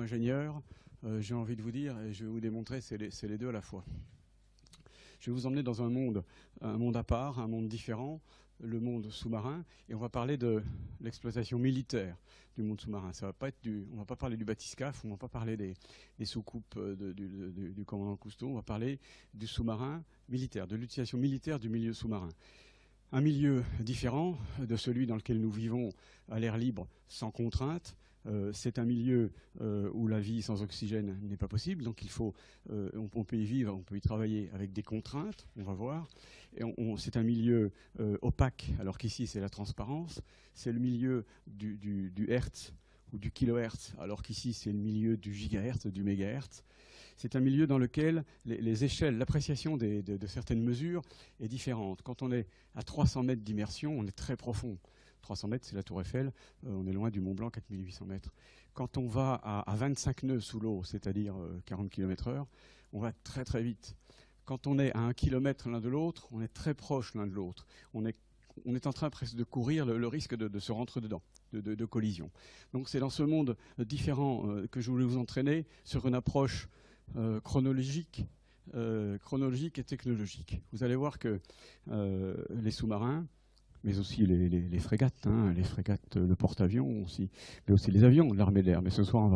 ingénieur, euh, j'ai envie de vous dire, et je vais vous démontrer, c'est les, deux à la fois. Je vais vous emmener dans un monde, un monde à part, un monde différent, le monde sous-marin, et on va parler de l'exploitation militaire du monde sous-marin. Ça va pas être du, on va pas parler du batiscaf, on va pas parler des, sous-coupes euh, du, commandant Cousteau, on va parler du sous-marin militaire, de l'utilisation militaire du milieu sous-marin. Un milieu différent de celui dans lequel nous vivons à l'air libre, sans contrainte, c'est un milieu euh, où la vie sans oxygène n'est pas possible, donc il faut, euh, on, peut y vivre, on peut y travailler avec des contraintes, on va voir. c'est un milieu opaque, alors qu'ici c'est la transparence. C'est le milieu du, hertz ou du kilohertz, alors qu'ici c'est le milieu du gigahertz, du mégahertz. C'est un milieu dans lequel les, échelles, l'appréciation de certaines mesures est différente. Quand on est à 300 mètres d'immersion, on est très profond. 300 mètres, c'est la tour Eiffel. Euh, on est loin du Mont Blanc, 4800 mètres. Quand on va à, 25 nœuds sous l'eau, c'est-à-dire 40 km heure, on va très très vite. Quand on est à 1 km l'un de l'autre, on est très proche l'un de l'autre. On est, en train presque de courir le, risque de, se rentrer dedans, de, collision. Donc c'est dans ce monde différent euh, que je voulais vous entraîner sur une approche euh, chronologique chronologique et technologique. Vous allez voir que les sous-marins, mais aussi les, frégates, hein, les frégates, le porte-avions aussi, mais aussi les avions de l'armée de l'air. Mais ce soir,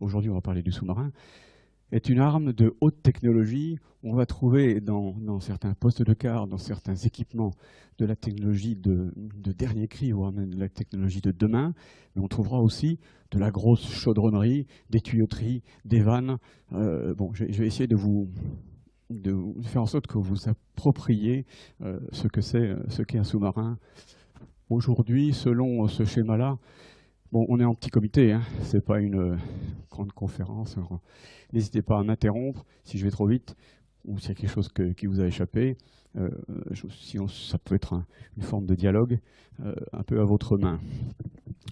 aujourd'hui, on va parler du sous-marin est une arme de haute technologie. On va trouver dans, certains postes de quart, dans certains équipements, de la technologie de, dernier cri, voire même de la technologie de demain. Mais on trouvera aussi de la grosse chaudronnerie, des tuyauteries, des vannes. Euh, bon, je, vais essayer de vous, de faire en sorte que vous appropriez euh, ce que c'est, euh, ce qu'est un sous-marin. Aujourd'hui, selon ce schéma-là, bon, on est en petit comité, hein, c'est pas une euh, grande conférence. N'hésitez pas à m'interrompre si je vais trop vite ou s'il y a quelque chose qui vous a échappé. si ça peut être une forme de dialogue, un peu à votre main.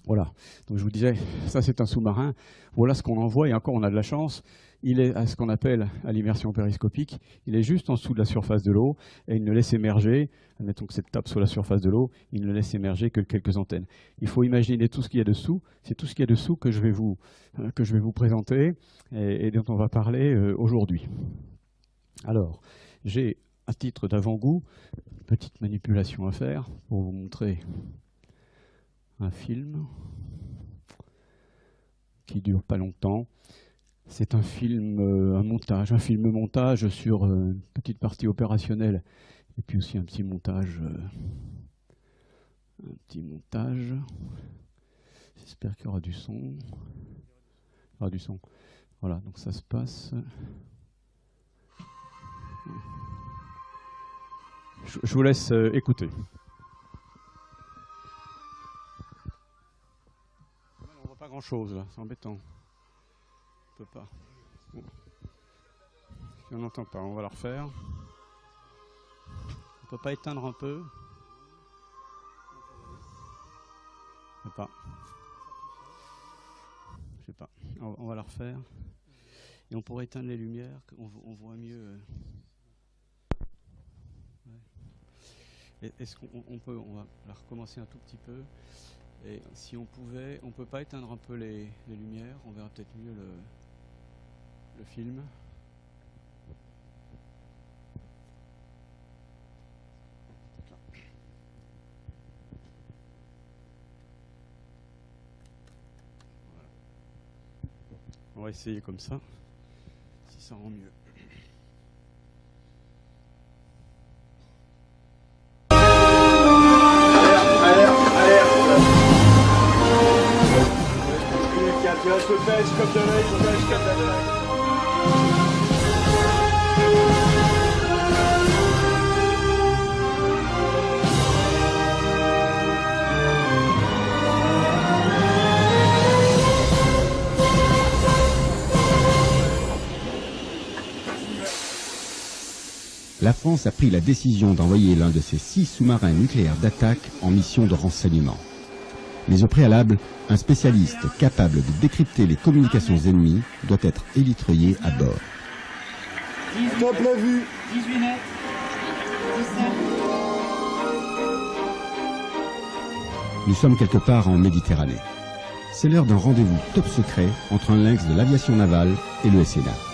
Voilà. Donc je vous disais, ça c'est un sous-marin. Voilà ce qu'on envoie et encore on a de la chance il est à ce qu'on appelle à l'immersion périscopique, il est juste en dessous de la surface de l'eau et il ne laisse émerger, admettons que cette tape sur la surface de l'eau, il ne laisse émerger que quelques antennes. Il faut imaginer tout ce qu'il y a dessous, c'est tout ce qu'il y a dessous que je vais vous, euh, que je vais vous présenter et, dont on va parler euh, aujourd'hui. Alors, j'ai à titre d'avant-goût une petite manipulation à faire pour vous montrer un film qui dure pas longtemps. C'est un film, euh, un montage, un film montage sur euh, une petite partie opérationnelle et puis aussi un petit montage, euh, un petit montage. J'espère qu'il y aura du son. Il y aura du son. Voilà, donc ça se passe. Je, vous laisse écouter. On voit pas grand chose là, c'est embêtant pas. on n'entend pas, on va la refaire. On peut pas éteindre un peu Je sais pas. Je sais pas. On, va la refaire. Et on pourrait éteindre les lumières, on, voit mieux. Est-ce qu'on peut, on va la recommencer un tout petit peu. Et si on pouvait, on peut pas éteindre un peu les lumières, on verra peut-être mieux le, le film. On va essayer comme ça, si ça rend mieux. La France a pris la décision d'envoyer l'un de ses six sous-marins nucléaires d'attaque en mission de renseignement. Mais au préalable, un spécialiste capable de décrypter les communications ennemies doit être élitreillé à bord. Nous sommes quelque part en Méditerranée. c'est l'heure d'un rendez-vous top secret entre un lynx de l'aviation navale et le SNA.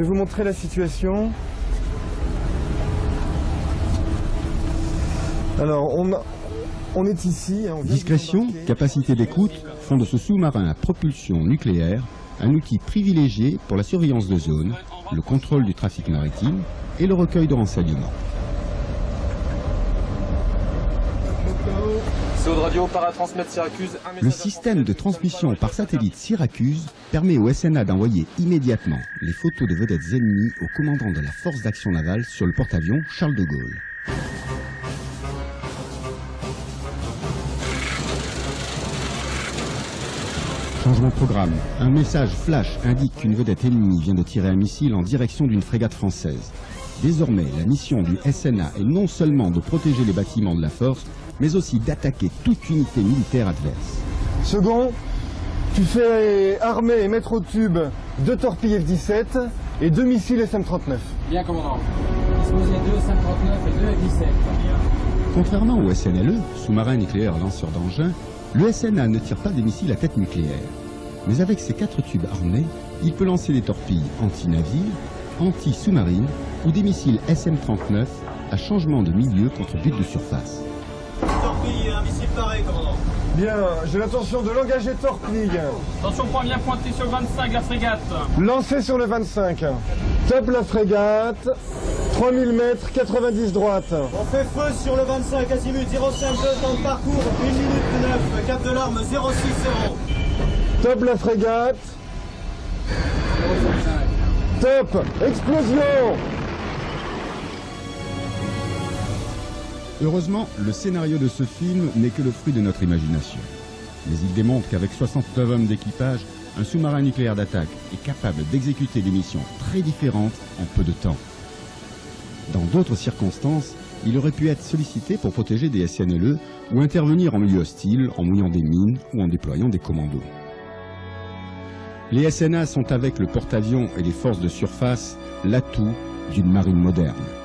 Vais vous montrer la situation. Alors, on, on est ici. On Discrétion, capacité d'écoute font de ce sous-marin à propulsion nucléaire un outil privilégié pour la surveillance de zone, le contrôle du trafic maritime et le recueil de renseignements. Radio, paratransmettre Syracuse. Le système de transmission par satellite Syracuse permet au SNA d'envoyer immédiatement les photos de vedettes ennemies au commandant de la force d'action navale sur le porte-avions Charles de Gaulle. Changement de programme. Un message flash indique qu'une vedette ennemie vient de tirer un missile en direction d'une frégate française. Désormais, la mission du SNA est non seulement de protéger les bâtiments de la force, mais aussi d'attaquer toute unité militaire adverse. Second, tu fais armer et mettre au tube deux torpilles F-17 et deux missiles SM-39. Bien, commandant. Disposez deux SM-39 et deux F-17. Contrairement au SNLE, sous-marin nucléaire lanceur d'engins, le SNA ne tire pas des missiles à tête nucléaire. Mais avec ses quatre tubes armés, il peut lancer des torpilles anti-navires, anti-sous-marines ou des missiles SM-39 à changement de milieu contre but de surface. Torpille, un missile paré, commandant. Bien, j'ai l'intention de l'engager torpille. Attention, point bien pointé sur le 25, la frégate. Lancé sur le 25. Top la frégate. 3000 mètres, 90 droite. On fait feu sur le 25, azimut 052, temps de parcours, 1 minute 9, cap de l'arme 060. Top la frégate. Top Explosion Heureusement, le scénario de ce film n'est que le fruit de notre imagination. Mais il démontre qu'avec 69 hommes d'équipage, un sous-marin nucléaire d'attaque est capable d'exécuter des missions très différentes en peu de temps. Dans d'autres circonstances, il aurait pu être sollicité pour protéger des SNLE ou intervenir en milieu hostile en mouillant des mines ou en déployant des commandos. Les SNA sont avec le porte-avions et les forces de surface l'atout d'une marine moderne.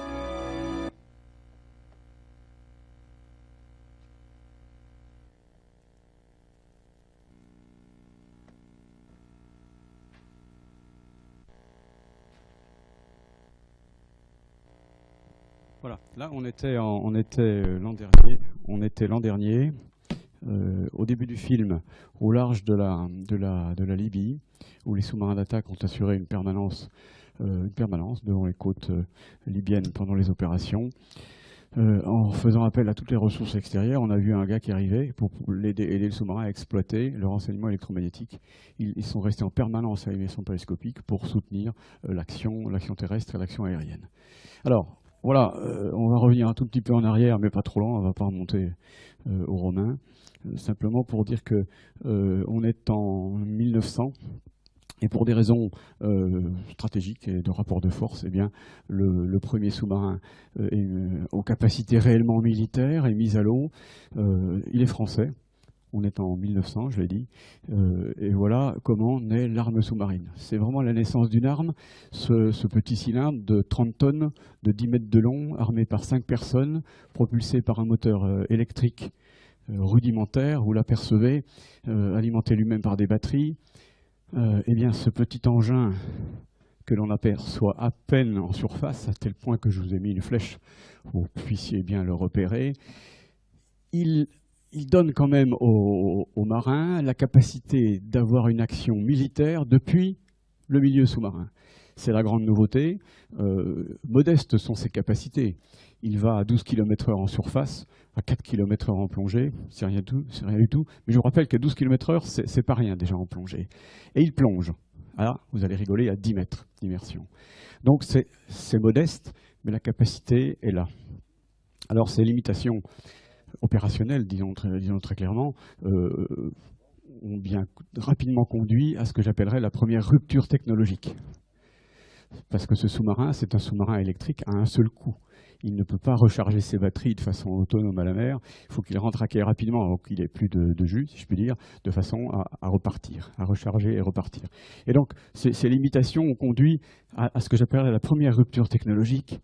Là euh, l'an dernier, on était l'an dernier, euh, au début du film, au large de la, Libye, où les sous-marins d'attaque ont assuré une permanence, euh, devant les côtes libyennes pendant les opérations. En faisant appel à toutes les ressources extérieures, on a vu un gars qui arrivait pour aider le sous-marin à exploiter le renseignement électromagnétique. Ils, sont restés en permanence à l'émission périscopique pour soutenir l'action terrestre et l'action aérienne. Alors, voilà, euh, on va revenir un tout petit peu en arrière, mais pas trop loin, on ne va pas remonter euh, aux Romains. Euh, simplement pour dire que on est en 1900 et pour des raisons stratégiques et de rapport de force, eh bien, le, premier sous-marin aux capacités réellement militaires est mis à l'eau. Il est français. On est en 1900, je l'ai dit. Euh, et voilà comment naît l'arme sous-marine. C'est vraiment la naissance d'une arme, ce, petit cylindre de 30 tonnes, de 10 mètres de long, armé par 5 personnes, propulsé par un moteur euh, électrique euh, rudimentaire, vous l'apercevez, alimenté lui-même par des batteries. Eh bien, ce petit engin que l'on aperçoit à peine en surface, à tel point que je vous ai mis une flèche pour que vous puissiez bien le repérer, il, il donne quand même aux, marins la capacité d'avoir une action militaire depuis le milieu sous-marin. C'est la grande nouveauté. Euh, modestes sont ses capacités. Il va à 12 km/h en surface, à 4 km/h en plongée, c'est rien, du tout-. Mais je vous rappelle qu'à 12 km/h, c'est pas rien déjà en plongée. Et il plonge. Ah, vous allez rigoler, à 10 mètres d'immersion. Donc c'est modeste, mais la capacité est là. Alors ces limitations opérationnelles, disons très, très clairement, euh, ont bien rapidement conduit à ce que j'appellerais la première rupture technologique. parce que ce sous-marin, c'est un sous-marin électrique à un seul coup. Il ne peut pas recharger ses batteries de façon autonome à la mer. Il faut qu'il rentre à quai rapidement, avant qu'il ait plus de, jus, si je puis dire, de façon à, repartir, à recharger et repartir. Et donc, ces, limitations ont conduit à, à ce que j'appelle la première rupture technologique.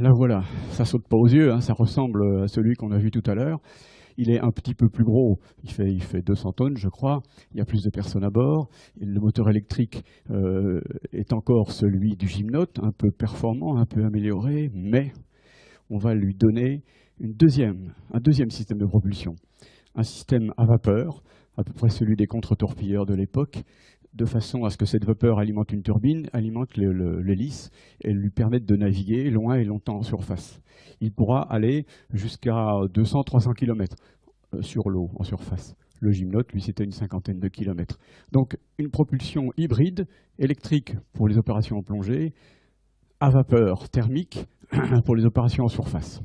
Là, voilà, ça saute pas aux yeux, hein, ça ressemble à celui qu'on a vu tout à l'heure. Il est un petit peu plus gros, il fait, il fait 200 tonnes, je crois. Il y a plus de personnes à bord. le moteur électrique euh, est encore celui du Gymnote, un peu performant, un peu amélioré, mais on va lui donner un deuxième système de propulsion. Un système à vapeur, à peu près celui des contre-torpilleurs de l'époque, de façon à ce que cette vapeur alimente une turbine, alimente l'hélice et lui permette de naviguer loin et longtemps en surface. Il pourra aller jusqu'à 200-300 km euh, sur l'eau, en surface. Le gymnote, lui, c'était une cinquantaine de kilomètres. Donc une propulsion hybride, électrique pour les opérations en plongée, à vapeur thermique pour les opérations en surface.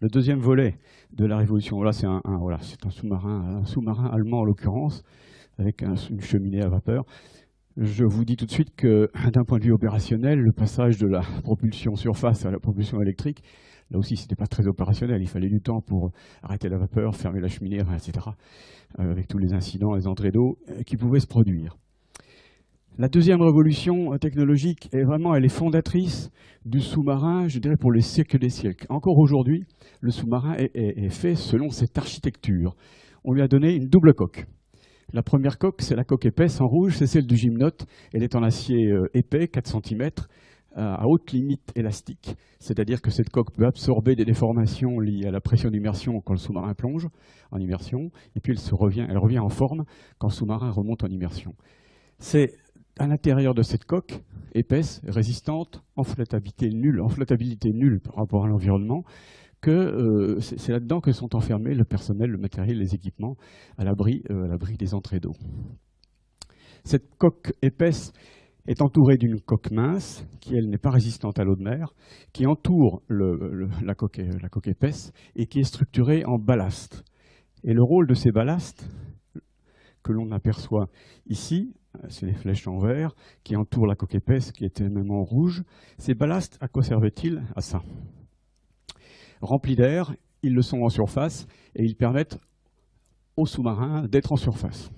Le deuxième volet de la révolution, là c'est un, voilà, un sous-marin, un sous-marin allemand en l'occurrence, avec une cheminée à vapeur. Je vous dis tout de suite que d'un point de vue opérationnel, le passage de la propulsion surface à la propulsion électrique, là aussi c'était pas très opérationnel, il fallait du temps pour arrêter la vapeur, fermer la cheminée, etc., euh, avec tous les incidents, les entrées d'eau euh, qui pouvaient se produire. La deuxième révolution technologique est vraiment, elle est fondatrice du sous-marin, je dirais pour les siècles des siècles. Encore aujourd'hui, le sous-marin est fait selon cette architecture. On lui a donné une double coque. La première coque, c'est la coque épaisse en rouge, c'est celle du gymnote. Elle est en acier euh, épais, 4 cm, euh, à haute limite élastique. C'est-à-dire que cette coque peut absorber des déformations liées à la pression d'immersion quand le sous-marin plonge en immersion, et puis elle, revient, elle revient en forme quand le sous-marin remonte en immersion. C'est à l'intérieur de cette coque épaisse, résistante, en flottabilité nulle, en flottabilité nulle par rapport à l'environnement, euh, c'est là-dedans que sont enfermés le personnel, le matériel, les équipements à l'abri euh, des entrées d'eau. Cette coque épaisse est entourée d'une coque mince, qui elle n'est pas résistante à l'eau de mer, qui entoure la, coque, la coque épaisse et qui est structurée en ballast. Et le rôle de ces ballasts, que l'on aperçoit ici, c'est les flèches en vert qui entourent la coque épaisse qui était même en rouge. Ces ballasts, à quoi servaient-ils? À ça remplis d'air, ils le sont en surface et ils permettent aux sous-marins d'être en surface.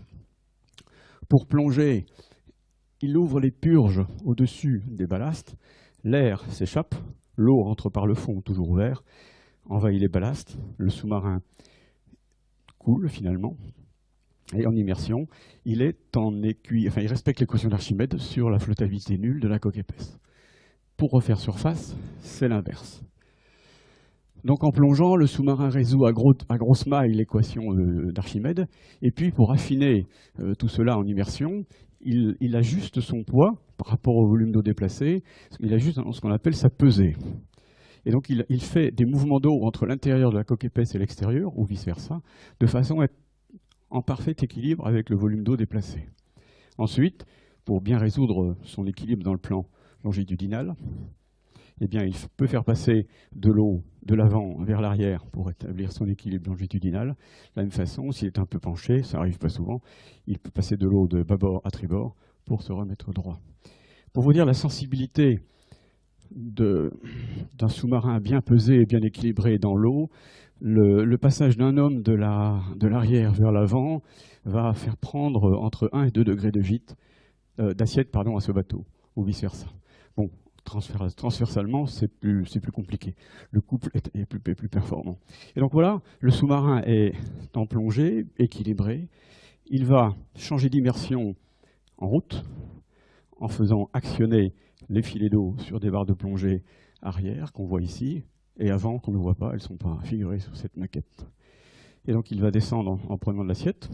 Pour plonger, il ouvre les purges au-dessus des ballasts, l'air s'échappe, l'eau rentre par le fond toujours ouvert, envahit les ballasts, le sous-marin coule finalement, et en immersion, il est en écuit, enfin il respecte l'équation d'Archimède sur la flottabilité nulle de la coque épaisse. Pour refaire surface, c'est l'inverse. Donc en plongeant, le sous-marin résout à, grosse maille l'équation d'Archimède, et puis pour affiner euh, tout cela en immersion, il, ajuste son poids par rapport au volume d'eau déplacé, il ajuste ce qu'on appelle sa pesée. Et donc il, il fait des mouvements d'eau entre l'intérieur de la coque épaisse et l'extérieur, ou vice-versa, de façon à être en parfait équilibre avec le volume d'eau déplacé. Ensuite, pour bien résoudre son équilibre dans le plan longitudinal, eh bien, il peut faire passer de l'eau de l'avant vers l'arrière pour établir son équilibre longitudinal. De la même façon, s'il est un peu penché, ça n'arrive pas souvent, il peut passer de l'eau de bâbord à tribord pour se remettre droit. Pour vous dire la sensibilité d'un sous-marin bien pesé et bien équilibré dans l'eau, le, passage d'un homme de l'arrière vers l'avant va faire prendre entre 1 et 2 degrés de euh, d'assiette à ce bateau, ou vice-versa. Transversalement, c'est plus, plus, compliqué. Le couple est, plus, plus, performant. Et donc voilà, le sous-marin est en plongée, équilibré. Il va changer d'immersion en route, en faisant actionner les filets d'eau sur des barres de plongée arrière qu'on voit ici, et avant qu'on ne voit pas, elles ne sont pas figurées sur cette maquette. Et donc il va descendre en, prenant de l'assiette,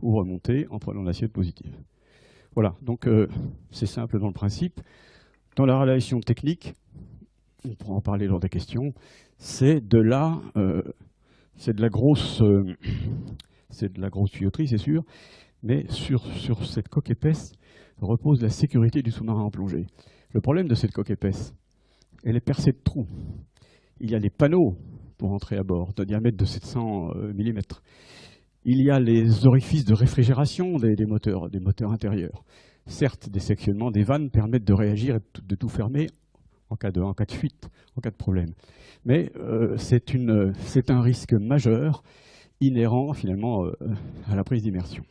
ou remonter en prenant l'assiette positive. Voilà, donc euh, c'est simple dans le principe. Dans la relation technique, on pourra en parler lors des questions, c'est de la, euh, c'est de la grosse, euh, c'est de la grosse tuyauterie, c'est sûr, mais sur, sur cette coque épaisse repose la sécurité du sous-marin en plongée. Le problème de cette coque épaisse, elle est percée de trous. Il y a des panneaux pour entrer à bord, d'un diamètre de 700 euh, mm. Il y a les orifices de réfrigération des, moteurs, des moteurs intérieurs. Certes, des sectionnements, des vannes permettent de réagir et de tout fermer en cas de, fuite, en cas de problème. Mais euh, c'est un risque majeur inhérent finalement euh, à la prise d'immersion.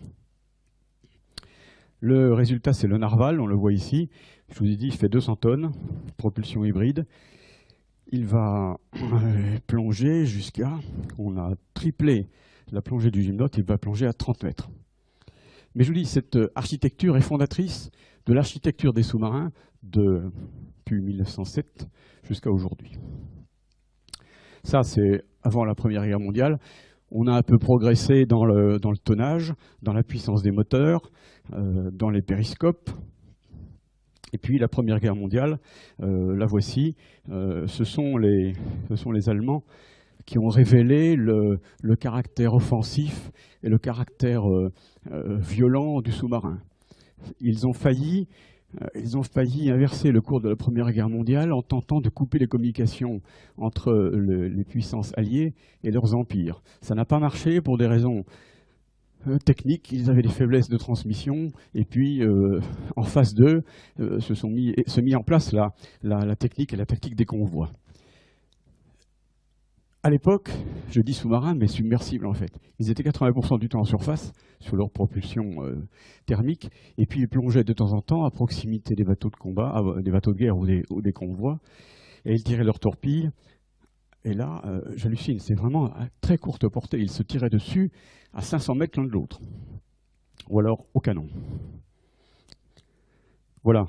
Le résultat, c'est le narval, on le voit ici. Je vous ai dit, il fait 200 tonnes, propulsion hybride. Il va euh, plonger jusqu'à, on a triplé la plongée du gymnote, il va plonger à 30 mètres. Mais je vous dis, cette architecture est fondatrice de l'architecture des sous-marins depuis 1907 jusqu'à aujourd'hui. Ça, c'est avant la Première Guerre mondiale. On a un peu progressé dans le, tonnage, dans la puissance des moteurs, euh, dans les périscopes. Et puis la Première Guerre mondiale, euh, la voici, euh, ce, sont les, ce sont les Allemands qui ont révélé le, caractère offensif et le caractère violent du sous-marin. Ils ont failli euh, ils ont failli inverser le cours de la Première Guerre mondiale en tentant de couper les communications entre les puissances alliées et leurs empires. Ça n'a pas marché pour des raisons euh, techniques, ils avaient des faiblesses de transmission, et puis euh, en face d'eux se sont mis, se mis en place la, la technique et la tactique des convois à l'époque, je dis sous-marin, mais submersible en fait. Ils étaient 80% du temps en surface, sur leur propulsion euh, thermique, et puis ils plongeaient de temps en temps à proximité des bateaux de combat, ah, des bateaux de guerre ou des, convois, et ils tiraient leurs torpilles. Et là, euh, j'hallucine, c'est vraiment à très courte portée. Ils se tiraient dessus à 500 mètres l'un de l'autre, ou alors au canon. Voilà.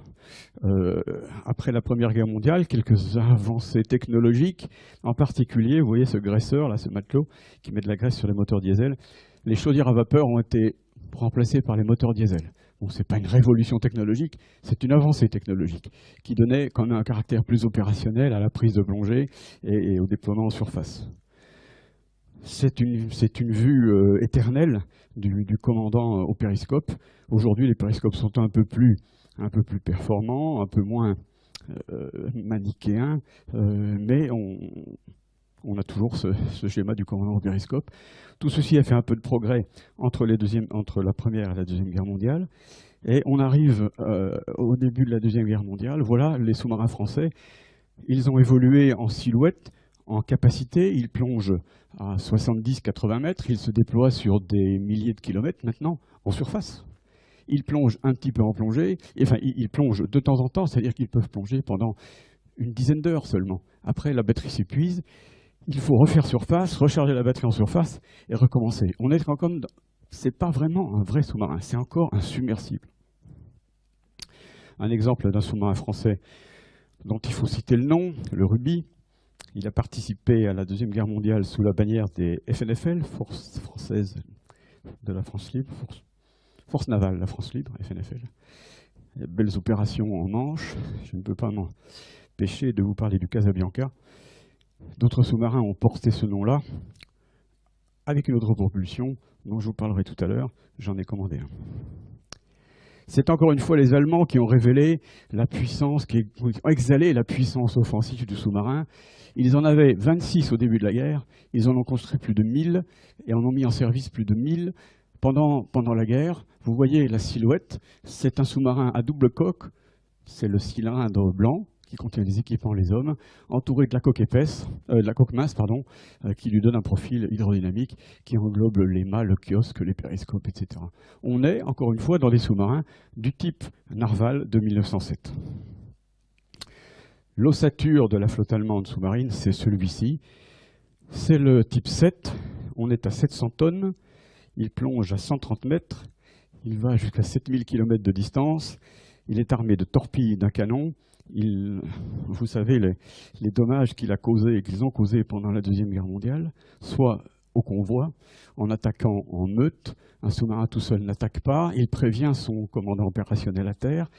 Euh, après la Première Guerre mondiale, quelques avancées technologiques, en particulier, vous voyez ce graisseur, là, ce matelot, qui met de la graisse sur les moteurs diesel. Les chaudières à vapeur ont été remplacées par les moteurs diesel. Ce n'est pas une révolution technologique, c'est une avancée technologique qui donnait quand même un caractère plus opérationnel à la prise de plongée et, au déploiement en surface. C'est une, une, vue euh, éternelle du, du commandant euh, au périscope. Aujourd'hui, les périscopes sont un peu plus un peu plus performant, un peu moins euh, manichéen, euh, mais on, a toujours ce, schéma du commandant au périscope. Tout ceci a fait un peu de progrès entre, la Première et la Deuxième Guerre mondiale. Et on arrive euh, au début de la Deuxième Guerre mondiale. Voilà, les sous-marins français, ils ont évolué en silhouette, en capacité. Ils plongent à 70-80 mètres. Ils se déploient sur des milliers de kilomètres maintenant en surface ils plongent un petit peu en plongée, enfin ils, plongent de temps en temps, c'est-à-dire qu'ils peuvent plonger pendant une dizaine d'heures seulement. Après, la batterie s'épuise, il faut refaire surface, recharger la batterie en surface et recommencer. On est encore comme, c'est pas vraiment un vrai sous-marin, c'est encore un submersible. Un exemple d'un sous-marin français dont il faut citer le nom, le Ruby. Il a participé à la Deuxième Guerre mondiale sous la bannière des FNFL, Forces françaises de la France libre, Force navale, la France libre, FNFL. Belles opérations en Manche. Je ne peux pas m'empêcher de vous parler du Casabianca. D'autres sous-marins ont porté ce nom-là, avec une autre propulsion, dont je vous parlerai tout à l'heure. J'en ai commandé un. C'est encore une fois les Allemands qui ont révélé la puissance, qui ont exhalé la puissance offensive du sous-marin. Ils en avaient 26 au début de la guerre, ils en ont construit plus de 1000 et en ont mis en service plus de 1000 pendant, la guerre, vous voyez la silhouette, c'est un sous-marin à double coque, c'est le cylindre blanc qui contient les équipements les hommes, entouré de la coque épaisse, euh, de la coque mince, pardon, euh, qui lui donne un profil hydrodynamique qui englobe les mâts, le kiosque, les périscopes, etc. On est, encore une fois, dans des sous-marins du type Narval de 1907. L'ossature de la flotte allemande sous-marine, c'est celui-ci. C'est le type 7. On est à 700 tonnes il plonge à 130 mètres, il va jusqu'à 7000 km de distance, il est armé de torpilles d'un canon. vous savez les, dommages qu'il a causés et qu'ils ont causés pendant la Deuxième Guerre mondiale, soit au convoi, en attaquant en meute. Un sous-marin tout seul n'attaque pas, il prévient son commandant opérationnel à terre,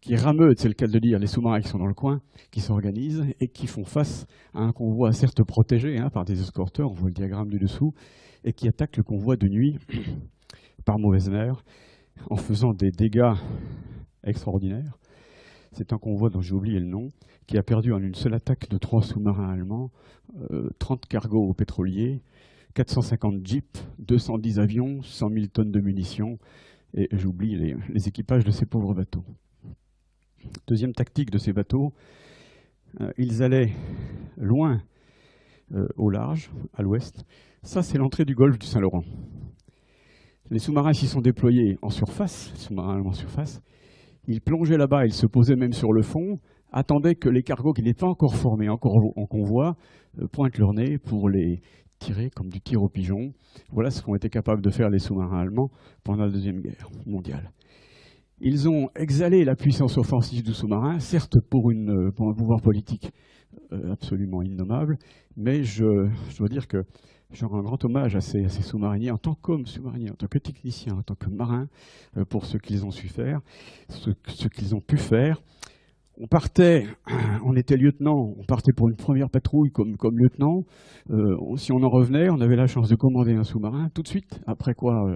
qui rameute, c'est le cas de dire, les sous-marins qui sont dans le coin, qui s'organisent et qui font face à un convoi certes protégé hein, par des escorteurs, on voit le diagramme du dessous, et qui attaque le convoi de nuit par mauvaise mer en faisant des dégâts extraordinaires. C'est un convoi dont j'ai oublié le nom, qui a perdu en une seule attaque de trois sous-marins allemands, 30 euh, cargos pétroliers, 450 jeeps, 210 avions, 100 000 tonnes de munitions et j'oublie les, équipages de ces pauvres bateaux. Deuxième tactique de ces bateaux, euh, ils allaient loin euh, au large, à l'ouest. Ça, c'est l'entrée du golfe du Saint-Laurent. Les sous-marins s'y sont déployés en surface, sous-marins en surface. Ils plongeaient là-bas, ils se posaient même sur le fond, attendaient que les cargos qui n'étaient pas encore formés, encore en convoi, euh, pointent leur nez pour les tirer comme du tir au pigeon. Voilà ce qu'ont été capables de faire les sous-marins allemands pendant la Deuxième Guerre mondiale. Ils ont exhalé la puissance offensive du sous-marin, certes pour, pour un pouvoir politique euh, absolument innommable, mais je dois dire que je rends un grand hommage à ces, sous-mariniers en tant qu'hommes sous-mariniers, en tant que techniciens, en tant que marins, euh, pour ce qu'ils ont su faire, ce, qu'ils ont pu faire. On partait, on était lieutenant, on partait pour une première patrouille comme, lieutenant. Euh, si on en revenait, on avait la chance de commander un sous-marin tout de suite, après quoi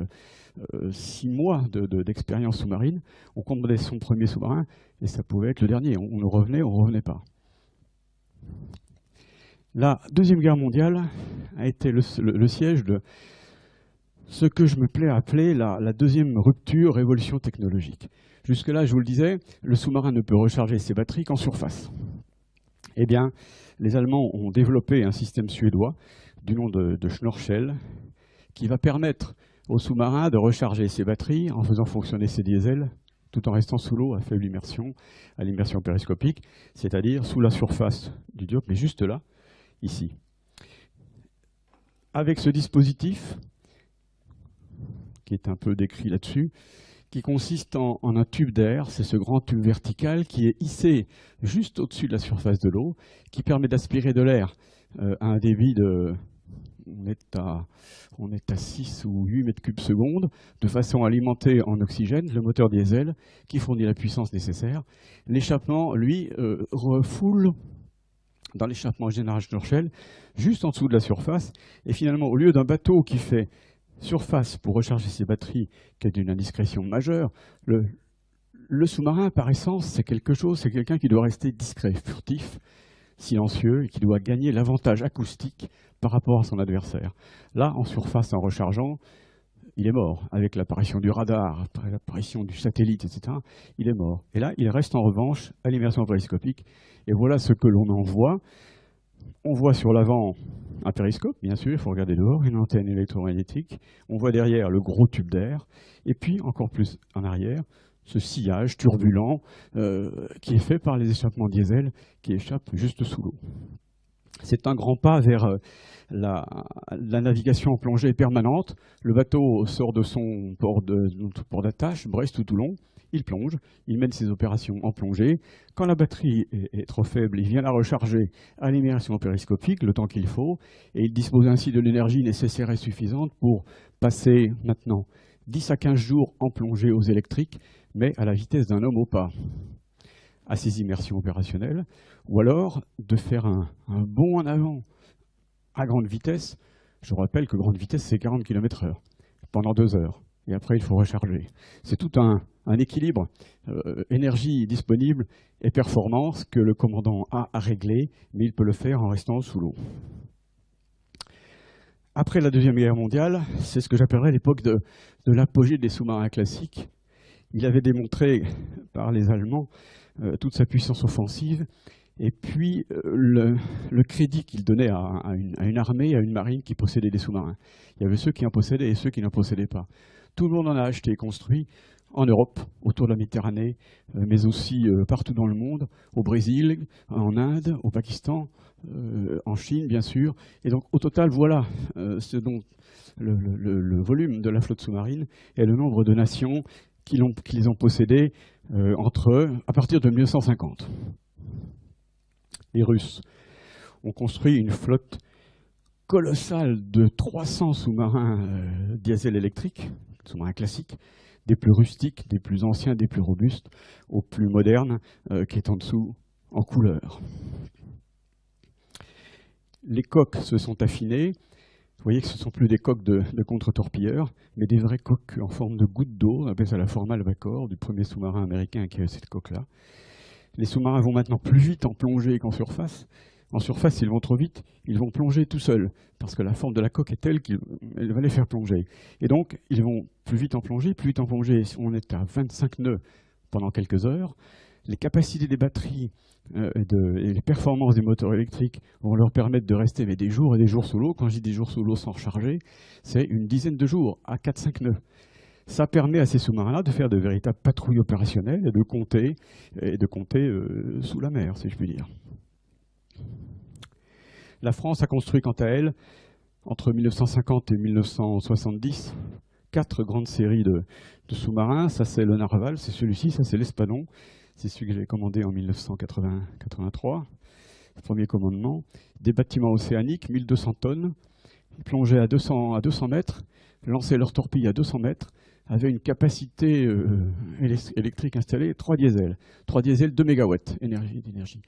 euh, six mois d'expérience de, sous-marine, on commandait son premier sous-marin et ça pouvait être le dernier. On, on revenait, on ne revenait pas. La Deuxième Guerre mondiale a été le, siège de ce que je me plais à appeler la, deuxième rupture révolution technologique. Jusque-là, je vous le disais, le sous-marin ne peut recharger ses batteries qu'en surface. Eh bien, les Allemands ont développé un système suédois du nom de, de Schnorchel qui va permettre au sous-marin de recharger ses batteries en faisant fonctionner ses diesels tout en restant sous l'eau à faible immersion, à l'immersion périscopique, c'est-à-dire sous la surface du diop, mais juste là, ici. Avec ce dispositif, qui est un peu décrit là-dessus, qui consiste en, un tube d'air, c'est ce grand tube vertical qui est hissé juste au-dessus de la surface de l'eau, qui permet d'aspirer de l'air euh, à un débit de, on est, à, on est à 6 ou 8 mètres cubes seconde, de façon à alimenter en oxygène le moteur diesel qui fournit la puissance nécessaire. L'échappement, lui, euh, refoule dans l'échappement général Schnorchel, juste en dessous de la surface. Et finalement, au lieu d'un bateau qui fait surface pour recharger ses batteries, qui est d'une indiscrétion majeure, le, le sous-marin, par essence, c'est quelque chose, c'est quelqu'un qui doit rester discret, furtif, silencieux, et qui doit gagner l'avantage acoustique par rapport à son adversaire. Là, en surface, en rechargeant, il est mort. Avec l'apparition du radar, l'apparition du satellite, etc., il est mort. Et là, il reste en revanche à l'immersion périscopique. Et voilà ce que l'on en voit. On voit sur l'avant un périscope, bien sûr, il faut regarder dehors, une antenne électromagnétique. On voit derrière le gros tube d'air. Et puis, encore plus en arrière, ce sillage turbulent euh, qui est fait par les échappements diesel qui échappent juste sous l'eau. C'est un grand pas vers euh, la, navigation en plongée permanente. Le bateau sort de son port d'attache, Brest ou Toulon, il plonge, il mène ses opérations en plongée. Quand la batterie est, est trop faible, il vient la recharger à l'immersion périscopique, le temps qu'il faut, et il dispose ainsi de l'énergie nécessaire et suffisante pour passer maintenant 10 à 15 jours en plongée aux électriques, mais à la vitesse d'un homme au pas à ses immersions opérationnelles, ou alors de faire un, bond en avant à grande vitesse. Je rappelle que grande vitesse, c'est 40 km heure pendant deux heures. Et après, il faut recharger. C'est tout un, équilibre euh, énergie disponible et performance que le commandant a à régler, mais il peut le faire en restant sous l'eau. Après la Deuxième Guerre mondiale, c'est ce que j'appellerais l'époque de, l'apogée des sous-marins classiques. Il avait démontré par les Allemands toute sa puissance offensive, et puis euh, le, crédit qu'il donnait à, une, armée, à une marine qui possédait des sous-marins. Il y avait ceux qui en possédaient et ceux qui n'en possédaient pas. Tout le monde en a acheté et construit en Europe, autour de la Méditerranée, euh, mais aussi euh, partout dans le monde, au Brésil, en Inde, au Pakistan, euh, en Chine, bien sûr. Et donc, au total, voilà euh, ce dont le, volume de la flotte sous-marine et le nombre de nations qui, qui les ont possédées euh, à partir de 1950. Les Russes ont construit une flotte colossale de 300 sous-marins euh, diesel électriques, sous-marins classiques, des plus rustiques, des plus anciens, des plus robustes, aux plus modernes, euh, qui est en dessous en couleur. Les coques se sont affinées. Vous voyez que ce ne sont plus des coques de, contre-torpilleurs, mais des vraies coques en forme de goutte d'eau. On appelle ça la forme Albacor, du premier sous-marin américain qui avait cette coque-là. Les sous-marins vont maintenant plus vite en plongée qu'en surface. En surface, s'ils vont trop vite, ils vont plonger tout seuls, parce que la forme de la coque est telle qu'elle va les faire plonger. Et donc, ils vont plus vite en plonger, plus vite en plonger, on est à 25 nœuds pendant quelques heures. Les capacités des batteries euh, et, les performances des moteurs électriques vont leur permettre de rester mais des jours et des jours sous l'eau. Quand je dis des jours sous l'eau sans recharger, c'est une dizaine de jours à 4-5 nœuds. Ça permet à ces sous-marins-là de faire de véritables patrouilles opérationnelles et de compter, et de compter euh, sous la mer, si je puis dire. La France a construit quant à elle, entre 1950 et 1970, quatre grandes séries de, de sous-marins. Ça, c'est le Narval, c'est celui-ci, ça, c'est l'Espadon. C'est celui que j'ai commandé en 1983, le premier commandement. Des bâtiments océaniques, 1200 tonnes. Plongeaient à 200, à 200 mètres, lançaient leurs torpilles à 200 mètres, avaient une capacité euh, élec- électrique installée, 3 diesels. 3 diesels, 2 mégawatts énergie, d'énergie.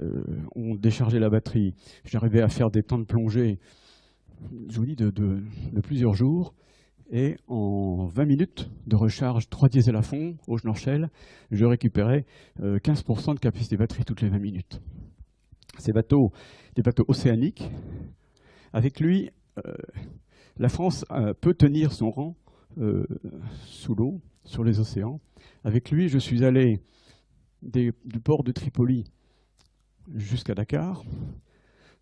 Euh, on déchargeait la batterie. J'arrivais à faire des temps de plongée, je vous dis, de plusieurs jours. Et en 20 minutes de recharge 3 diesels à fond au Schnorchel, je récupérais euh, 15% de capacité batterie toutes les 20 minutes. Ces bateaux, des bateaux océaniques, avec lui, euh, la France euh, peut tenir son rang euh, sous l'eau, sur les océans. Avec lui, je suis allé du port de Tripoli jusqu'à Dakar.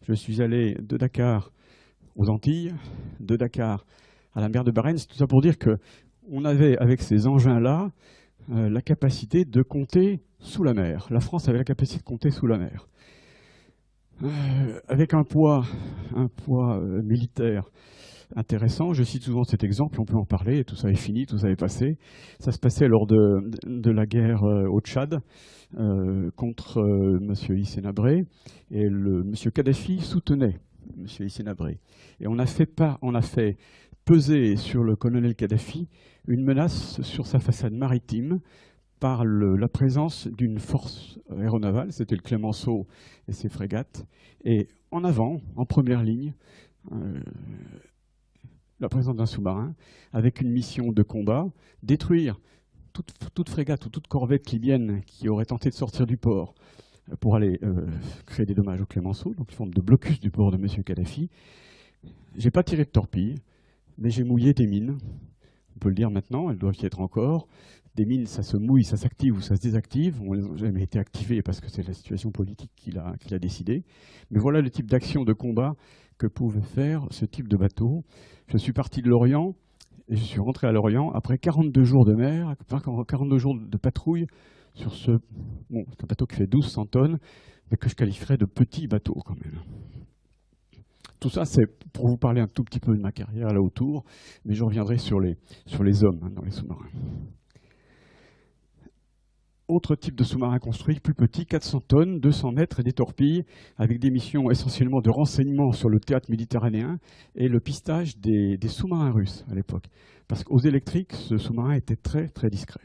Je suis allé de Dakar aux Antilles, de Dakar à la mer de Bahreïn. C'est tout ça pour dire que on avait, avec ces engins-là, euh, la capacité de compter sous la mer. La France avait la capacité de compter sous la mer. Euh, avec un poids, un poids euh, militaire intéressant. Je cite souvent cet exemple, on peut en parler, tout ça est fini, tout ça est passé. Ça se passait lors de, la guerre au Tchad contre M. Hissénabré, et le M. Kadhafi soutenait M. Hissénabré. Et on a, fait pas, on a fait peser sur le colonel Kadhafi une menace sur sa façade maritime par la présence d'une force aéronavale, c'était le Clémenceau et ses frégates, et en avant, en première ligne, euh, la présence d'un sous-marin avec une mission de combat, détruire toute, frégate ou toute corvette libyenne qui aurait tenté de sortir du port euh, pour aller euh, créer des dommages au Clémenceau, donc une forme de blocus du port de M. Kadhafi. J'ai pas tiré de torpille, mais j'ai mouillé des mines. On peut le dire maintenant, elles doivent y être encore. Des mines, ça se mouille, ça s'active ou ça se désactive. On n'a jamais été activées parce que c'est la situation politique qui l'a décidé. Mais voilà le type d'action de combat que pouvait faire ce type de bateau. Je suis parti de Lorient et je suis rentré à Lorient après 42 jours de mer, enfin 42 jours de patrouille sur ce bateau qui fait 1200 tonnes, mais que je qualifierais de petit bateau quand même. Tout ça, c'est pour vous parler un tout petit peu de ma carrière là autour, mais je reviendrai sur les, hommes hein, dans les sous-marins. Autre type de sous-marin construit, plus petit, 400 tonnes, 200 mètres et des torpilles, avec des missions essentiellement de renseignement sur le théâtre méditerranéen et le pistage des, des sous-marins russes à l'époque. Parce qu'aux électriques, ce sous-marin était très très discret.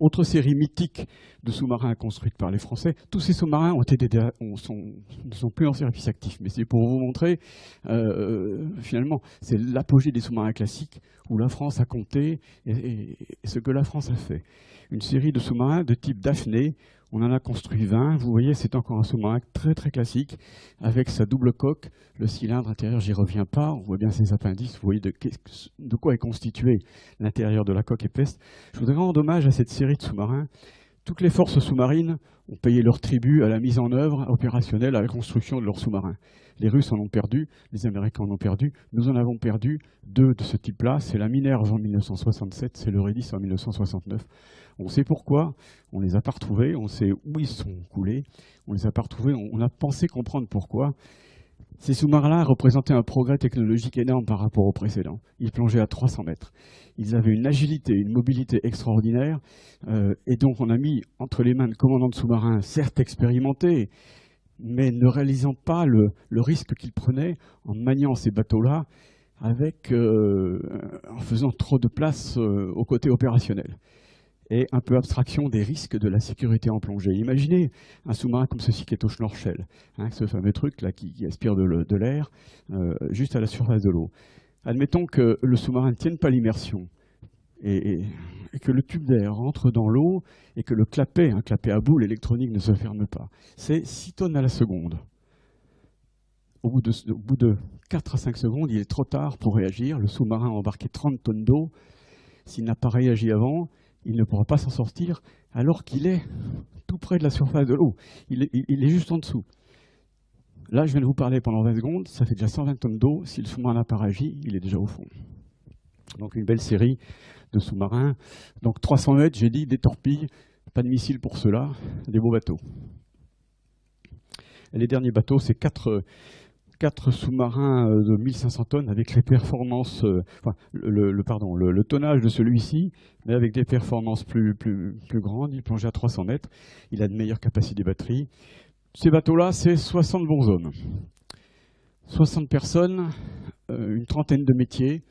Autre série mythique de sous-marins construites par les Français. Tous ces sous-marins ont été sont- ne sont plus en service actif. Mais c'est pour vous montrer, euh, finalement, c'est l'apogée des sous-marins classiques où la France a compté et ce que la France a fait. Une série de sous-marins de type Daphné. On en a construit 20. Vous voyez, c'est encore un sous-marin très très classique avec sa double coque, le cylindre intérieur. J'y reviens pas. On voit bien ses appendices. Vous voyez de, quoi est constitué l'intérieur de la coque épaisse. Je voudrais rendre hommage à cette série de sous-marins. Toutes les forces sous-marines ont payé leur tribut à la mise en œuvre opérationnelle, à la construction de leurs sous-marins. Les Russes en ont perdu, les Américains en ont perdu, nous en avons perdu deux de ce type-là. C'est la Minerve en 1967, c'est le Redis en 1969. On sait pourquoi, on les a pas retrouvés, on sait où ils sont coulés, on les a pas retrouvés, on on a pensé comprendre pourquoi. Ces sous-marins-là représentaient un progrès technologique énorme par rapport aux précédents. Ils plongeaient à 300 mètres. Ils avaient une agilité, une mobilité extraordinaire. euh, et donc on a mis entre les mains de commandants de sous-marins, certes expérimentés, mais ne réalisant pas le, risque qu'ils prenaient en maniant ces bateaux-là avec, euh, en faisant trop de place euh, au côté opérationnel. Et un peu abstraction des risques de la sécurité en plongée. Imaginez un sous-marin comme ceci qui est au Schnorchel, hein, ce fameux truc qui, aspire de l'air euh, juste à la surface de l'eau. Admettons que le sous-marin ne tienne pas l'immersion et, que le tube d'air rentre dans l'eau et que le clapet, un clapet à boule électronique ne se ferme pas. C'est 6 tonnes à la seconde. Au bout, de, au bout de 4 à 5 secondes, il est trop tard pour réagir. Le sous-marin a embarqué 30 tonnes d'eau. S'il n'a pas réagi avant, il ne pourra pas s'en sortir alors qu'il est tout près de la surface de l'eau. Il, est juste en dessous. Là, je viens de vous parler pendant 20 secondes, ça fait déjà 120 tonnes d'eau. Si le sous-marin n'a pas réagi, il est déjà au fond. Donc une belle série de sous-marins. Donc 300 mètres, j'ai dit, des torpilles, pas de missiles pour cela, des beaux bateaux. les derniers bateaux, c'est 4 quatre sous-marins euh, de 1500 tonnes avec les performances, euh, le, pardon, le, tonnage de celui-ci, mais avec des performances plus, plus, grandes. Il plongeait à 300 mètres. Il a de meilleures capacités de batterie. Ces bateaux-là, c'est 60 bons hommes. 60 personnes, euh, une trentaine de métiers,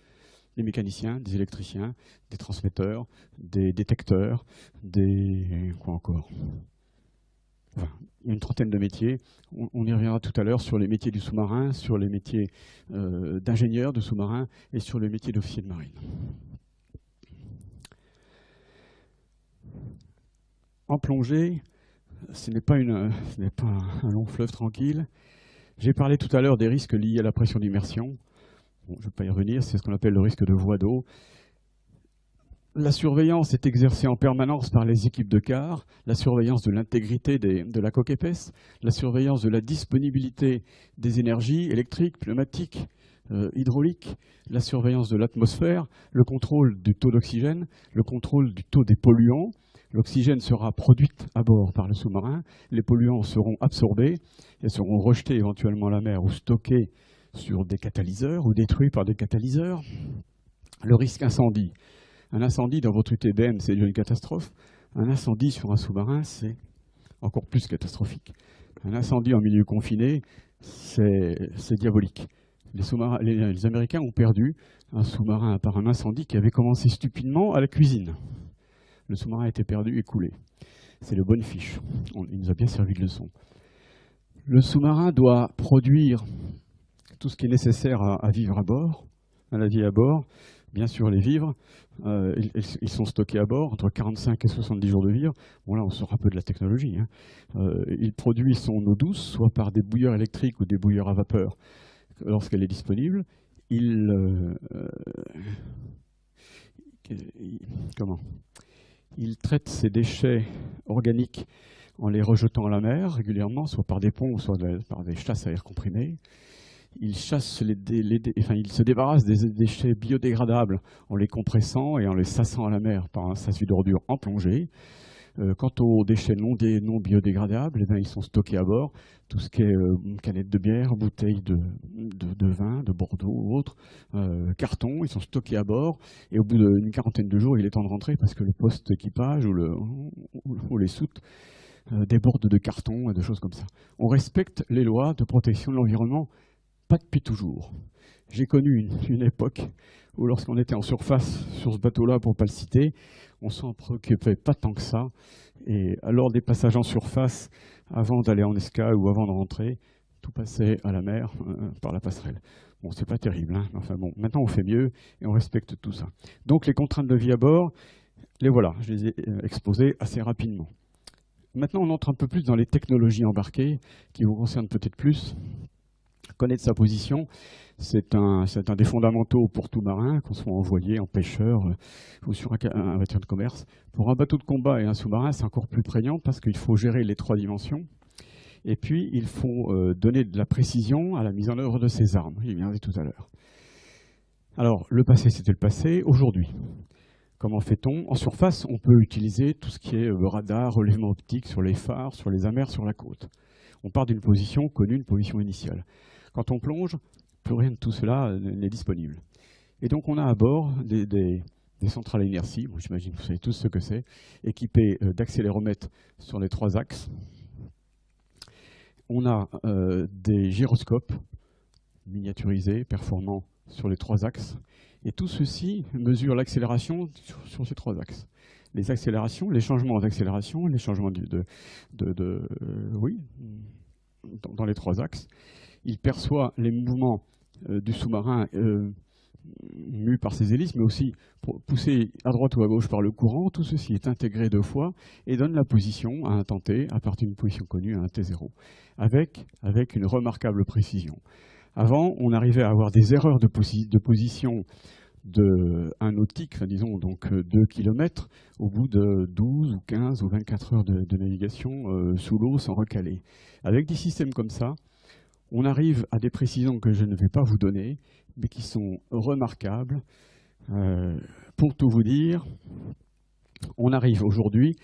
des mécaniciens, des électriciens, des transmetteurs, des détecteurs, des... quoi encore? Une trentaine de métiers. On, y reviendra tout à l'heure sur les métiers du sous-marin, sur les métiers euh, d'ingénieur de sous-marin et sur les métiers d'officier de marine. En plongée, ce n'est pas, un long fleuve tranquille. J'ai parlé tout à l'heure des risques liés à la pression d'immersion. Je ne vais pas y revenir, c'est ce qu'on appelle le risque de voie d'eau. La surveillance est exercée en permanence par les équipes de car, la surveillance de l'intégrité de la coque épaisse, la surveillance de la disponibilité des énergies électriques, pneumatiques, euh, hydrauliques, la surveillance de l'atmosphère, le contrôle du taux d'oxygène, le contrôle du taux des polluants. L'oxygène sera produit à bord par le sous-marin, les polluants seront absorbés et seront rejetés éventuellement à la mer ou stockés sur des catalyseurs ou détruits par des catalyseurs. Le risque incendie, un incendie dans votre UTBM, c'est une catastrophe. Un incendie sur un sous-marin, c'est encore plus catastrophique. Un incendie en milieu confiné, c'est diabolique. Les, Américains ont perdu un sous-marin par un incendie qui avait commencé stupidement à la cuisine. Le sous-marin a été perdu et coulé. C'est le bonne fiche. il nous a bien servi de leçon. Le sous-marin doit produire tout ce qui est nécessaire à vivre à bord, à la vie à bord, bien sûr les vivres, euh, ils, sont stockés à bord, entre 45 et 70 jours de vivre. Bon là, on sort un peu de la technologie. Hein. Euh, il produit son eau douce, soit par des bouilleurs électriques ou des bouilleurs à vapeur, lorsqu'elle est disponible. Il, euh, comment? Il traite ses déchets organiques en les rejetant à la mer régulièrement, soit par des ponts, soit par des chasses à air comprimé il chasse les, enfin, il se débarrasse des déchets biodégradables en les compressant et en les sassant à la mer par un sas d'ordures en plongée. Euh, quant aux déchets non, biodégradables, eh ils sont stockés à bord. Tout ce qui est euh, canettes de bière, bouteilles de, vin, de Bordeaux ou autres, euh, cartons, ils sont stockés à bord. Et au bout d'une quarantaine de jours, il est temps de rentrer parce que le poste équipage ou, le, ou les soutes débordent de cartons et de choses comme ça. On respecte les lois de protection de l'environnement pas depuis toujours. J'ai connu une, époque où lorsqu'on était en surface sur ce bateau-là, pour ne pas le citer, on s'en préoccupait pas tant que ça. Et alors des passages en surface, avant d'aller en escale ou avant de rentrer, tout passait à la mer euh, par la passerelle. Bon, c'est pas terrible, hein enfin bon, maintenant on fait mieux et on respecte tout ça. Donc les contraintes de vie à bord, les voilà, je les ai euh, exposées assez rapidement. Maintenant, on entre un peu plus dans les technologies embarquées, qui vous concernent peut-être plus connaître sa position, c'est un, des fondamentaux pour tout marin, qu'on soit envoyé en pêcheur euh, ou sur un, un de commerce. Pour un bateau de combat et un sous-marin, c'est encore plus prégnant parce qu'il faut gérer les trois dimensions. Et puis, il faut euh, donner de la précision à la mise en œuvre de ces armes. Il vient tout à l'heure. Alors, le passé, c'était le passé. Aujourd'hui, comment fait-on? En surface, on peut utiliser tout ce qui est euh, radar, relèvement optique sur les phares, sur les amers, sur la côte. On part d'une position connue, une position initiale. Quand on plonge, plus rien de tout cela n'est disponible. Et donc on a à bord des, centrales à inertie, j'imagine que vous savez tous ce que c'est, équipées euh, d'accéléromètres sur les trois axes. On a euh, des gyroscopes miniaturisés, performants sur les trois axes. Et tout ceci mesure l'accélération sur, ces trois axes. Les accélérations, les changements d'accélération, les changements de, euh, oui, dans les trois axes il perçoit les mouvements euh, du sous-marin euh, mu par ses hélices, mais aussi poussé à droite ou à gauche par le courant. Tout ceci est intégré deux fois et donne la position à un t à partir d'une position connue à un t0, avec, une remarquable précision. Avant, on arrivait à avoir des erreurs de, position de un nautique, disons donc 2 euh, km, au bout de 12 ou 15 ou 24 heures de, navigation euh, sous l'eau sans recaler. Avec des systèmes comme ça, on arrive à des précisions que je ne vais pas vous donner, mais qui sont remarquables. Euh, pour tout vous dire, on arrive aujourd'hui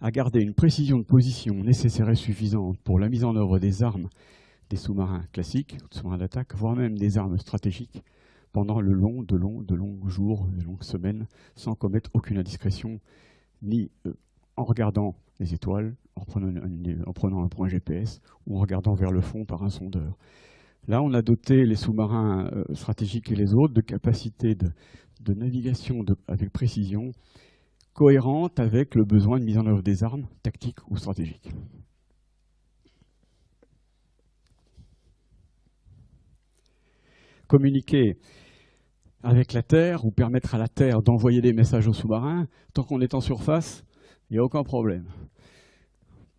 à garder une précision de position nécessaire et suffisante pour la mise en œuvre des armes des sous-marins classiques, sous-marins d'attaque, voire même des armes stratégiques, pendant le long, de longs, de longs jours, de longues semaines, sans commettre aucune indiscrétion, ni euh, en regardant les étoiles, en prenant, en prenant, un point GPS, ou en regardant vers le fond par un sondeur. Là, on a doté les sous-marins euh, stratégiques et les autres de capacités de, navigation avec précision cohérente avec le besoin de mise en œuvre des armes tactiques ou stratégiques. Communiquer avec la Terre ou permettre à la Terre d'envoyer des messages aux sous-marins, tant qu'on est en surface, il n'y a aucun problème.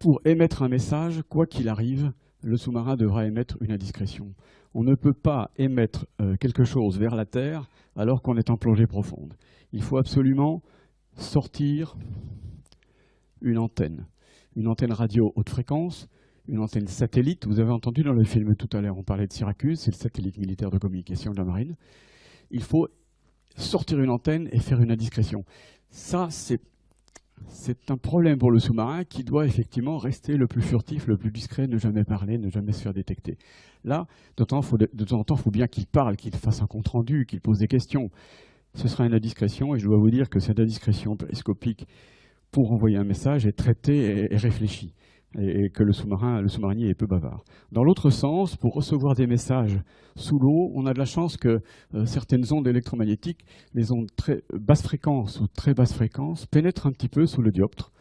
Pour émettre un message, quoi qu'il arrive, le sous-marin devra émettre une indiscrétion. On ne peut pas émettre euh, quelque chose vers la Terre alors qu'on est en plongée profonde. Il faut absolument sortir une antenne. Une antenne radio haute fréquence, une antenne satellite. Vous avez entendu dans le film tout à l'heure, on parlait de Syracuse, c'est le satellite militaire de communication de la marine. Il faut sortir une antenne et faire une indiscrétion. Ça, c'est c'est un problème pour le sous-marin qui doit effectivement rester le plus furtif, le plus discret, ne jamais parler, ne jamais se faire détecter. Là, de temps, en temps, il faut bien qu'il parle, qu'il fasse un compte-rendu, qu'il pose des questions. Ce sera une indiscrétion, et je dois vous dire que cette indiscrétion télescopique pour envoyer un message est traitée et réfléchie et, que le sous-marin, le sous-marinier est peu bavard. Dans l'autre sens, pour recevoir des messages sous l'eau, on a de la chance que euh, certaines ondes électromagnétiques, les ondes très basse fréquence ou très basse fréquence, pénètrent un petit peu sous le dioptre.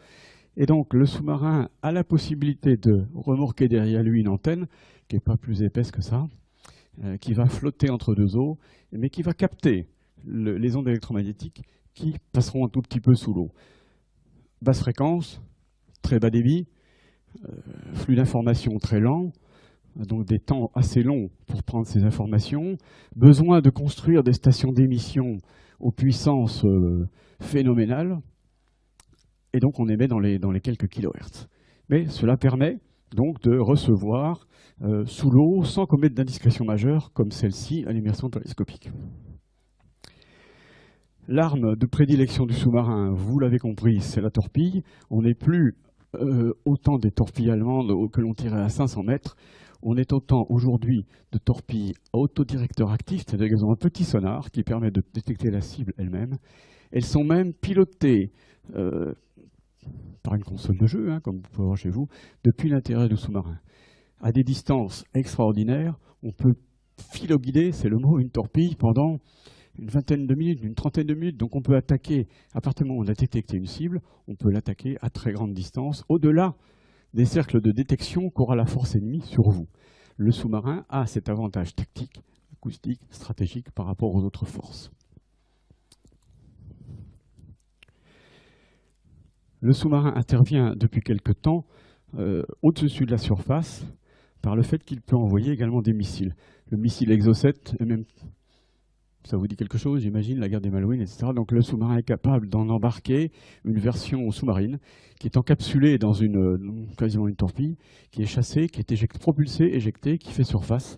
Et donc le sous-marin a la possibilité de remorquer derrière lui une antenne qui n'est pas plus épaisse que ça, euh, qui va flotter entre deux eaux, mais qui va capter les ondes électromagnétiques qui passeront un tout petit peu sous l'eau. Basse fréquence, très bas débit, flux d'informations très lent, donc des temps assez longs pour prendre ces informations, besoin de construire des stations d'émission aux puissances euh, phénoménales, et donc on émet dans les, dans les quelques kilohertz. Mais cela permet donc de recevoir euh, sous l'eau sans commettre d'indiscrétion majeure, comme celle-ci à l'immersion télescopique. L'arme de prédilection du sous-marin, vous l'avez compris, c'est la torpille. On n'est plus euh, autant des torpilles allemandes que l'on tirait à 500 mètres. On est autant aujourd'hui de torpilles autodirecteurs actifs, c'est-à-dire qu'elles ont un petit sonar qui permet de détecter la cible elle-même. Elles sont même pilotées euh, par une console de jeu, hein, comme vous pouvez voir chez vous, depuis l'intérieur du sous-marin. À des distances extraordinaires, on peut filoguider, c'est le mot, une torpille pendant une vingtaine de minutes, une trentaine de minutes. Donc on peut attaquer, à partir du moment où on a détecté une cible, on peut l'attaquer à très grande distance, au-delà des cercles de détection qu'aura la force ennemie sur vous. Le sous-marin a cet avantage tactique, acoustique, stratégique par rapport aux autres forces. Le sous-marin intervient depuis quelque temps euh, au-dessus de la surface par le fait qu'il peut envoyer également des missiles. Le missile Exocet est même ça vous dit quelque chose, j'imagine, la guerre des Malouines, etc. Donc le sous-marin est capable d'en embarquer une version sous-marine qui est encapsulée dans une, quasiment une torpille, qui est chassée, qui est propulsée, éjectée, qui fait surface.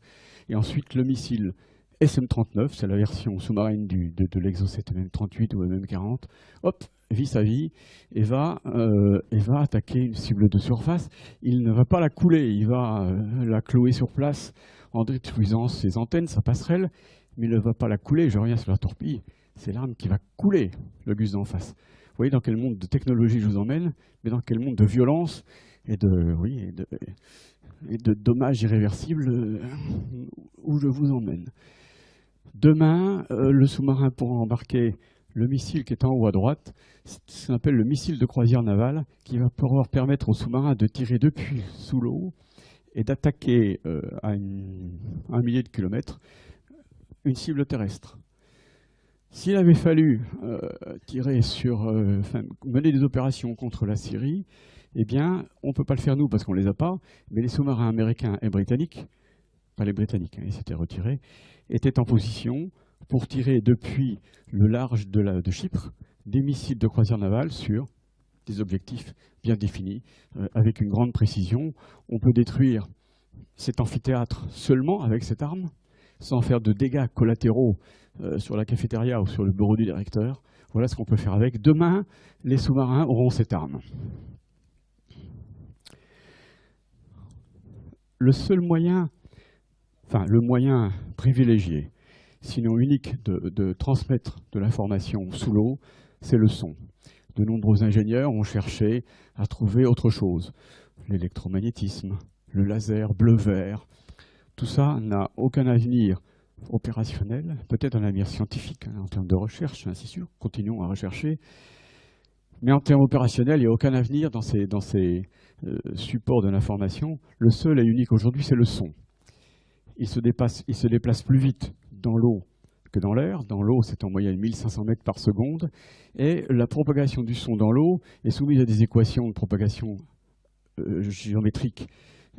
Et ensuite le missile SM-39, c'est la version sous-marine de, de l'exocet MM-38 ou MM-40, hop, vit sa vie et va, euh, et va attaquer une cible de surface. Il ne va pas la couler, il va euh, la clouer sur place en détruisant ses antennes, sa passerelle, mais ne va pas la couler, je reviens sur la torpille, c'est l'arme qui va couler le gus d'en face. Vous voyez dans quel monde de technologie je vous emmène, mais dans quel monde de violence et de, oui, et de, de dommages irréversibles euh, où je vous emmène. Demain, euh, le sous-marin pourra embarquer le missile qui est en haut à droite, ce qu'on appelle le missile de croisière navale, qui va pouvoir permettre au sous-marin de tirer depuis sous l'eau et d'attaquer euh, à un millier de kilomètres une cible terrestre. S'il avait fallu euh, tirer sur, euh, enfin, mener des opérations contre la Syrie, eh bien, on ne peut pas le faire nous parce qu'on ne les a pas, mais les sous-marins américains et britanniques, pas les britanniques, hein, ils s'étaient retirés, étaient en position pour tirer depuis le large de, la, de Chypre des missiles de croisière navale sur des objectifs bien définis, euh, avec une grande précision. On peut détruire cet amphithéâtre seulement avec cette arme, sans faire de dégâts collatéraux euh, sur la cafétéria ou sur le bureau du directeur. Voilà ce qu'on peut faire avec. Demain, les sous-marins auront cette arme. Le seul moyen, enfin le moyen privilégié, sinon unique, de, de transmettre de l'information sous l'eau, c'est le son. De nombreux ingénieurs ont cherché à trouver autre chose. L'électromagnétisme, le laser bleu-vert, tout ça n'a aucun avenir opérationnel, peut-être un avenir scientifique hein, en termes de recherche, hein, c'est sûr, continuons à rechercher, mais en termes opérationnels, il n'y a aucun avenir dans ces, euh, supports de l'information. Le seul et unique aujourd'hui, c'est le son. Il se, déplace plus vite dans l'eau que dans l'air. Dans l'eau, c'est en moyenne 1500 mètres par seconde. Et la propagation du son dans l'eau est soumise à des équations de propagation euh, géométriques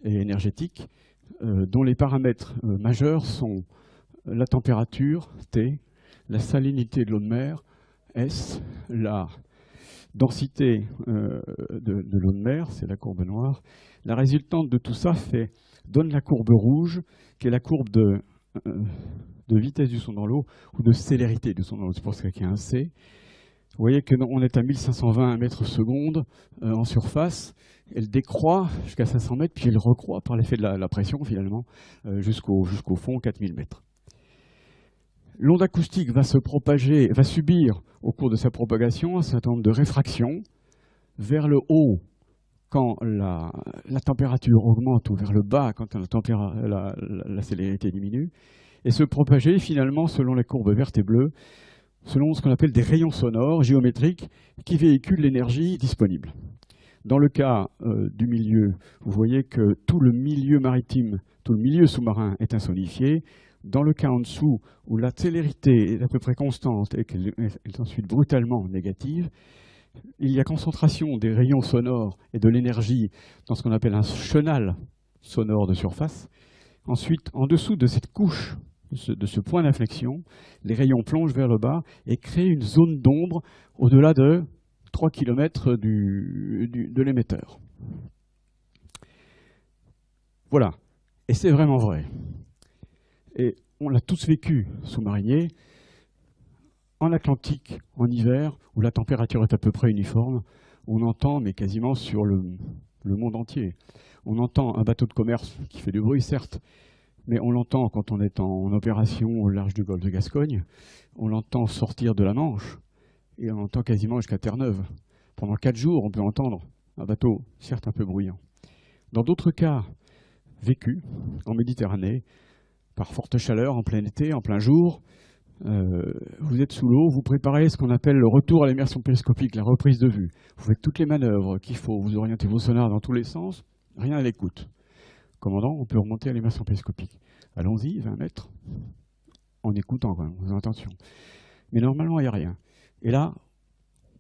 et énergétiques, euh, dont les paramètres euh, majeurs sont la température, T, la salinité de l'eau de mer, S, la densité euh, de, l'eau de mer, c'est la courbe noire. La résultante de tout ça fait, donne la courbe rouge, qui est la courbe de, euh, de vitesse du son dans l'eau ou de célérité du son dans l'eau. C'est pour ça qu'il y a un C. Vous voyez qu'on est à 1520 mètres secondes euh, en surface. Elle décroît jusqu'à 500 mètres, puis elle recroît par l'effet de la, pression finalement euh, jusqu'au fond, 4000 mètres. L'onde acoustique va se propager, va subir au cours de sa propagation un certain nombre de réfractions vers le haut quand la, température augmente ou vers le bas quand la célérité diminue, et se propager finalement selon les courbes vertes et bleues, selon ce qu'on appelle des rayons sonores géométriques qui véhiculent l'énergie disponible. Dans le cas euh, du milieu, vous voyez que tout le milieu maritime, tout le milieu sous-marin est insonifié. Dans le cas en dessous, où la célérité est à peu près constante et qu'elle est ensuite brutalement négative, il y a concentration des rayons sonores et de l'énergie dans ce qu'on appelle un chenal sonore de surface. Ensuite, en dessous de cette couche, de ce point d'inflexion, les rayons plongent vers le bas et créent une zone d'ombre au-delà de 3 km de l'émetteur. Voilà. Et c'est vraiment vrai. Et on l'a tous vécu, sous-marinier, en Atlantique, en hiver, où la température est à peu près uniforme, on entend, mais quasiment sur le, le monde entier, on entend un bateau de commerce qui fait du bruit, certes, mais on l'entend quand on est en opération au large du golfe de Gascogne, on l'entend sortir de la Manche, et on l'entend quasiment jusqu'à Terre-Neuve. Pendant quatre jours, on peut entendre un bateau, certes un peu bruyant. Dans d'autres cas vécus en Méditerranée, par forte chaleur, en plein été, en plein jour, euh, vous êtes sous l'eau, vous préparez ce qu'on appelle le retour à l'immersion périscopique, la reprise de vue. Vous faites toutes les manœuvres qu'il faut, vous orientez vos sonars dans tous les sens, rien à l'écoute. Commandant, on peut remonter à l'immersion périscopique. Allons-y, 20 mètres, en écoutant quand même, faisant attention. Mais normalement, il n'y a rien. Et là,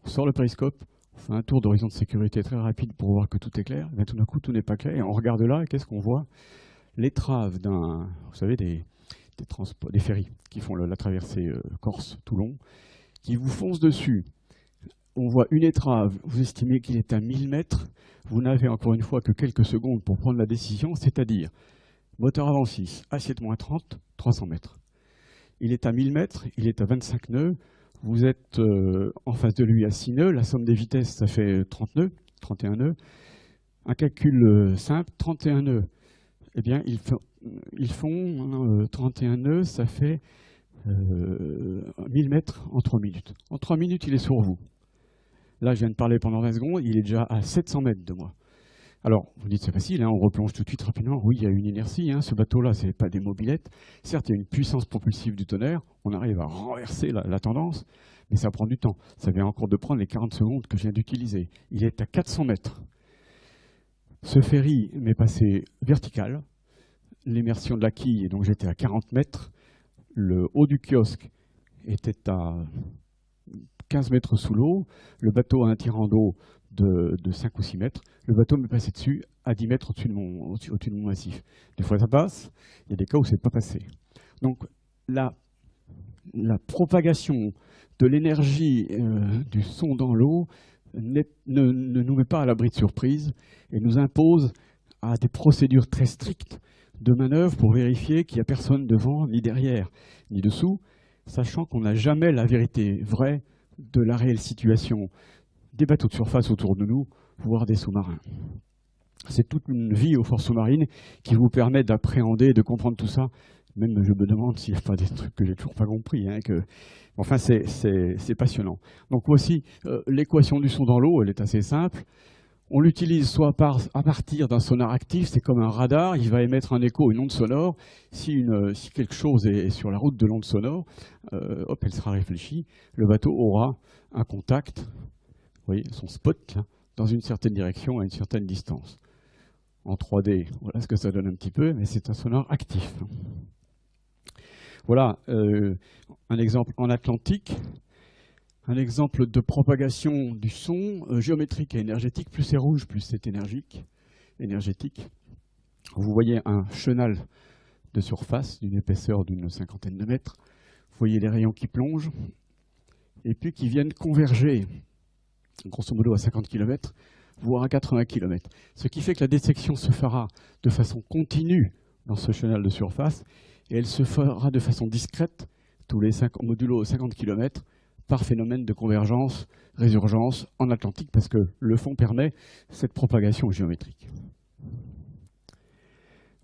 on sort le périscope, on fait un tour d'horizon de sécurité très rapide pour voir que tout est clair. Mais tout d'un coup, tout n'est pas clair. Et on regarde là, qu'est-ce qu'on voit? L'étrave d'un, vous savez, des, des, ferries qui font la traversée euh, Corse-Toulon, qui vous foncent dessus. On voit une étrave, vous estimez qu'il est à 1000 mètres, vous n'avez encore une fois que quelques secondes pour prendre la décision, c'est-à-dire moteur avant 6, assiette moins 30, 300 mètres. Il est à 1000 mètres, il est à 25 nœuds, vous êtes euh, en face de lui à 6 nœuds, la somme des vitesses, ça fait 30 nœuds, 31 nœuds. Un calcul euh, simple, 31 nœuds. Eh bien, ils, font- ils font euh, 31 nœuds, ça fait euh, 1000 mètres en 3 minutes. En 3 minutes, il est sur vous. Là, je viens de parler pendant 20 secondes, il est déjà à 700 mètres de moi. Alors, vous dites c'est facile, hein, on replonge tout de suite rapidement. Oui, il y a une inertie, hein, ce bateau-là, ce n'est pas des mobilettes. Certes, il y a une puissance propulsive du tonnerre, on arrive à renverser la, la tendance, mais ça prend du temps. Ça vient encore de prendre les 40 secondes que je viens d'utiliser. Il est à 400 mètres. Ce ferry m'est passé vertical, l'immersion de la quille, donc j'étais à 40 mètres. Le haut du kiosque était à 15 mètres sous l'eau, le bateau a un tirant d'eau de, de, 5 ou 6 mètres, le bateau me passait dessus à 10 mètres au-dessus de, mon, massif. Des fois ça passe, il y a des cas où c'est pas passé. Donc la, la propagation de l'énergie euh, du son dans l'eau ne, ne, nous met pas à l'abri de surprise et nous impose à des procédures très strictes de manœuvre pour vérifier qu'il n'y a personne devant, ni derrière, ni dessous, sachant qu'on n'a jamais la vérité vraie de la réelle situation des bateaux de surface autour de nous, voire des sous-marins. C'est toute une vie aux forces sous-marines qui vous permet d'appréhender, de comprendre tout ça. Même je me demande s'il n'y a pas des trucs que j'ai toujours pas compris. Hein, que... Enfin, c'est passionnant. Donc voici euh, l'équation du son dans l'eau, elle est assez simple. On l'utilise soit à partir d'un sonar actif, c'est comme un radar, il va émettre un écho, une onde sonore. Si, quelque chose est sur la route de l'onde sonore, euh, hop, elle sera réfléchie. Le bateau aura un contact, vous voyez, son spot, dans une certaine direction, à une certaine distance. En 3D, voilà ce que ça donne un petit peu, mais c'est un sonar actif. Voilà euh, un exemple en Atlantique. Un exemple de propagation du son euh, géométrique et énergétique. Plus c'est rouge, plus c'est énergétique. Vous voyez un chenal de surface d'une épaisseur d'une cinquantaine de mètres. Vous voyez les rayons qui plongent et puis qui viennent converger, grosso modo à 50 km, voire à 80 km. Ce qui fait que la détection se fera de façon continue dans ce chenal de surface et elle se fera de façon discrète tous les 5, modulo 50 km par phénomène de convergence, résurgence en Atlantique, parce que le fond permet cette propagation géométrique.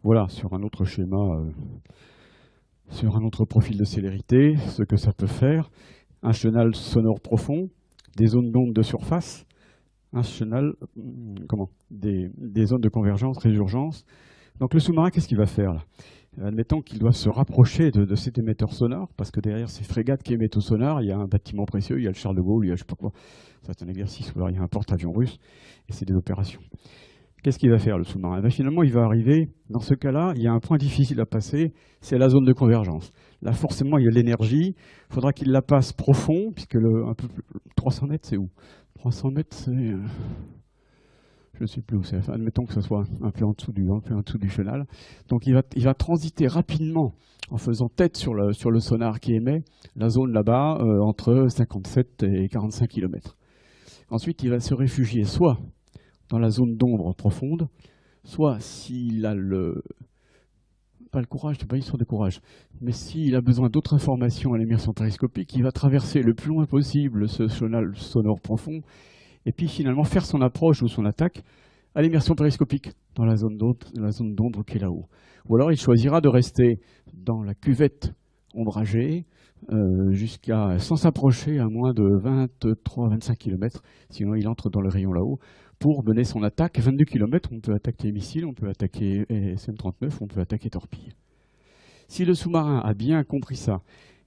Voilà, sur un autre schéma, euh, sur un autre profil de célérité, ce que ça peut faire. Un chenal sonore profond, des zones d'onde de surface, un chenal, hum, comment? Des zones de convergence, résurgence. Donc le sous-marin, qu'est-ce qu'il va faire là? Admettons qu'ils doivent se rapprocher de, cet émetteur sonore, parce que derrière ces frégates qui émettent au sonar, il y a un bâtiment précieux, il y a le Charles de Gaulle, il y a je sais pas quoi. C'est un exercice où il y a un porte-avions russe, et c'est des opérations. Qu'est-ce qu'il va faire le sous-marin? Ben, Finalement, il va arriver, dans ce cas-là, il y a un point difficile à passer, c'est la zone de convergence. Là, forcément, il y a l'énergie, il faudra qu'il la passe profond, puisque le, un peu, 300 mètres, c'est où? 300 mètres, c'est... Je ne sais plus où c'est, admettons que ce soit un peu en dessous du, un peu en dessous du chenal. Donc il va, il va transiter rapidement en faisant tête sur le, sur le sonar qui émet la zone là-bas euh, entre 57 et 45 km. Ensuite, il va se réfugier soit dans la zone d'ombre profonde, soit s'il a le pas le courage, c'est pas une histoire de courage, mais s'il a besoin d'autres informations à l'immersion télescopique, il va traverser le plus loin possible ce chenal sonore profond et puis finalement faire son approche ou son attaque à l'immersion périscopique dans la zone d'ombre qui est là-haut. Ou alors il choisira de rester dans la cuvette ombragée euh, jusqu'à sans s'approcher à moins de 23-25 km, sinon il entre dans le rayon là-haut pour mener son attaque. 22 km, on peut attaquer missiles, on peut attaquer SM-39, on peut attaquer torpille. Si le sous-marin a bien compris ça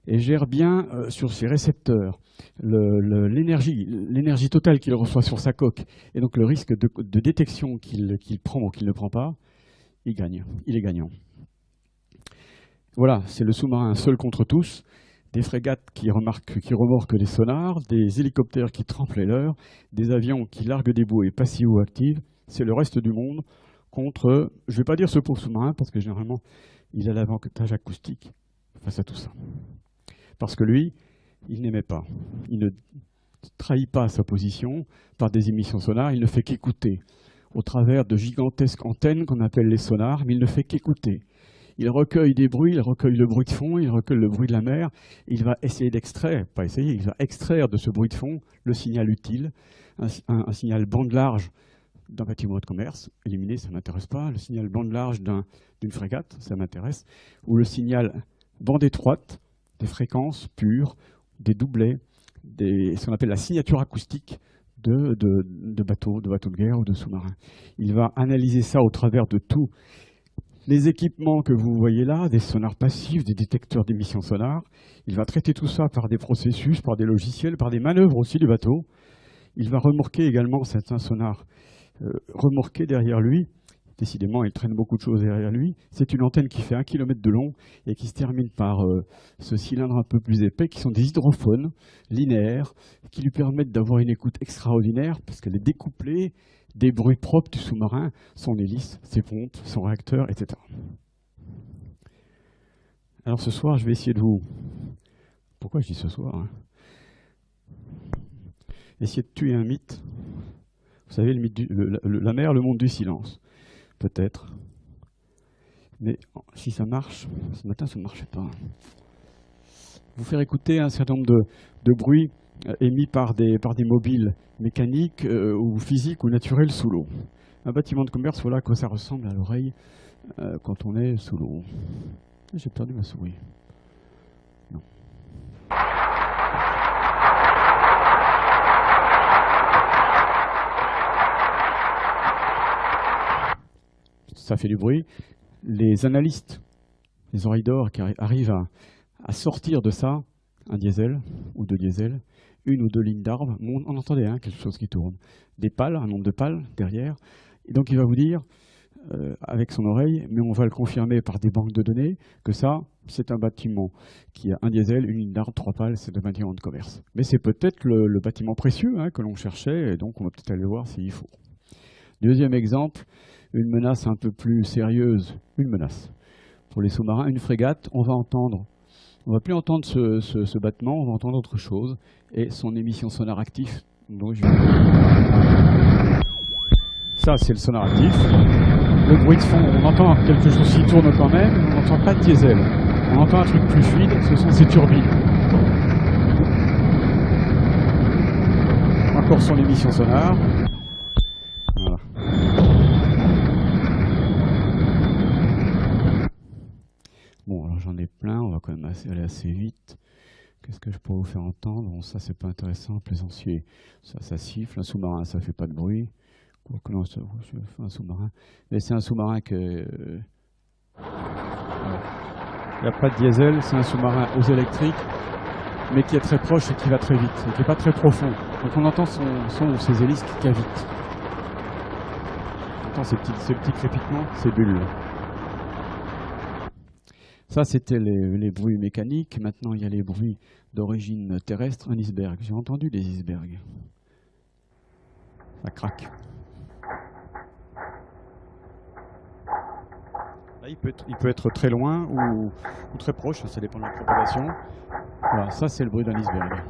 et gère bien euh, sur ses récepteurs l'énergie totale qu'il reçoit sur sa coque et donc le risque de, détection qu'il prend ou qu'il ne prend pas, il gagne, il est gagnant. Voilà, c'est le sous-marin seul contre tous, des frégates qui, remorquent des sonars, des hélicoptères qui trempent les leurs, des avions qui larguent des bouées passives ou actives, c'est le reste du monde contre, je ne vais pas dire ce pauvre sous-marin parce que généralement il a l'avantage acoustique face à tout ça. Parce que lui, il n'aimait pas. Il ne trahit pas sa position par des émissions sonores, il ne fait qu'écouter au travers de gigantesques antennes qu'on appelle les sonars, mais il ne fait qu'écouter. Il recueille des bruits, il recueille le bruit de fond, il recueille le bruit de la mer, il va essayer d'extraire, pas essayer, il va extraire de ce bruit de fond le signal utile, un, signal bande large d'un bâtiment de commerce, éliminé, ça ne m'intéresse pas, le signal bande large d'une frégate, ça m'intéresse, ou le signal bande étroite des fréquences pures, des doublets, des, ce qu'on appelle la signature acoustique de, bateaux, de bateaux de guerre ou de sous-marins. Il va analyser ça au travers de tous les équipements que vous voyez là, des sonars passifs, des détecteurs d'émissions sonores. Il va traiter tout ça par des processus, par des logiciels, par des manœuvres aussi du bateau. Il va remorquer également certains sonars, euh, remorquer derrière lui décidément, il traîne beaucoup de choses derrière lui. C'est une antenne qui fait un kilomètre de long et qui se termine par euh, ce cylindre un peu plus épais, qui sont des hydrophones linéaires, qui lui permettent d'avoir une écoute extraordinaire, parce qu'elle est découplée des bruits propres du sous-marin, son hélice, ses pompes, son réacteur, etc. Alors ce soir, je vais essayer de vous... Pourquoi je dis ce soir hein Essayer de tuer un mythe. Vous savez, la mer, le monde du silence. Peut-être. Mais si ça marche, ce matin ça ne marchait pas. Vous faire écouter un certain nombre de, bruits euh, émis par des, par des mobiles mécaniques euh, ou physiques ou naturels sous l'eau. Un bâtiment de commerce, voilà à quoi ça ressemble à l'oreille euh, quand on est sous l'eau. J'ai perdu ma souris. Ça fait du bruit. Les analystes, les oreilles d'or qui arri- arrivent à, sortir de ça un diesel ou deux diesels, une ou deux lignes d'arbres, on, entendait hein, quelque chose qui tourne. Des pales, un nombre de pales derrière. Et donc il va vous dire, euh, avec son oreille, mais on va le confirmer par des banques de données, que ça, c'est un bâtiment qui a un diesel, une ligne d'arbre, trois pales, c'est un bâtiment de commerce. Mais c'est peut-être le, le bâtiment précieux hein, que l'on cherchait, et donc on va peut-être aller voir s'il faut. Deuxième exemple, une menace un peu plus sérieuse, une menace. Pour les sous-marins, une frégate, on va entendre, on va plus entendre ce, ce- battement, on va entendre autre chose, et son émission sonore actif. dont je- Ça, c'est le sonar actif. Le bruit de fond, on entend quelque chose qui tourne quand même, on n'entend pas de diesel. On entend un truc plus fluide, ce sont ces turbines. Encore son émission sonore. Voilà. Bon, alors j'en ai plein, on va quand même aller assez vite. Qu'est-ce que je pourrais vous faire entendre? Ça c'est pas intéressant, plaisancier, ça, ça siffle, un sous-marin, ça fait pas de bruit. Quoique non, ça- je fais un sous-marin. Mais c'est un sous-marin que... euh. Il n'y a pas de diesel, c'est un sous-marin aux électriques, mais qui est très proche et qui va très vite, et qui n'est pas très profond. Donc on entend son son ou ses hélices qui cavitent. On entend ces petits, ces petits crépitements, ces bulles. Ça, c'était les, bruits mécaniques. Maintenant, il y a les bruits d'origine terrestre. Un iceberg. J'ai entendu des icebergs. Ça craque. Là, il peut être, il peut être très loin ou, ou très proche, ça dépend de la propagation. Voilà, ça c'est le bruit d'un iceberg.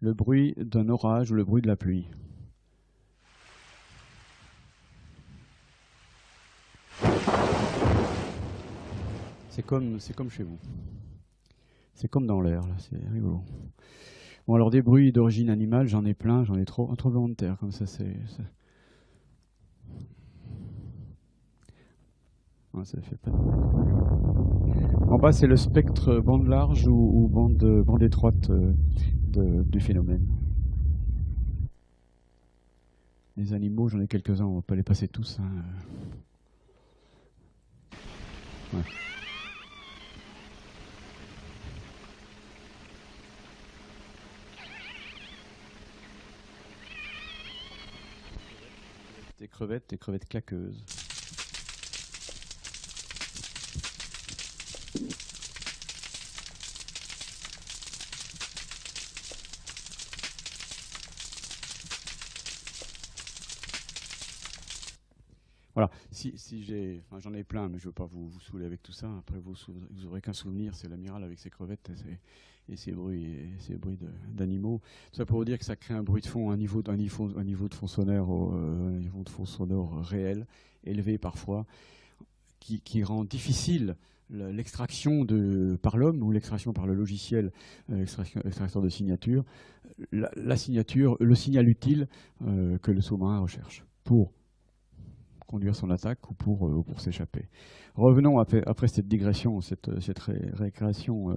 Le bruit d'un orage ou le bruit de la pluie. C'est comme, chez vous. C'est comme dans l'air, là, c'est rigolo. Bon, alors des bruits d'origine animale, j'en ai plein, j'en ai trop, un tremblement de terre, comme ça, c'est. fait pas. En bas, c'est le spectre bande large ou, bande, bande étroite euh, du phénomène. Les animaux, j'en ai quelques-uns, on va pas les passer tous. hein. Ouais. Des crevettes, des crevettes claqueuses. Voilà, si, si j'ai, enfin, j'en ai plein, mais je ne veux pas vous, vous saouler avec tout ça. Après, vous, vous aurez qu'un souvenir, c'est l'amiral avec ses crevettes et ses bruits, et ses bruits d'animaux. Ça pour vous dire que ça crée un bruit de fond, un niveau, de fond sonore, euh, un niveau de fond sonore réel, élevé parfois, qui, rend difficile le- l'extraction par l'homme ou l'extraction par le logiciel euh, extracteur de signature, la, signature, le signal utile euh, que le sous-marin recherche pour conduire son attaque ou pour, ou pour s'échapper. Revenons après, cette digression, cette, cette ré- récréation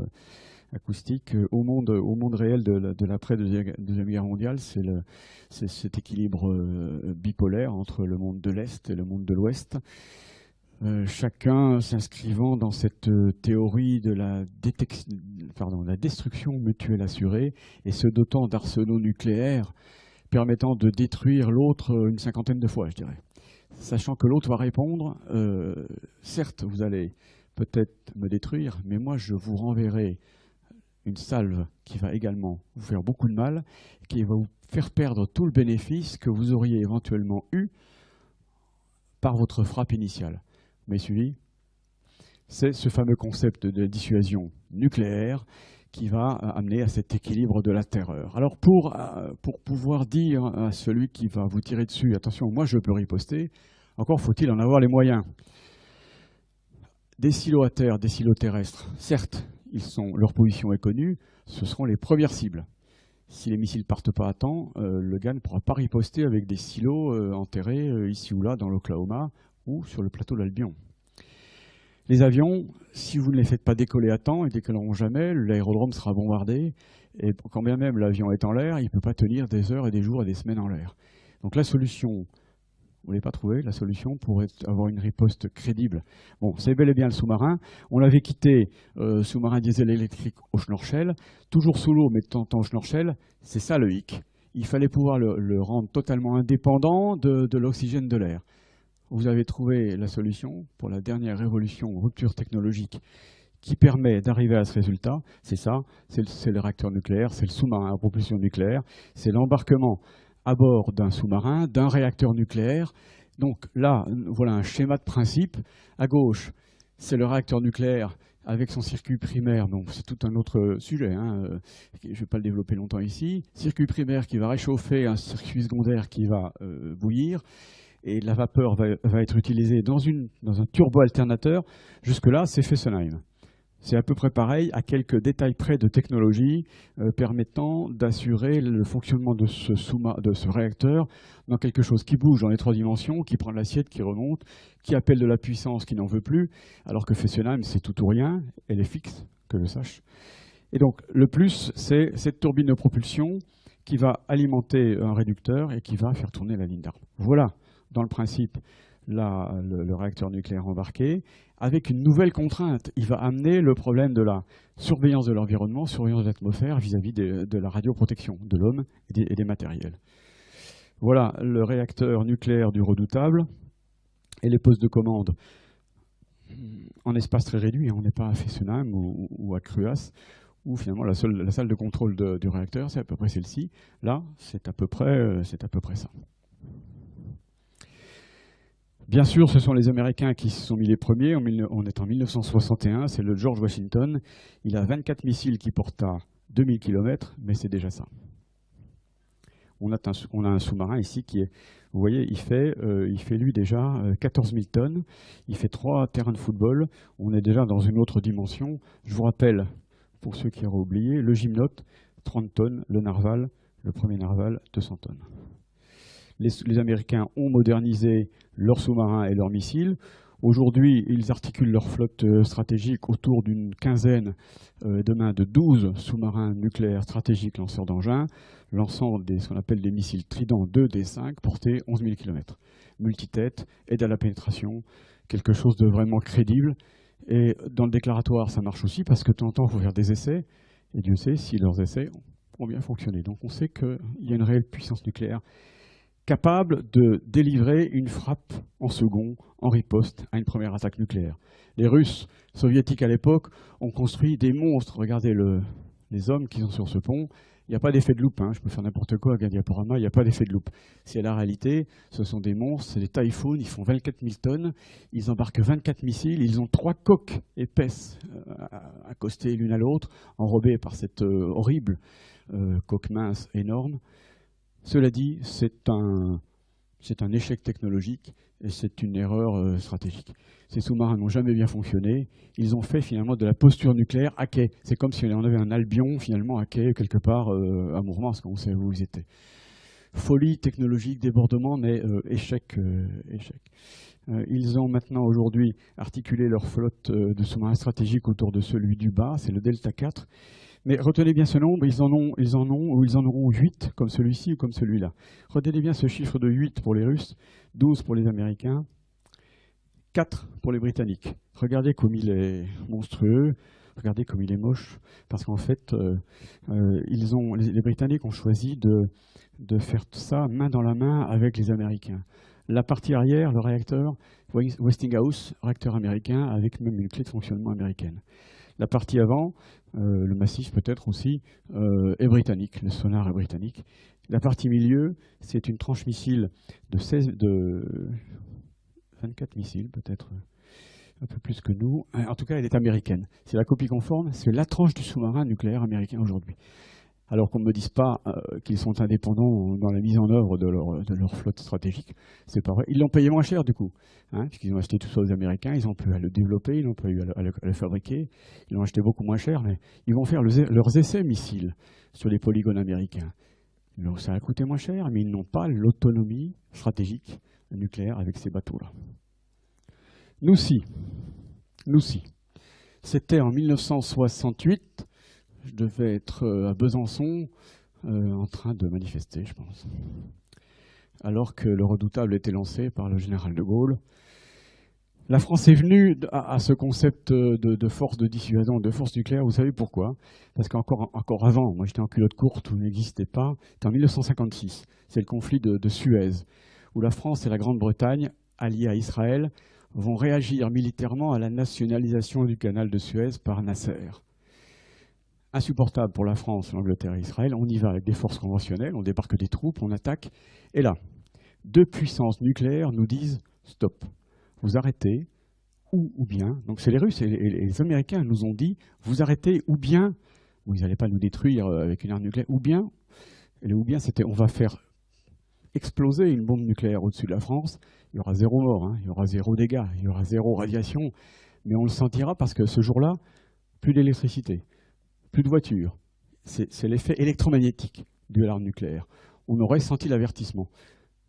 acoustique euh, au monde, au monde réel de, la- de l'après deuxième Deuxième guerre mondiale. C'est cet équilibre euh, bipolaire entre le monde de l'est et le monde de l'ouest. Euh, chacun s'inscrivant dans cette euh, théorie de la, destruction mutuelle assurée et se dotant d'arsenaux nucléaires permettant de détruire l'autre une cinquantaine de fois, je dirais. Sachant que l'autre va répondre, euh, certes, vous allez peut-être me détruire, mais moi, je vous renverrai une salve qui va également vous faire beaucoup de mal, qui va vous faire perdre tout le bénéfice que vous auriez éventuellement eu par votre frappe initiale. M'avez suivi C'est ce fameux concept de dissuasion nucléaire qui va amener à cet équilibre de la terreur. Alors pour, euh, pour pouvoir dire à celui qui va vous tirer dessus, attention, moi je peux riposter, encore faut-il en avoir les moyens. Des silos à terre, des silos terrestres, certes, ils sont, leur position est connue, ce seront les premières cibles. Si les missiles partent pas à temps, euh, le gars ne pourra pas riposter avec des silos euh, enterrés euh, ici ou là dans l'Oklahoma ou sur le plateau d'Albion. Les avions, si vous ne les faites pas décoller à temps, ils décolleront jamais, l'aérodrome sera bombardé, et quand bien même l'avion est en l'air, il ne peut pas tenir des heures et des jours et des semaines en l'air. Donc la solution vous ne pas trouvé, la solution pour avoir une riposte crédible. Bon, c'est bel et bien le sous-marin. On l'avait quitté, euh, sous-marin diesel électrique au Schnorchel, toujours sous l'eau, mais tentant Schnorchel, c'est ça le hic. Il fallait pouvoir le, rendre totalement indépendant de, de l'oxygène de l'air. Vous avez trouvé la solution pour la dernière révolution, rupture technologique, qui permet d'arriver à ce résultat. C'est ça, c'est le réacteur nucléaire, c'est le sous-marin à propulsion nucléaire, c'est l'embarquement à bord d'un sous-marin, d'un réacteur nucléaire. Donc là, voilà un schéma de principe. À gauche, c'est le réacteur nucléaire avec son circuit primaire, donc c'est tout un autre sujet, hein, euh, je ne vais pas le développer longtemps ici. Circuit primaire qui va réchauffer un circuit secondaire qui va euh, bouillir, et la vapeur va, être utilisée dans, dans un turbo-alternateur. Jusque-là, c'est Fessenheim. C'est à peu près pareil, à quelques détails près de technologie euh, permettant d'assurer le fonctionnement de ce, de ce réacteur dans quelque chose qui bouge dans les trois dimensions, qui prend l'assiette, qui remonte, qui appelle de la puissance, qui n'en veut plus, alors que Fessenheim, c'est tout ou rien, elle est fixe, que je sache. Et donc, le plus, c'est cette turbine de propulsion qui va alimenter un réducteur et qui va faire tourner la ligne d'arbre. Voilà, dans le principe, le, réacteur nucléaire embarqué, avec une nouvelle contrainte. Il va amener le problème de la surveillance de l'environnement, surveillance de l'atmosphère vis-à-vis de, la radioprotection de l'homme et, des matériels. Voilà le réacteur nucléaire du redoutable et les postes de commande en espace très réduit. On n'est pas à Fessenheim ou, à Cruas, où finalement la, seule, la salle de contrôle du réacteur, c'est à peu près celle-ci. Là, c'est à, peu près, euh, à peu près ça. Bien sûr, ce sont les Américains qui se sont mis les premiers. On est en 1961, c'est le George Washington. Il a 24 missiles qui portent à 2000 km, mais c'est déjà ça. On a un, sous-marin ici qui est, vous voyez, il fait, euh, lui déjà 14 euh, 000 tonnes. Il fait trois terrains de football. On est déjà dans une autre dimension. Je vous rappelle, pour ceux qui auraient oublié, le Gymnote, 30 tonnes, le Narval, le premier Narval, 200 tonnes les, Américains ont modernisé leurs sous-marins et leurs missiles. Aujourd'hui, ils articulent leur flotte euh, stratégique autour d'une quinzaine, euh, demain de 12 sous-marins nucléaires stratégiques lanceurs d'engins, lançant des, ce qu'on appelle des missiles Trident 2 D5 portés 11 000 km. Multitête, aide à la pénétration, quelque chose de vraiment crédible. Et dans le déclaratoire, ça marche aussi parce que de temps en temps, il faut faire des essais. Et Dieu sait si leurs essais ont bien fonctionné. Donc on sait qu'il y a une réelle puissance nucléaire capable de délivrer une frappe en second, en riposte à une première attaque nucléaire. Les Russes soviétiques à l'époque ont construit des monstres. Regardez les hommes qui sont sur ce pont. Il n'y a pas d'effet de loupe. Hein. Je peux faire n'importe quoi avec un diaporama. Il n'y a pas d'effet de loupe. C'est la réalité. Ce sont des monstres. C'est des typhoons. Ils font 24 000 tonnes. Ils embarquent 24 missiles. Ils ont trois coques épaisses euh, accostées l'une à l'autre, enrobées par cette euh, horrible euh, coque mince énorme. Cela dit, c'est un, échec technologique et c'est une erreur euh, stratégique. Ces sous-marins n'ont jamais bien fonctionné. Ils ont fait finalement de la posture nucléaire à quai. C'est comme si on avait un Albion finalement à quai quelque part euh, à Mourmansk, on sait où ils étaient. Folie technologique, débordement, mais euh, échec. échec. ils ont maintenant aujourd'hui articulé leur flotte de sous-marins stratégiques autour de celui du bas, c'est le Delta 4. Mais retenez bien ce nombre, ils en ont, ils en ont ou ils en auront 8 comme celui-ci ou comme celui-là. Retenez bien ce chiffre de 8 pour les Russes, 12 pour les Américains, 4 pour les Britanniques. Regardez comme il est monstrueux. Regardez comme il est moche, parce qu'en fait, euh, euh, ils ont, les, Britanniques ont choisi de, de faire ça main dans la main avec les Américains. La partie arrière, le réacteur Westinghouse, réacteur américain, avec même une clé de fonctionnement américaine. La partie avant, euh, le massif peut-être aussi, euh, est britannique, le sonar est britannique. La partie milieu, c'est une tranche missile de, 16, de 24 missiles, peut-être un peu plus que nous. En tout cas, elle est américaine. C'est la copie conforme, c'est la tranche du sous-marin nucléaire américain aujourd'hui. Alors qu'on ne me dise pas euh, qu'ils sont indépendants dans la mise en œuvre de leur, flotte stratégique, c'est pas vrai. Ils l'ont payé moins cher du coup, hein, puisqu'ils ont acheté tout ça aux Américains, ils ont pu à le développer, ils ont pu à le, fabriquer, ils l'ont acheté beaucoup moins cher, mais ils vont faire le- leurs essais missiles sur les polygones américains. Donc ça a coûté moins cher, mais ils n'ont pas l'autonomie stratégique nucléaire avec ces bateaux-là. Nous si, nous si. C'était en 1968, je devais être euh, à Besançon euh, en train de manifester, je pense. Alors que le redoutable était lancé par le général de Gaulle. La France est venue à, ce concept de, de force de dissuasion, de force nucléaire. Vous savez pourquoi? Parce qu'encore encore avant, moi j'étais en culotte courte, où n'existait pas. C'était en 1956. C'est le conflit de Suez, où la France et la Grande-Bretagne, alliées à Israël, vont réagir militairement à la nationalisation du canal de Suez par Nasser insupportable pour la France, l'Angleterre et Israël. On y va avec des forces conventionnelles, on débarque des troupes, on attaque. Et là, deux puissances nucléaires nous disent stop, vous arrêtez, ou, ou bien, donc c'est les Russes et les, Américains nous ont dit vous arrêtez, ou bien, vous n'allez pas nous détruire euh, avec une arme nucléaire, ou bien, ou bien c'était on va faire exploser une bombe nucléaire au-dessus de la France, il y aura zéro mort, hein, il y aura zéro dégâts, il y aura zéro radiation, mais on le sentira parce que ce jour-là, plus d'électricité, plus de voitures. C'est l'effet électromagnétique de l'arme nucléaire. On aurait senti l'avertissement.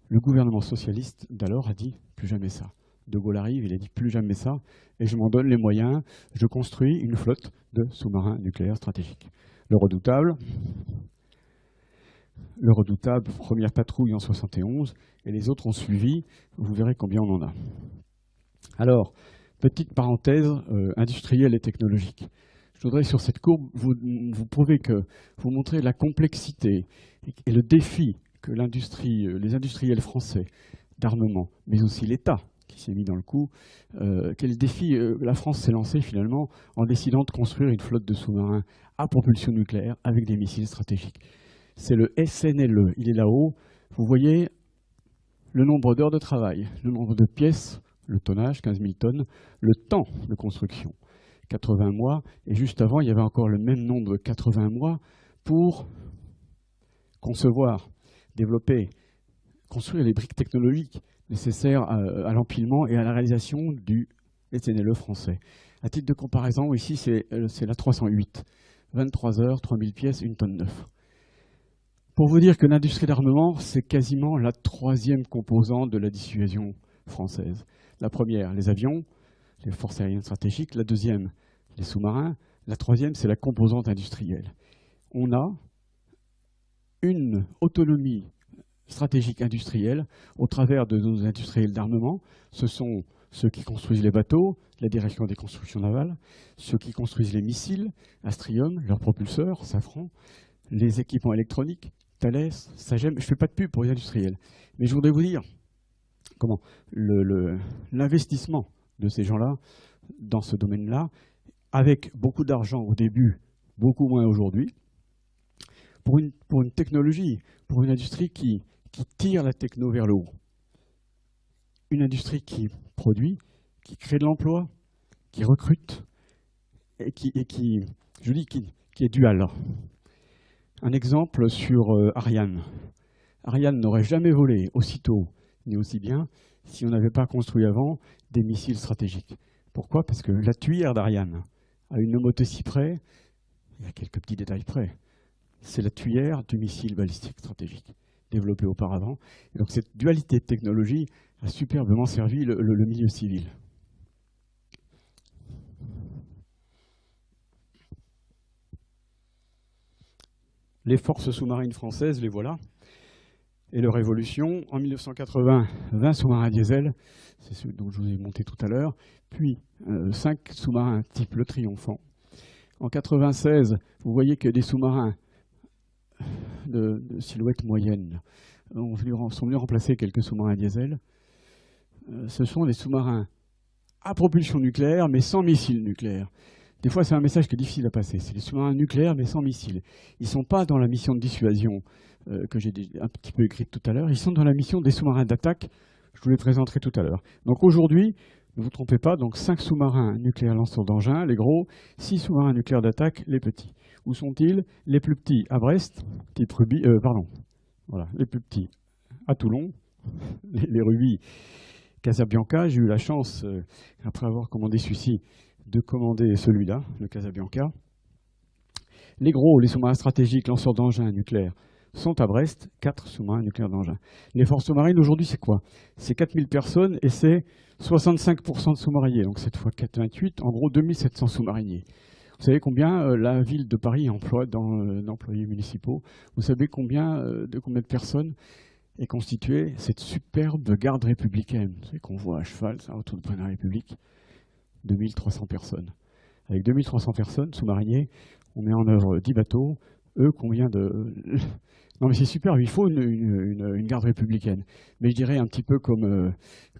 Le gouvernement socialiste d'alors a dit plus jamais ça. De Gaulle arrive, il a dit plus jamais ça, et je m'en donne les moyens. Je construis une flotte de sous-marins nucléaires stratégiques. Le redoutable, le redoutable, première patrouille en 71, et les autres ont suivi. Vous verrez combien on en a. Alors, petite parenthèse euh, industrielle et technologique. Voudrais sur cette courbe vous, vous prouver que vous montrer la complexité et, et le défi que l'industrie, euh, les industriels français d'armement, mais aussi l'État qui s'est mis dans le coup, euh, quel défi euh, la France s'est lancée finalement en décidant de construire une flotte de sous-marins à propulsion nucléaire avec des missiles stratégiques. C'est le SNLE, il est là-haut. Vous voyez le nombre d'heures de travail, le nombre de pièces, le tonnage, 15 000 tonnes, le temps de construction, 80 mois, et juste avant, il y avait encore le même nombre de 80 mois pour concevoir, développer, construire les briques technologiques nécessaires à, l'empilement et à la réalisation du SNLE français. À titre de comparaison, ici, c'est euh, la 308. 23 heures, 3000 pièces, une tonne neuf. Pour vous dire que l'industrie d'armement, c'est quasiment la troisième composante de la dissuasion française. La première, les avions, les forces aériennes stratégiques. La deuxième, les sous-marins. La troisième, c'est la composante industrielle. On a une autonomie stratégique industrielle au travers de nos industriels d'armement. Ce sont ceux qui construisent les bateaux, la direction des constructions navales, ceux qui construisent les missiles, Astrium, leurs propulseurs, Safran, les équipements électroniques, Thales, Sagem. Je ne fais pas de pub pour les industriels, mais je voudrais vous dire comment l'investissement de ces gens-là dans ce domaine-là, avec beaucoup d'argent au début, beaucoup moins aujourd'hui, pour une, technologie, pour une industrie qui, tire la techno vers le haut. Une industrie qui produit, qui crée de l'emploi, qui recrute et qui, et qui je dis, qui, qui est dual. Un exemple sur euh, Ariane. Ariane n'aurait jamais volé aussitôt ni aussi bien si on n'avait pas construit avant des missiles stratégiques. Pourquoi? Parce que la tuyère d'Ariane a une homothétie près, il y a quelques petits détails près, c'est la tuyère du missile balistique stratégique développé auparavant. Donc cette dualité de technologie a superbement servi le milieu civil. Les forces sous-marines françaises, les voilà. Et leur évolution, en 1980, 20 sous-marins diesel, c'est ceux dont je vous ai monté tout à l'heure, puis euh, 5 sous-marins type le Triomphant. En 96, vous voyez que des sous-marins de, de silhouette moyenne ont venu- sont venus remplacer quelques sous-marins diesel. Euh, ce sont des sous-marins à propulsion nucléaire, mais sans missiles nucléaires. Des fois, c'est un message qui est difficile à passer. C'est des sous-marins nucléaires, mais sans missiles. Ils ne sont pas dans la mission de dissuasion euh, que j'ai un petit peu écrite tout à l'heure. Ils sont dans la mission des sous-marins d'attaque. Je vous les présenterai tout à l'heure. Donc aujourd'hui, ne vous trompez pas, donc 5 sous-marins nucléaires lanceurs d'engins, les gros, 6 sous-marins nucléaires d'attaque, les petits. Où sont-ils? Les plus petits à Brest, type Ruby, euh, pardon, voilà, les plus petits à Toulon, les, Ruby Casabianca. J'ai eu la chance, euh, après avoir commandé celui-ci, de commander celui-là, le Casabianca. Les gros, les sous-marins stratégiques lanceurs d'engins nucléaires, sont à Brest, 4 sous-marins nucléaires d'engins. Les forces marines aujourd'hui, c'est quoi? C'est 4000 personnes et c'est 65% de sous-mariniers. Donc cette fois 428, en gros 2700 sous-mariniers. Vous savez combien euh, la ville de Paris emploie euh, d'employés municipaux? Vous savez combien euh, de combien de personnes est constituée cette superbe garde républicaine? Qu'on voit à cheval, autour de la République 2300 personnes. Avec 2300 personnes, sous-mariniers, on met en œuvre 10 bateaux. Eux, combien de... Non mais c'est super, il faut une, garde républicaine. Mais je dirais un petit peu comme, euh,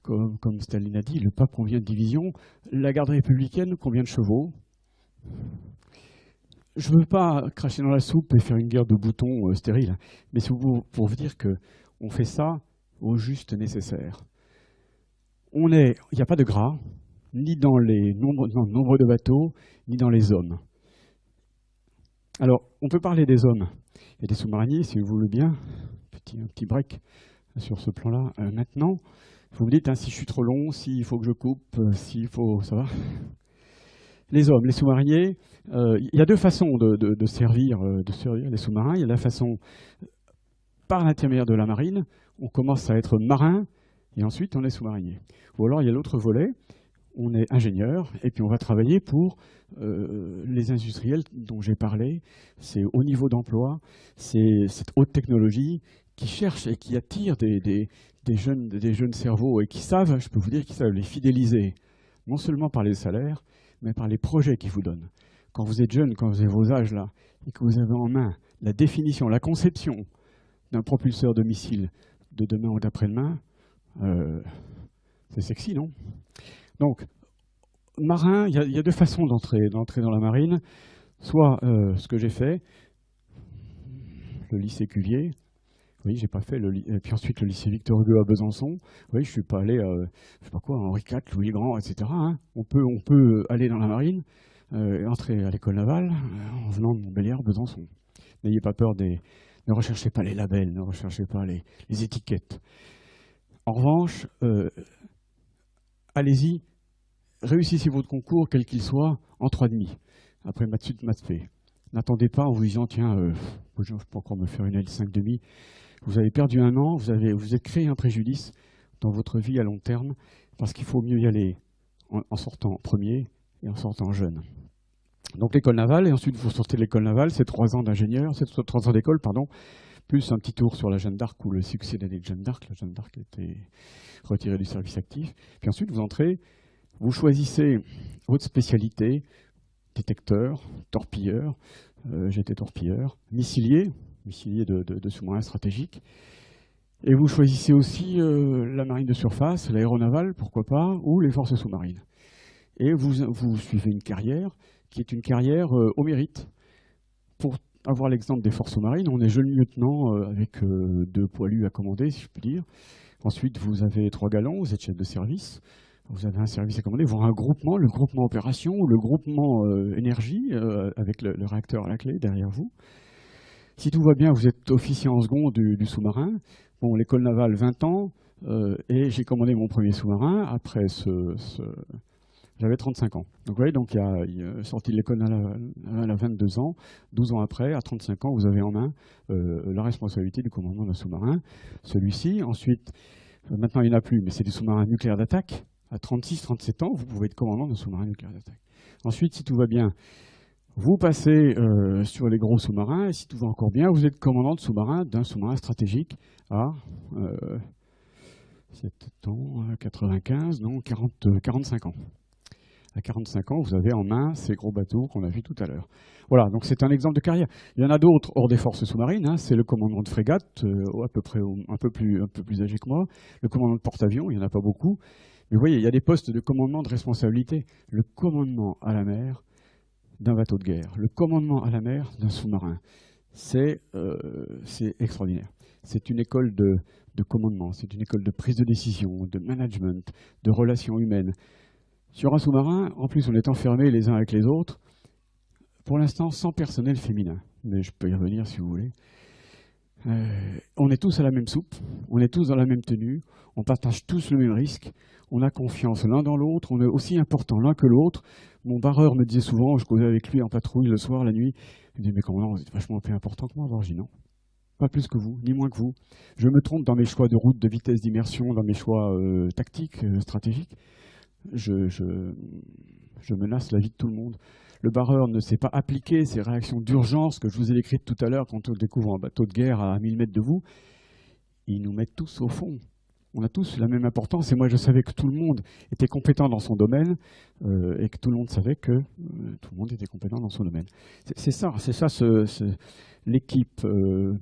comme, comme Staline a dit, le pape combien de divisions La garde républicaine, combien de chevaux Je ne veux pas cracher dans la soupe et faire une guerre de boutons euh, stérile, mais c'est pour, vous dire que on fait ça au juste nécessaire. Il n'y a pas de gras, ni dans les nombres, dans le nombre de bateaux, ni dans les hommes. Alors, on peut parler des hommes et des sous-mariniers, si vous voulez bien. Petit, un petit break sur ce plan-là. Euh, maintenant, vous me dites hein, si je suis trop long, s'il faut que je coupe, euh, s'il faut. Ça va Les hommes, les sous-mariniers, euh, il y a deux façons de, servir, de servir les sous-marins. Il y a la façon par l'intermédiaire de la marine, on commence à être marin et ensuite on est sous-marinier. Ou alors il y a l'autre volet, on est ingénieur et puis on va travailler pour euh, les industriels dont j'ai parlé. C'est haut niveau d'emploi, c'est cette haute technologie qui cherche et qui attire des, jeunes, cerveaux et qui savent, je peux vous dire, qu'ils savent les fidéliser, non seulement par les salaires, mais par les projets qu'ils vous donnent. Quand vous êtes jeune, quand vous avez vos âges là, et que vous avez en main la définition, la conception d'un propulseur de missile de demain ou d'après-demain, euh, c'est sexy, non? Donc, marin, il y, a- deux façons d'entrer dans la marine. Soit euh, ce que j'ai fait, le lycée Cuvier. Oui, j'ai pas fait le et puis ensuite le lycée Victor Hugo à Besançon. Oui, je suis pas allé, euh, je sais pas quoi, Henri IV, Louis Grand, etc. hein. On peut, on peut aller dans la marine, euh, et entrer à l'école navale euh, en venant de Montbéliard, Besançon. N'ayez pas peur des, ne recherchez pas les labels, ne recherchez pas les, étiquettes. En revanche, euh, allez-y, réussissez votre concours, quel qu'il soit, en 3,5, après maths sup, maths. N'attendez pas en vous disant, tiens, euh, je peux encore me faire une L5 demi. Vous avez perdu un an, vous avez, êtes créé un préjudice dans votre vie à long terme, parce qu'il faut mieux y aller en, en sortant premier et en sortant jeune. Donc l'école navale, et ensuite vous sortez de l'école navale, c'est trois ans d'ingénieur, c'est trois ans d'école, pardon, plus un petit tour sur la Jeanne d'Arc ou le succès de Jeanne d'Arc. La Jeanne d'Arc a été retirée du service actif. Puis ensuite, vous entrez, vous choisissez votre spécialité, détecteur, torpilleur, euh, j'étais torpilleur, missilier, missilier de, sous-marins stratégiques. Et vous choisissez aussi euh, la marine de surface, l'aéronavale, pourquoi pas, ou les forces sous-marines. Et vous, vous suivez une carrière qui est une carrière euh, au mérite. Pour avoir l'exemple des forces marines, on est jeune lieutenant euh, avec euh, deux poilus à commander, si je puis dire. Ensuite, vous avez trois galons, vous êtes chef de service. Vous avez un service à commander, voire un groupement, le groupement opération ou le groupement euh, énergie, avec le, réacteur à la clé derrière vous. Si tout va bien, vous êtes officier en second du, sous-marin. Bon, l'école navale, 20 ans, et j'ai commandé mon premier sous-marin après ce, j'avais 35 ans. Donc vous voyez, donc il a, a sorti de l'école à, à 22 ans, 12 ans après, à 35 ans, vous avez en main euh, la responsabilité du commandement d'un sous-marin. Celui-ci, ensuite, euh, maintenant il n'y en a plus, mais c'est des sous-marins nucléaires d'attaque. À 36, 37 ans, vous pouvez être commandant d'un sous-marin nucléaire d'attaque. Ensuite, si tout va bien, vous passez euh, sur les gros sous-marins, et si tout va encore bien, vous êtes commandant de sous-marin d'un sous-marin stratégique à euh, 7 ans, 95, non, 40, 45 ans. À 45 ans, vous avez en main ces gros bateaux qu'on a vus tout à l'heure. Voilà, donc c'est un exemple de carrière. Il y en a d'autres hors des forces sous-marines. hein. c'est le commandement de frégate, euh, à peu près un peu, plus, un peu plus âgé que moi. Le commandement de porte-avions, il n'y en a pas beaucoup. Mais vous voyez, il y a des postes de commandement de responsabilité. Le commandement à la mer d'un bateau de guerre, le commandement à la mer d'un sous-marin, c'est euh, extraordinaire. C'est une école de commandement, c'est une école de prise de décision, de management, de relations humaines. Sur un sous-marin, en plus, on est enfermés les uns avec les autres, pour l'instant sans personnel féminin, mais je peux y revenir si vous voulez. Euh, on est tous à la même soupe, on est tous dans la même tenue, on partage tous le même risque, on a confiance l'un dans l'autre, on est aussi important l'un que l'autre. Mon barreur me disait souvent, je causais avec lui en patrouille le soir, la nuit, il me disait, mais comment vous êtes vachement plus important que moi, alors non? Pas plus que vous, ni moins que vous. Je me trompe dans mes choix de route, de vitesse d'immersion, dans mes choix euh, tactiques, euh, stratégiques. Je, menace la vie de tout le monde. Le barreur ne sait pas appliquer ces réactions d'urgence que je vous ai décrites tout à l'heure quand on découvre un bateau de guerre à 1000 mètres de vous. Ils nous mettent tous au fond. On a tous la même importance et moi je savais que tout le monde était compétent dans son domaine euh, et que tout le monde savait que euh, tout le monde était compétent dans son domaine. C'est ça, c'est ça l'équipe. euh,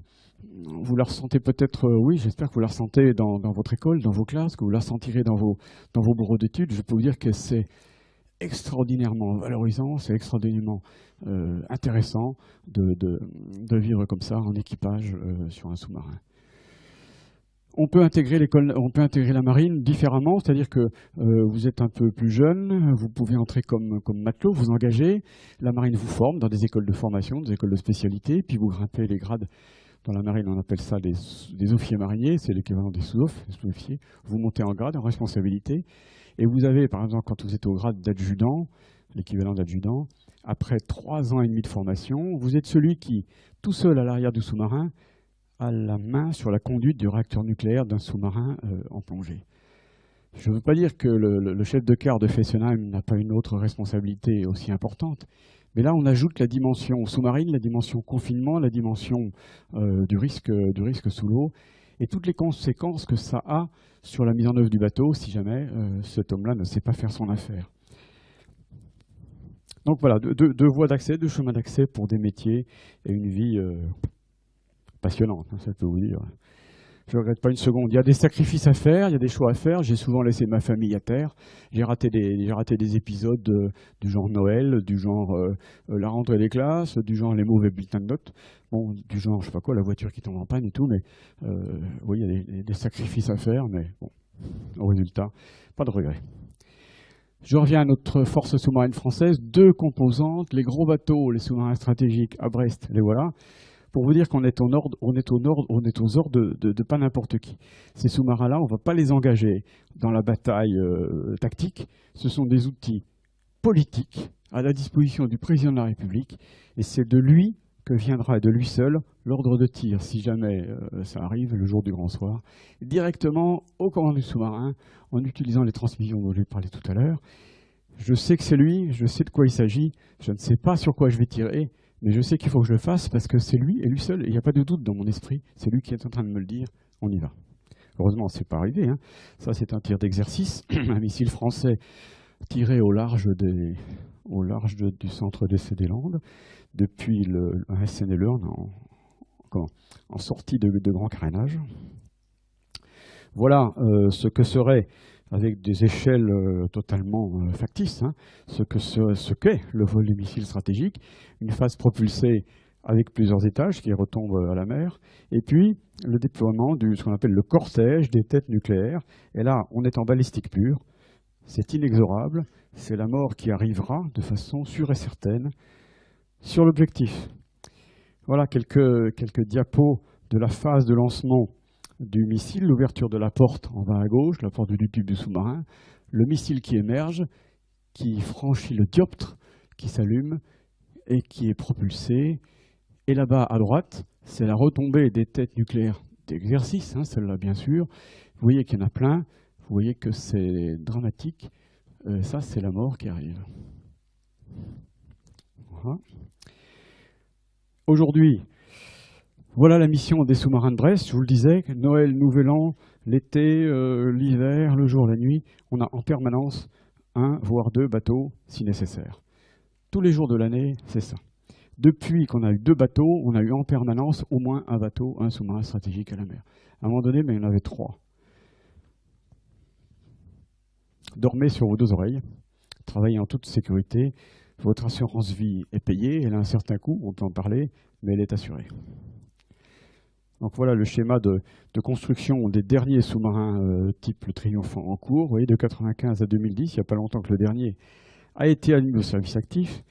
vous la ressentez peut-être, euh, oui, j'espère que vous la ressentez dans, votre école, dans vos classes, que vous la sentirez dans vos, dans vos bureaux d'études. Je peux vous dire que c'est extraordinairement valorisant, c'est extraordinairement euh, intéressant de, de- vivre comme ça en équipage euh, sur un sous-marin. On peut intégrer l'école, on peut intégrer la marine différemment, c'est-à-dire que vous êtes un peu plus jeune, vous pouvez entrer comme, comme matelot, vous engagez, la marine vous forme dans des écoles de formation, des écoles de spécialité, puis vous grimpez les grades. Dans la marine, on appelle ça des, des officiers mariniers, c'est l'équivalent des sous-ofs, des sous-officiers. Vous montez en grade, en responsabilité, et vous avez, par exemple, quand vous êtes au grade d'adjudant, l'équivalent d'adjudant, après trois ans et demi de formation, vous êtes celui qui, tout seul à l'arrière du sous-marin, a la main sur la conduite du réacteur nucléaire d'un sous-marin euh, en plongée. Je ne veux pas dire que le, le- le chef de quart de Fessenheim n'a pas une autre responsabilité aussi importante, mais là on ajoute la dimension sous-marine, la dimension confinement, la dimension euh, du, risque, du risque sous l'eau, et toutes les conséquences que ça a sur la mise en œuvre du bateau si jamais euh, cet homme-là ne sait pas faire son affaire. Donc voilà, deux, voies d'accès, deux chemins d'accès pour des métiers et une vie euh, passionnante, hein, ça peut vous dire. Je ne regrette pas une seconde. Il y a des sacrifices à faire, il y a des choix à faire. J'ai souvent laissé ma famille à terre. J'ai raté des, j'ai raté des épisodes du genre Noël, du genre euh, euh, la rentrée des classes, du genre les mauvais bulletins de notes. Bon, du genre, je sais pas quoi, la voiture qui tombe en panne et tout. Mais euh, oui, il y a des, des sacrifices à faire, mais bon, au résultat, pas de regret. Je reviens à notre force sous-marine française. Deux composantes, les gros bateaux, les sous-marins stratégiques à Brest, les voilà pour vous dire qu'on est, au nord, on est au nord, on est aux ordres de, pas n'importe qui. Ces sous-marins-là, on ne va pas les engager dans la bataille euh, tactique. Ce sont des outils politiques à la disposition du président de la République, et c'est de lui que viendra, de lui seul, l'ordre de tir, si jamais euh, ça arrive le jour du grand soir, directement au commandant du sous-marin, en utilisant les transmissions dont j'ai parlé tout à l'heure. Je sais que c'est lui, je sais de quoi il s'agit, je ne sais pas sur quoi je vais tirer, mais je sais qu'il faut que je le fasse parce que c'est lui et lui seul, il n'y a pas de doute dans mon esprit, c'est lui qui est en train de me le dire, on y va. Heureusement, c'est pas arrivé. hein. Ça, c'est un tir d'exercice, un missile français tiré au large, du centre des Landes, depuis le, un SNLE en, en sortie de, de grand carénage. Voilà euh, ce que serait, avec des échelles euh, totalement euh, factices, hein, ce que ce, qu'est le vol des missiles stratégiques, une phase propulsée avec plusieurs étages qui retombe à la mer, et puis le déploiement de ce qu'on appelle le cortège des têtes nucléaires. Et là, on est en balistique pure, c'est inexorable, c'est la mort qui arrivera de façon sûre et certaine sur l'objectif. Voilà quelques, quelques diapos de la phase de lancement du missile, l'ouverture de la porte en bas à gauche, la porte du tube du sous-marin, le missile qui émerge, qui franchit le dioptre, qui s'allume et qui est propulsé. Et là-bas à droite, c'est la retombée des têtes nucléaires d'exercice, hein, celle-là bien sûr. Vous voyez qu'il y en a plein, vous voyez que c'est dramatique. Euh, ça, c'est la mort qui arrive. Aujourd'hui, voilà la mission des sous-marins de Brest. Je vous le disais, Noël, Nouvel An, l'été, euh, l'hiver, le jour, la nuit. On a en permanence un, voire deux bateaux si nécessaire. Tous les jours de l'année, c'est ça. Depuis qu'on a eu deux bateaux, on a eu en permanence au moins un bateau, un sous-marin stratégique à la mer. À un moment donné, mais il y en avait trois. Dormez sur vos deux oreilles, travaillez en toute sécurité. Votre assurance vie est payée, elle a un certain coût, on peut en parler, mais elle est assurée. Donc voilà le schéma de, construction des derniers sous-marins euh, type le Triomphant en cours. Vous voyez, de 1995 à 2010, il n'y a pas longtemps que le dernier a été admis au service actif.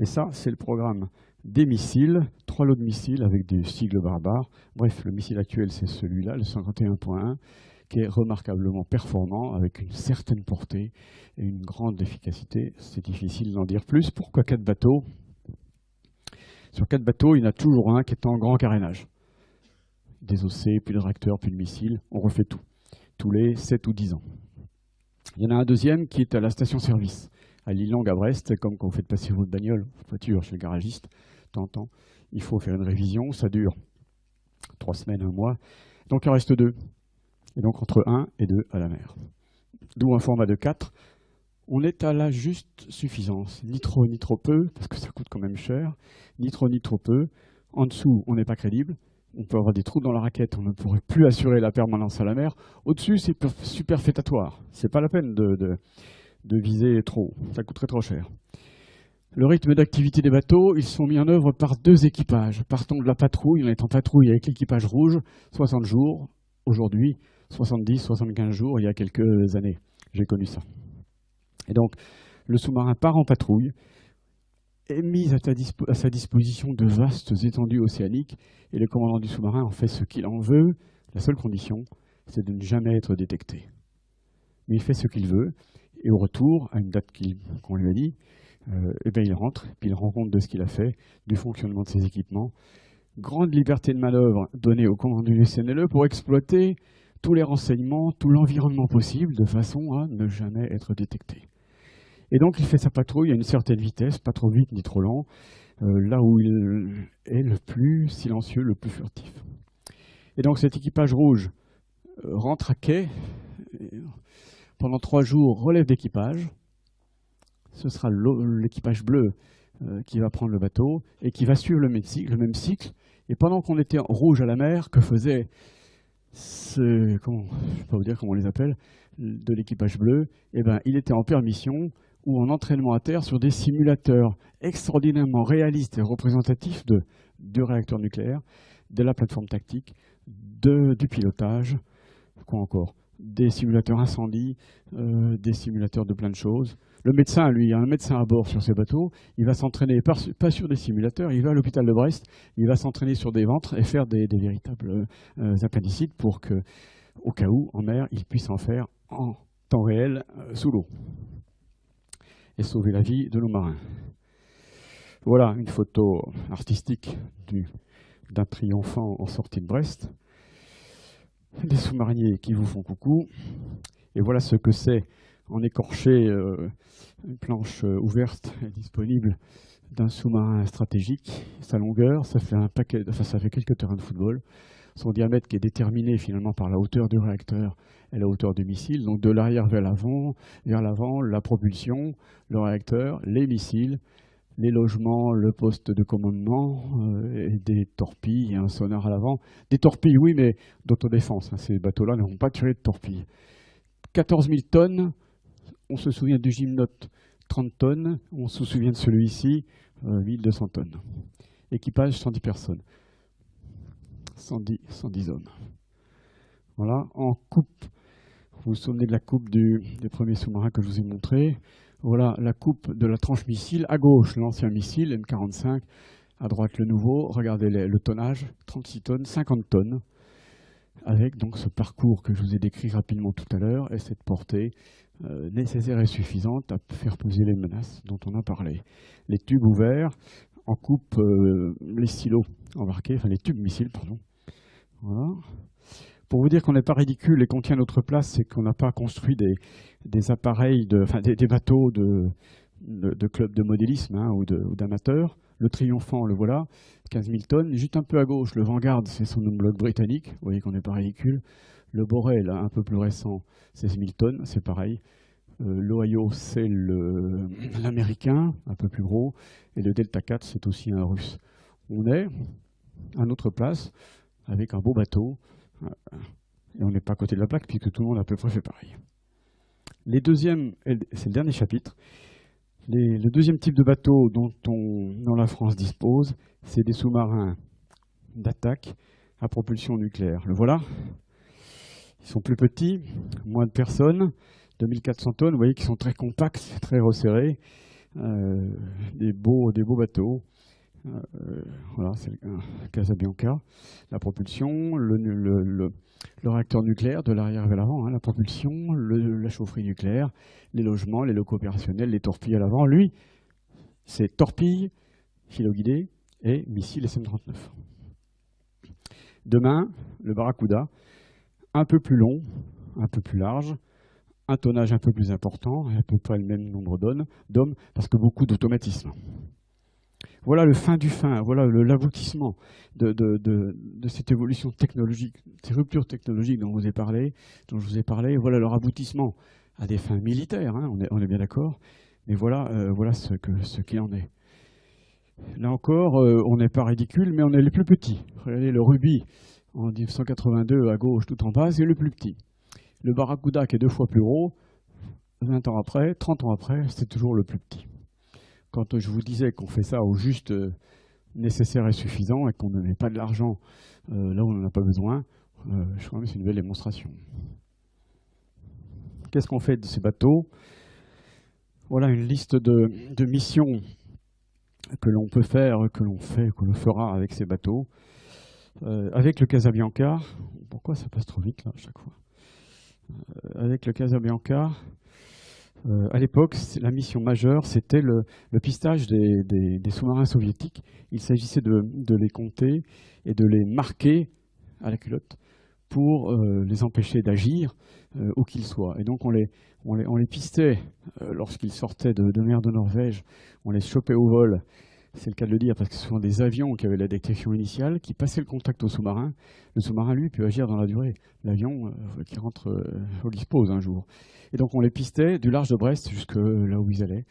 Et ça, c'est le programme des missiles, trois lots de missiles avec des sigles barbares. Bref, le missile actuel, c'est celui-là, le 51.1, qui est remarquablement performant, avec une certaine portée et une grande efficacité. C'est difficile d'en dire plus. Pourquoi quatre bateaux? Sur quatre bateaux, il y en a toujours un qui est en grand carénage. Des OC, puis le réacteur, puis le missile. On refait tout, tous les 7 ou 10 ans. Il y en a un deuxième qui est à la station-service à Lille-Longue à Brest, comme quand vous faites passer votre bagnole, votre voiture chez le garagiste, temps il faut faire une révision, ça dure trois semaines, un mois. Donc il en reste deux. Et donc entre un et deux à la mer. D'où un format de 4. On est à la juste suffisance, ni trop ni trop peu, parce que ça coûte quand même cher, ni trop ni trop peu. En dessous, on n'est pas crédible. On peut avoir des trous dans la raquette, on ne pourrait plus assurer la permanence à la mer. Au-dessus, c'est superfétatoire. C'est pas la peine de de viser trop Ça coûterait trop cher. Le rythme d'activité des bateaux, ils sont mis en œuvre par deux équipages. Partons de la patrouille, on est en patrouille avec l'équipage rouge, 60 jours. Aujourd'hui, 70, 75 jours, il y a quelques années. J'ai connu ça. Et donc, le sous-marin part en patrouille, est mis à, sa disposition de vastes étendues océaniques, et le commandant du sous-marin en fait ce qu'il en veut. La seule condition, c'est de ne jamais être détecté. Mais il fait ce qu'il veut, et au retour, à une date qu'on lui a dit, euh, eh bien, il rentre, puis il rend compte de ce qu'il a fait, du fonctionnement de ses équipements. Grande liberté de manœuvre donnée au commandant du SNLE pour exploiter tous les renseignements, tout l'environnement possible, de façon à ne jamais être détecté. Et donc il fait sa patrouille à une certaine vitesse, pas trop vite ni trop lent, euh, là où il est le plus silencieux, le plus furtif. Et donc cet équipage rouge euh, rentre à quai, pendant trois jours relève d'équipage. Ce sera l'équipage bleu euh, qui va prendre le bateau et qui va suivre le même cycle. Et pendant qu'on était en rouge à la mer, que faisait ce, comment, je ne peux pas vous dire comment on les appelle, de l'équipage bleu, eh ben, il était en permission ou en entraînement à terre sur des simulateurs extraordinairement réalistes et représentatifs de, du réacteur nucléaire, de la plateforme tactique, de, du pilotage, quoi encore des simulateurs incendie, euh, des simulateurs de plein de choses. Le médecin, lui, il y a un médecin à bord sur ces bateaux, il va s'entraîner pas sur des simulateurs, il va à l'hôpital de Brest, il va s'entraîner sur des ventres et faire des, véritables euh, appendicites pour que, au cas où, en mer, il puisse en faire en temps réel euh, sous l'eau et sauver la vie de nos marins. Voilà une photo artistique d'un triomphant en sortie de Brest les sous-mariniers qui vous font coucou. Et voilà ce que c'est en écorché, euh, une planche euh, ouverte et disponible d'un sous-marin stratégique. Sa longueur, ça fait, un paquet, enfin, ça fait quelques terrains de football. Son diamètre qui est déterminé finalement par la hauteur du réacteur et la hauteur du missile. Donc de l'arrière vers l'avant, vers l'avant, la propulsion, le réacteur, les missiles, les logements, le poste de commandement, euh, et des torpilles un sonar à l'avant. Des torpilles, oui, mais d'autodéfense. Hein, ces bateaux-là ne vont pas tirer de torpilles. 14 000 tonnes, on se souvient du Gymnote, 30 tonnes, on se souvient de celui-ci, 1200 euh, tonnes. Équipage, 110 personnes. 110, 110 hommes. Voilà, en coupe, vous vous souvenez de la coupe du, des premiers sous-marins que je vous ai montré voilà la coupe de la tranche missile. À gauche, l'ancien missile M45. À droite, le nouveau. Regardez le tonnage 36 tonnes, 50 tonnes. Avec donc ce parcours que je vous ai décrit rapidement tout à l'heure et cette portée euh, nécessaire et suffisante à faire poser les menaces dont on a parlé. Les tubes ouverts en coupe euh, les silos embarqués, enfin les tubes missiles, pardon. Pour vous dire qu'on n'est pas ridicule et qu'on tient notre place, c'est qu'on n'a pas construit des, appareils, de, des, bateaux de, de, clubs de modélisme hein, ou d'amateurs. Le Triomphant, le voilà, 15 000 tonnes. Juste un peu à gauche, le Vanguard, c'est son homologue britannique. Vous voyez qu'on n'est pas ridicule. Le Borel, un peu plus récent, 16 000 tonnes, c'est pareil. Euh, L'Ohio, c'est l'américain, un peu plus gros, et le Delta 4, c'est aussi un russe. On est à notre place, avec un beau bateau, euh, et on n'est pas à côté de la plaque, puisque tout le monde a à peu près fait pareil. Les c'est le dernier chapitre, le deuxième type de bateau dont, on- dont la France dispose, c'est des sous-marins d'attaque à propulsion nucléaire. Le voilà. Ils sont plus petits, moins de personnes, 2400 tonnes, vous voyez qu'ils sont très compacts, très resserrés, euh, des, beaux, des beaux bateaux. Euh, voilà, c'est le un Casabianca. La propulsion, le, réacteur nucléaire de l'arrière vers l'avant, hein, la propulsion, la chaufferie nucléaire, les logements, les locaux opérationnels, les torpilles à l'avant. Lui, c'est torpilles, filoguidés et missiles SM-39. Demain, le Barracuda, un peu plus long, un peu plus large, un tonnage un peu plus important, et à peu près le même nombre d'hommes, d'hommes, parce que beaucoup d'automatisme. Voilà le fin du fin, voilà le- l'aboutissement de, cette évolution technologique, ces ruptures technologiques dont, vous ai parlé, dont je vous ai parlé. Voilà leur aboutissement à des fins militaires, hein, on, est, bien d'accord, mais voilà, euh, ce qu'il en est. Là encore, euh, on n'est pas ridicule, mais on est les plus petits. Regardez le Ruby en 1982 à gauche, tout en bas, c'est le plus petit. Le Barracuda, qui est deux fois plus gros, 20 ans après, 30 ans après, c'est toujours le plus petit. Quand je vous disais qu'on fait ça au juste euh, nécessaire et suffisant et qu'on ne met pas de l'argent euh, là où on n'en a pas besoin, euh, je crois que c'est une belle démonstration. Qu'est-ce qu'on fait de ces bateaux? Voilà une liste de, missions que l'on peut faire, que l'on fait, que l'on fera avec ces bateaux. Avec le Casabianca, pourquoi ça passe trop vite là à chaque fois? Avec le Casabianca, euh, à l'époque, la mission majeure, c'était le, pistage des, sous-marins soviétiques. Il s'agissait de, les compter et de les marquer à la culotte pour euh, les empêcher d'agir euh, où qu'ils soient. Et donc on les, pistait lorsqu'ils sortaient de mer de Norvège, on les chopait au vol. C'est le cas de le dire parce que ce sont des avions qui avaient la détection initiale, qui passaient le contact au sous-marin. Le sous-marin, lui, peut agir dans la durée. L'avion euh, qui rentre, euh, qu'il se pose un jour. Et donc on les pistait du large de Brest jusque là où ils allaient.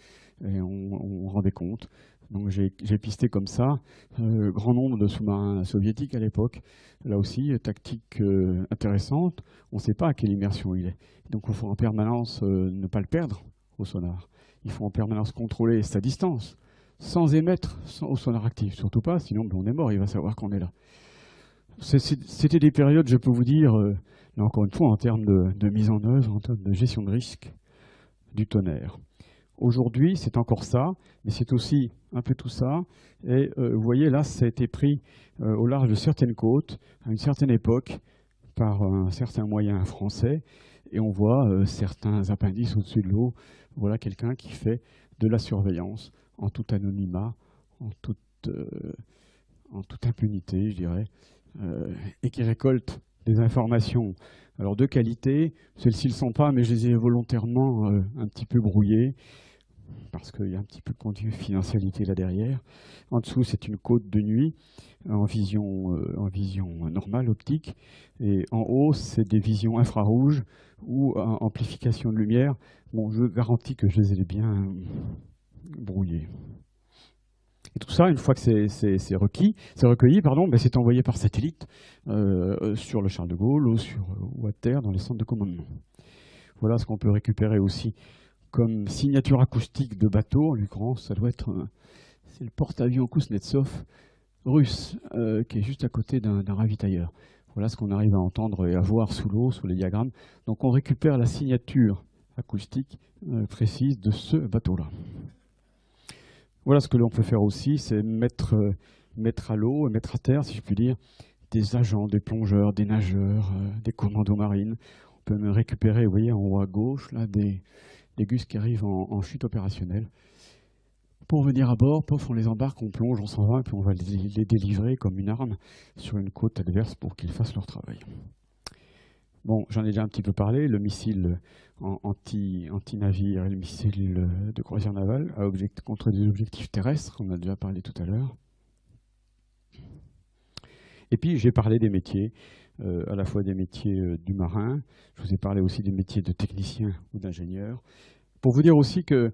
Et on, rendait compte. Donc j'ai pisté comme ça euh, grand nombre de sous-marins soviétiques à l'époque. Là aussi, euh, tactique euh, intéressante. On ne sait pas à quelle immersion il est. Donc il faut en permanence euh, ne pas le perdre au sonar. Il faut en permanence contrôler sa distance, sans émettre au sonar actif. Surtout pas, sinon ben, on est mort, il va savoir qu'on est là. C'était des périodes, je peux vous dire, euh, là encore une fois, en termes de, de mise en œuvre, en termes de gestion de risque, du tonnerre. Aujourd'hui, c'est encore ça, mais c'est aussi un peu tout ça. Et euh, vous voyez, là, ça a été pris euh, au large de certaines côtes, à une certaine époque, par un certain moyen français. Et on voit euh, certains appendices au-dessus de l'eau. Voilà quelqu'un qui fait de la surveillance en tout anonymat, en toute, euh, impunité, je dirais, euh, et qui récolte des informations alors de qualité. Celles-ci ne le sont pas, mais je les ai volontairement euh, un petit peu brouillées parce qu'il y a un petit peu de confidentialité là derrière. En dessous, c'est une côte de nuit en vision, en vision normale, optique. Et en haut, c'est des visions infrarouges ou amplification de lumière. Bon, je garantis que je les ai bien brouillées. Et tout ça, une fois que c'est- recueilli, pardon, ben, c'est envoyé par satellite euh, sur le Charles de Gaulle ou, sur, ou à terre dans les centres de commandement. Voilà ce qu'on peut récupérer aussi comme signature acoustique de bateau. En l'occurrence, ça doit être c'est le porte-avions Kuznetsov russe euh, qui est juste à côté d'un ravitailleur. Voilà ce qu'on arrive à entendre et à voir sous l'eau, sous les diagrammes. Donc on récupère la signature acoustique euh, précise de ce bateau-là. Voilà ce que l'on peut faire aussi, c'est mettre, euh, mettre à l'eau et mettre à terre, si je puis dire, des agents, des plongeurs, des nageurs, euh, des commandos marines. On peut même récupérer, vous voyez, en haut à gauche, là, des, gus qui arrivent en, chute opérationnelle. Pour venir à bord, pof, on les embarque, on plonge, on s'en va, et puis on va les délivrer comme une arme sur une côte adverse pour qu'ils fassent leur travail. Bon, j'en ai déjà un petit peu parlé, le missile anti- anti-navire et le missile euh, de croisière navale contre des objectifs terrestres, on en a déjà parlé tout à l'heure. Et puis j'ai parlé des métiers, euh, à la fois des métiers euh, du marin, je vous ai parlé aussi des métiers de technicien ou d'ingénieur, Pour vous dire aussi que,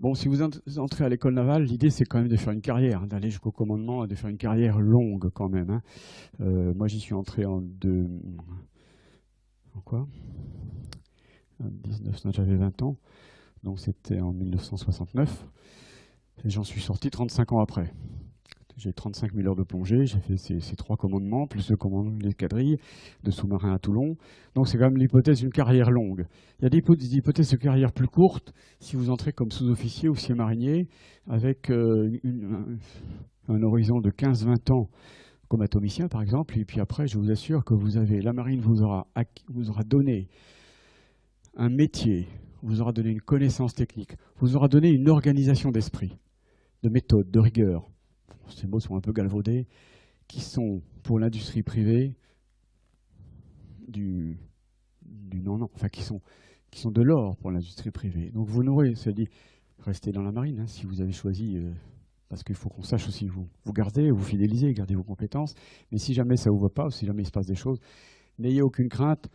bon, si vous entrez à l'école navale, l'idée c'est quand même de faire une carrière, d'aller jusqu'au commandement, de faire une carrière longue quand même. Hein. Euh, moi, j'y suis entré en deux. Quoi 19, j'avais 20 ans, donc c'était en 1969. Et j'en suis sorti 35 ans après. J'ai 35 000 heures de plongée, j'ai fait ces, trois commandements, plus le commandement de l'escadrille de sous-marins à Toulon. Donc c'est quand même l'hypothèse d'une carrière longue. Il y a des hypothèses de carrière plus courtes, si vous entrez comme sous-officier ou officier marinier, avec euh, un, horizon de 15-20 ans comme atomicien par exemple, et puis après je vous assure que vous avez, la marine vous aura, vous aura donné un métier, vous aura donné une connaissance technique, vous aura donné une organisation d'esprit, de méthode, de rigueur, ces mots sont un peu galvaudés, qui sont pour l'industrie privée du, non-non, enfin qui sont, qui sont de l'or pour l'industrie privée. Donc vous n'aurez, cest dit, restez dans la marine hein, si vous avez choisi, euh, parce qu'il faut qu'on sache aussi vous, vous garder, vous fidéliser, garder vos compétences. Mais si jamais ça ne vous va pas, ou si jamais il se passe des choses, n'ayez aucune crainte.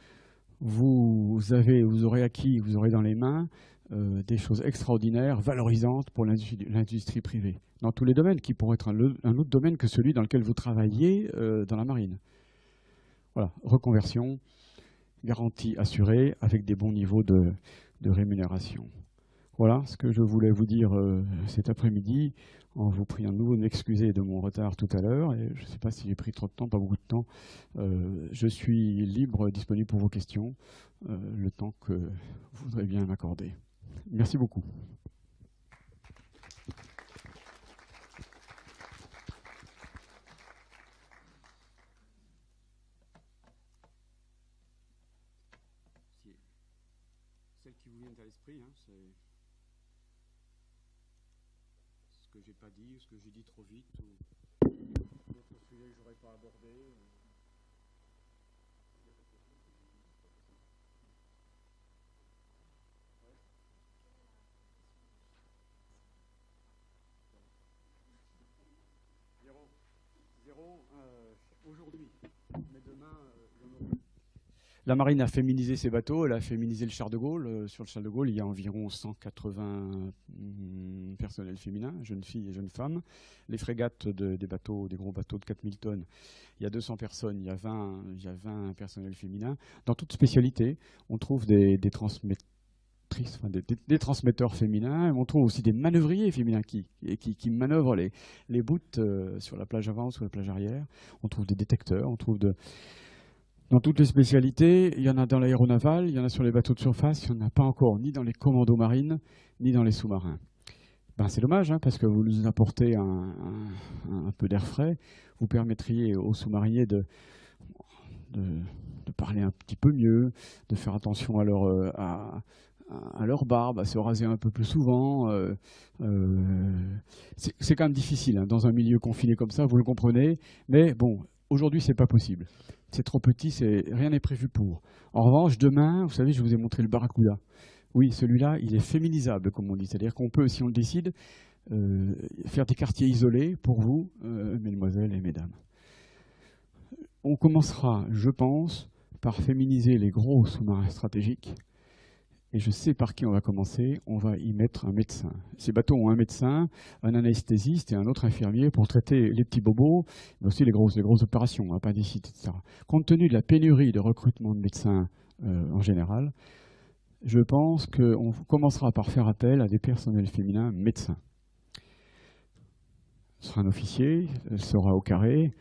Vous, avez, vous aurez acquis, vous aurez dans les mains euh, des choses extraordinaires, valorisantes pour l'industrie privée, dans tous les domaines, qui pourraient être un, autre domaine que celui dans lequel vous travaillez euh, dans la marine. Voilà, reconversion, garantie assurée, avec des bons niveaux de, rémunération. Voilà ce que je voulais vous dire euh, cet après-midi, en vous priant de nouveau de m'excuser de mon retard tout à l'heure. Je ne sais pas si j'ai pris trop de temps, pas beaucoup de temps. je suis libre, disponible pour vos questions, le temps que vous voudrez bien m'accorder. Merci beaucoup. Celle qui vous vient à l'esprit, hein, c'est ce que j'ai pas dit, ce que j'ai dit trop vite, ou d'autres sujets que j'aurais pas abordés. Euh. Euh, aujourd'hui. La marine a féminisé ses bateaux, elle a féminisé le char de Gaulle. Euh, sur le char de Gaulle, il y a environ 180 mm, personnels féminins, jeunes filles et jeunes femmes. Les frégates des bateaux, des gros bateaux de 4000 tonnes, il y a 200 personnes, il y a 20, il y a 20 personnels féminins. Dans toute spécialité, on trouve des, transmetteurs des, transmetteurs féminins. On trouve aussi des manœuvriers féminins qui, manœuvrent les, les euh, sur la plage avant ou sur la plage arrière. On trouve des détecteurs, on trouve de... Dans toutes les spécialités, il y en a dans l'aéronaval, il y en a sur les bateaux de surface, il n'y en a pas encore ni dans les commandos marines, ni dans les sous-marins. Ben, c'est dommage, hein, parce que vous nous apportez un, peu d'air frais. Vous permettriez aux sous-mariniers de, parler un petit peu mieux, de faire attention à leur, euh, barbe, à se raser un peu plus souvent. Euh, euh, c'est quand même difficile hein, dans un milieu confiné comme ça, vous le comprenez. Mais bon, aujourd'hui, c'est pas possible. C'est trop petit, rien n'est prévu pour. En revanche, demain, vous savez, je vous ai montré le barracuda. Oui, celui-là, il est féminisable, comme on dit. C'est-à-dire qu'on peut, si on le décide, euh, faire des quartiers isolés pour vous, mesdemoiselles et mesdames. On commencera, je pense, par féminiser les gros sous-marins stratégiques et je sais par qui on va commencer. On va y mettre un médecin. Ces bateaux ont un médecin, un anesthésiste et un autre infirmier pour traiter les petits bobos, mais aussi les grosses, opérations, appendicites, etc. Compte tenu de la pénurie de recrutement de médecins euh, en général, je pense qu'on commencera par faire appel à des personnels féminins médecins. Ce sera un officier, elle sera au carré,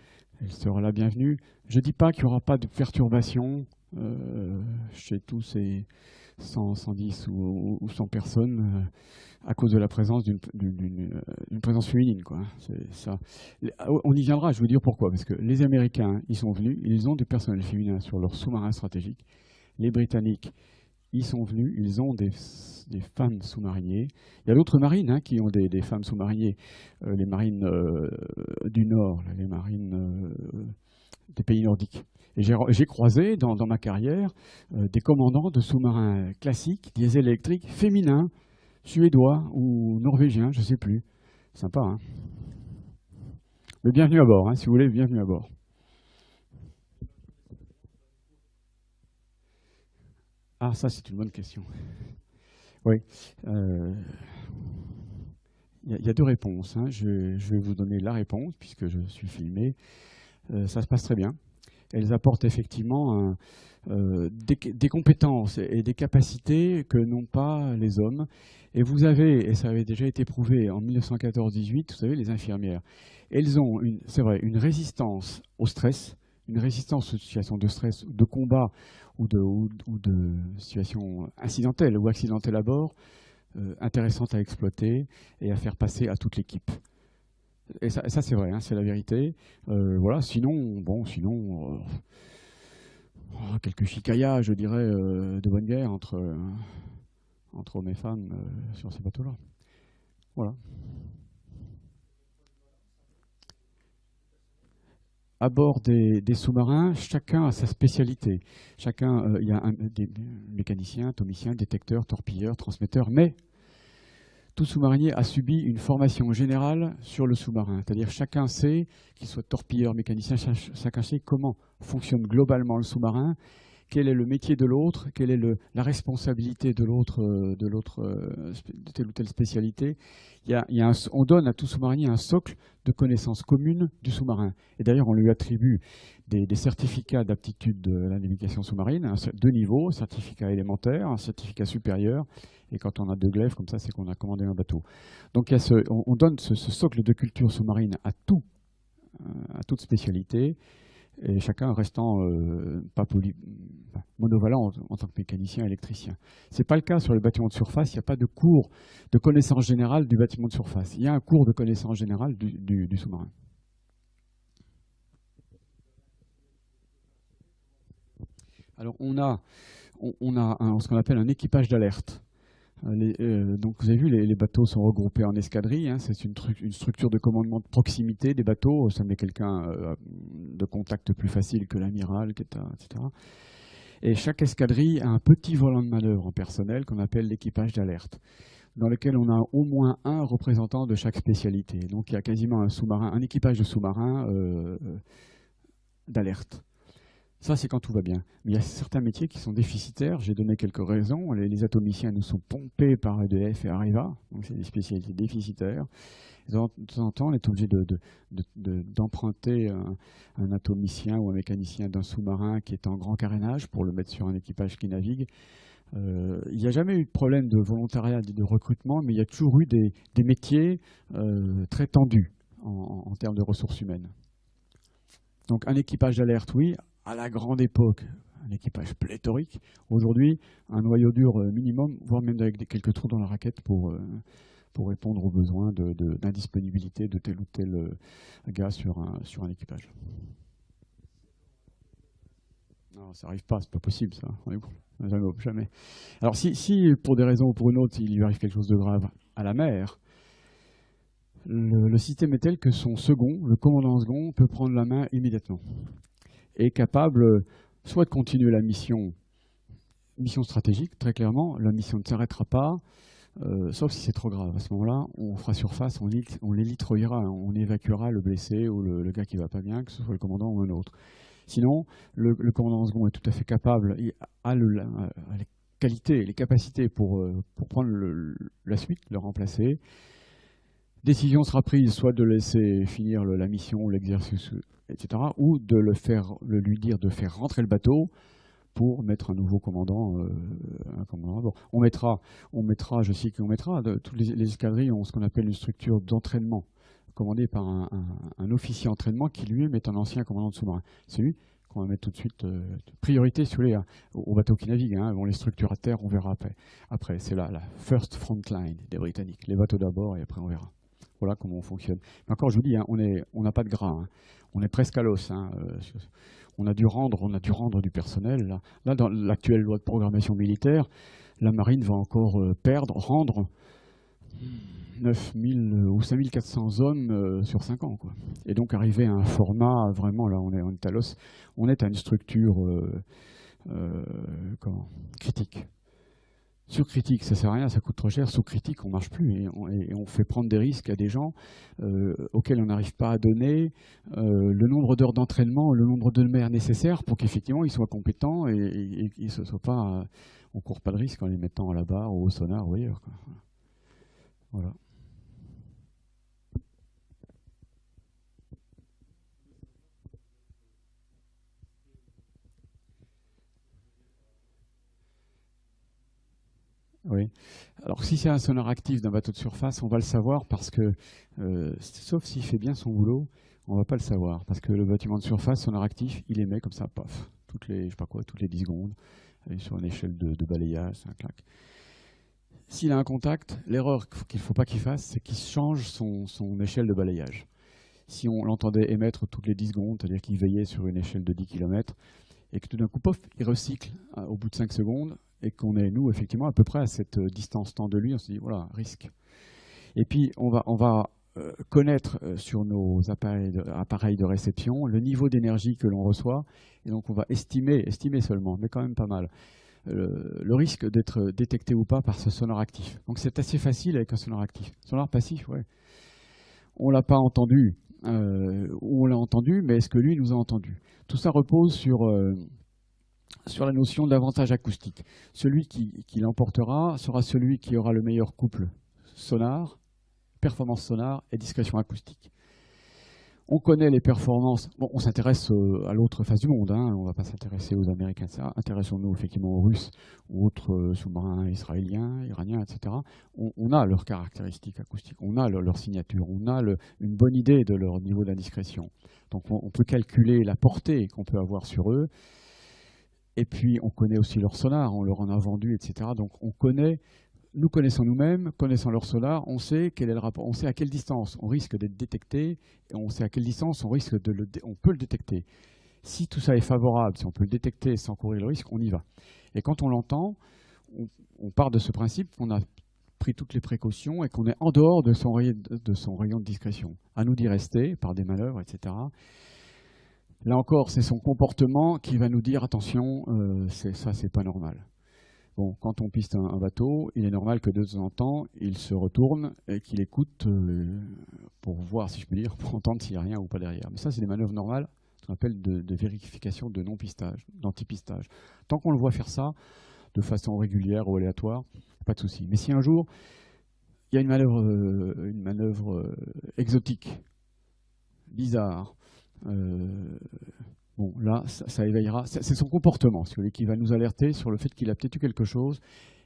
elle sera la bienvenue. Je ne dis pas qu'il n'y aura pas de perturbation euh, chez tous ces 100, 110 ou, 100 personnes euh, à cause de la présence d'une euh, présence féminine. Quoi. Ça. On y viendra, je vous dire pourquoi. Parce que les Américains, ils sont venus, ils ont du personnel féminin sur leurs sous-marins stratégiques. Les Britanniques, ils sont venus, ils ont des, femmes sous-mariniers. Il y a d'autres marines hein, qui ont des, femmes sous-mariniers. Euh, les marines du Nord, les marines des pays nordiques. J'ai croisé dans, ma carrière euh, des commandants de sous-marins classiques, diesel électriques, féminins, suédois ou norvégiens, je ne sais plus. Sympa, hein Mais bienvenue à bord, hein, si vous voulez, bienvenue à bord. Ah, ça, c'est une bonne question. Oui. Euh, il y, a deux réponses. Hein. Je, je, vais vous donner la réponse, puisque je suis filmé. Euh, ça se passe très bien. Elles apportent effectivement euh, des, compétences et des capacités que n'ont pas les hommes. Et vous avez, et ça avait déjà été prouvé en 1914-18, vous savez, les infirmières, elles ont, c'est vrai, une résistance au stress, une résistance aux situations de stress, de combat ou de, ou, de situations incidentelles ou accidentelles à bord, euh, intéressantes à exploiter et à faire passer à toute l'équipe. Et ça, c'est vrai, hein, c'est la vérité. Euh, voilà. Sinon, bon, sinon, euh, oh, quelques chicaillages, je dirais, euh, de bonne guerre entre hommes et femmes sur ces bateaux-là. Voilà. à bord des, sous-marins, chacun a sa spécialité. Chacun, il y a un, des mécaniciens, atomiciens, détecteurs, torpilleurs, transmetteurs, mais tout sous-marinier a subi une formation générale sur le sous-marin. C'est-à-dire chacun sait, qu'il soit torpilleur, mécanicien, chacun sait comment fonctionne globalement le sous-marin quel est le métier de l'autre, quelle est la responsabilité de l'autre, euh, euh, de telle ou telle spécialité. On donne à tout sous-marinier un socle de connaissances communes du sous-marin. Et d'ailleurs, on lui attribue des, certificats d'aptitude de la navigation sous-marine, deux niveaux, un certificat élémentaire, un certificat supérieur. Et quand on a deux glaives, comme ça, c'est qu'on a commandé un bateau. Donc on donne ce, ce, socle de culture sous-marine à tout, euh, à toute spécialité et chacun restant euh, pas poly, monovalent en, tant que mécanicien électricien. Ce n'est pas le cas sur le bâtiment de surface, il n'y a pas de cours de connaissance générale du bâtiment de surface. Il y a un cours de connaissance générale du, sous-marin. Alors on a, on, a ce qu'on appelle un équipage d'alerte. Les, euh, donc vous avez vu, les, bateaux sont regroupés en escadrilles. Hein, c'est une, structure de commandement de proximité des bateaux. Ça met quelqu'un euh, de contact plus facile que l'amiral, etc. Et chaque escadrille a un petit volant de manœuvre en personnel qu'on appelle l'équipage d'alerte, dans lequel on a au moins un représentant de chaque spécialité. Donc il y a quasiment un sous-marin, un équipage de sous-marins euh, d'alerte. Ça, c'est quand tout va bien. Mais il y a certains métiers qui sont déficitaires. J'ai donné quelques raisons. Les, atomiciens nous sont pompés par EDF et Arriva. Donc, c'est des spécialités déficitaires. de temps en temps, on est obligé d'emprunter de, de, de, un, atomicien ou un mécanicien d'un sous-marin qui est en grand carénage pour le mettre sur un équipage qui navigue. Euh, il n'y a jamais eu de problème de volontariat de recrutement, mais il y a toujours eu des, métiers euh, très tendus en, en termes de ressources humaines. Donc un équipage d'alerte, oui à la grande époque, un équipage pléthorique. Aujourd'hui, un noyau dur minimum, voire même avec quelques trous dans la raquette pour, euh, répondre aux besoins d'indisponibilité de, tel ou tel euh, gars sur un, équipage. Non, ça n'arrive pas, c'est pas possible ça. Jamais. Alors si, pour des raisons ou pour une autre, il lui arrive quelque chose de grave à la mer, le système est tel que son second, le commandant second, peut prendre la main immédiatement est capable soit de continuer la mission, mission stratégique, très clairement, la mission ne s'arrêtera pas, euh, sauf si c'est trop grave. À ce moment-là, on fera surface, on, on l'élitroïra, on évacuera le blessé ou le, gars qui va pas bien, que ce soit le commandant ou un autre. Sinon, le, commandant second est tout à fait capable, il a, le, a les qualités, les capacités pour, euh, pour prendre la suite, le remplacer. Décision sera prise soit de laisser finir la mission, l'exercice ou de le faire, de lui dire de faire rentrer le bateau pour mettre un nouveau commandant. Euh, un commandant. Bon, on mettra, on mettra, je sais qu'on mettra, toutes les, les, escadrilles ont ce qu'on appelle une structure d'entraînement, commandée par un, officier entraînement qui lui-même est un ancien commandant de sous-marin. C'est lui qu'on va mettre tout de suite euh, priorité sur les, aux bateaux qui naviguent. Hein, bon, les structures à terre, on verra après. Après, c'est la, first front line des Britanniques. Les bateaux d'abord et après on verra. Voilà comment on fonctionne. Mais encore, je vous dis, hein, on n'a pas de gras. Hein on est presque à l'os. Hein. On a dû rendre, on a dû rendre du personnel. Là, dans l'actuelle loi de programmation militaire, la marine va encore euh, perdre, rendre 9000 ou 5400 hommes euh, sur 5 ans. Et donc arriver à un format, vraiment, là on est, à l'os, on est à une structure euh, critique. Surcritique, ça sert à rien, ça coûte trop cher. Sous-critique, on marche plus et on, fait prendre des risques à des gens euh, auxquels on n'arrive pas à donner euh, le nombre d'heures d'entraînement, le nombre de mères nécessaires pour qu'effectivement ils soient compétents et, et, ne pas, on court pas de risque en les mettant à la barre ou au sonar ou ailleurs. Voilà. Alors si c'est un sonar actif d'un bateau de surface, on va le savoir parce que, euh, sauf s'il fait bien son boulot, on va pas le savoir parce que le bâtiment de surface, sonar actif, il émet comme ça, paf, toutes les, je sais pas quoi, toutes les 10 secondes, sur une échelle de, balayage, c'est un clac. S'il a un contact, l'erreur qu'il ne faut pas qu'il fasse, c'est qu'il change son, son, échelle de balayage. Si on l'entendait émettre toutes les 10 secondes, c'est-à-dire qu'il veillait sur une échelle de 10 km, et que tout d'un coup, pof, il recycle hein, au bout de 5 secondes, et qu'on est, nous, effectivement, à peu près à cette euh, distance temps de lui, on se dit, voilà, risque. Et puis, on va, on va euh, connaître euh, sur nos appareils de, appareils de réception le niveau d'énergie que l'on reçoit, et donc on va estimer, estimer seulement, mais quand même pas mal, le risque d'être détecté ou pas par ce sonore actif. Donc c'est assez facile avec un sonore actif. Sonore passif, ouais. On l'a pas entendu, ou on l'a entendu, mais est-ce que lui nous a entendu? Tout ça repose sur sur la notion d'avantage acoustique. Celui qui, l'emportera sera celui qui aura le meilleur couple sonar, performance sonar et discrétion acoustique. On connaît les performances. On s'intéresse à l'autre face du monde. Hein. On ne va pas s'intéresser aux Américains. Intéressons-nous effectivement aux Russes ou autres euh, sous-marins israéliens, iraniens, etc. On, a leurs caractéristiques acoustiques, on a leur, signature, on a une bonne idée de leur niveau d'indiscrétion. Donc on peut calculer la portée qu'on peut avoir sur eux et puis, on connaît aussi leur sonar, on leur en a vendu, etc. Donc, on connaît, nous connaissons nous-mêmes, connaissant leur sonar, on sait quel est le rapport, on sait à quelle distance on risque d'être détecté, et on sait à quelle distance on risque de le, on peut le détecter. Si tout ça est favorable, si on peut le détecter sans courir le risque, on y va. Et quand on l'entend, on, part de ce principe qu'on a pris toutes les précautions et qu'on est en dehors de son, de son rayon de discrétion. À nous d'y rester par des manœuvres, etc. Là encore, c'est son comportement qui va nous dire attention, euh, ça c'est pas normal. Bon, quand on piste un, bateau, il est normal que de temps en temps, il se retourne et qu'il écoute euh, pour voir, si je peux dire, pour entendre s'il y a rien ou pas derrière. Mais ça, c'est des manœuvres normales, ce qu'on appelle de, vérification de non-pistage, d'anti-pistage. Tant qu'on le voit faire ça, de façon régulière ou aléatoire, pas de souci. Mais si un jour, il y a une manœuvre, euh, une manœuvre exotique, bizarre, bon, là, ça, éveillera. C'est son comportement, qui va nous alerter sur le fait qu'il a peut-être eu quelque chose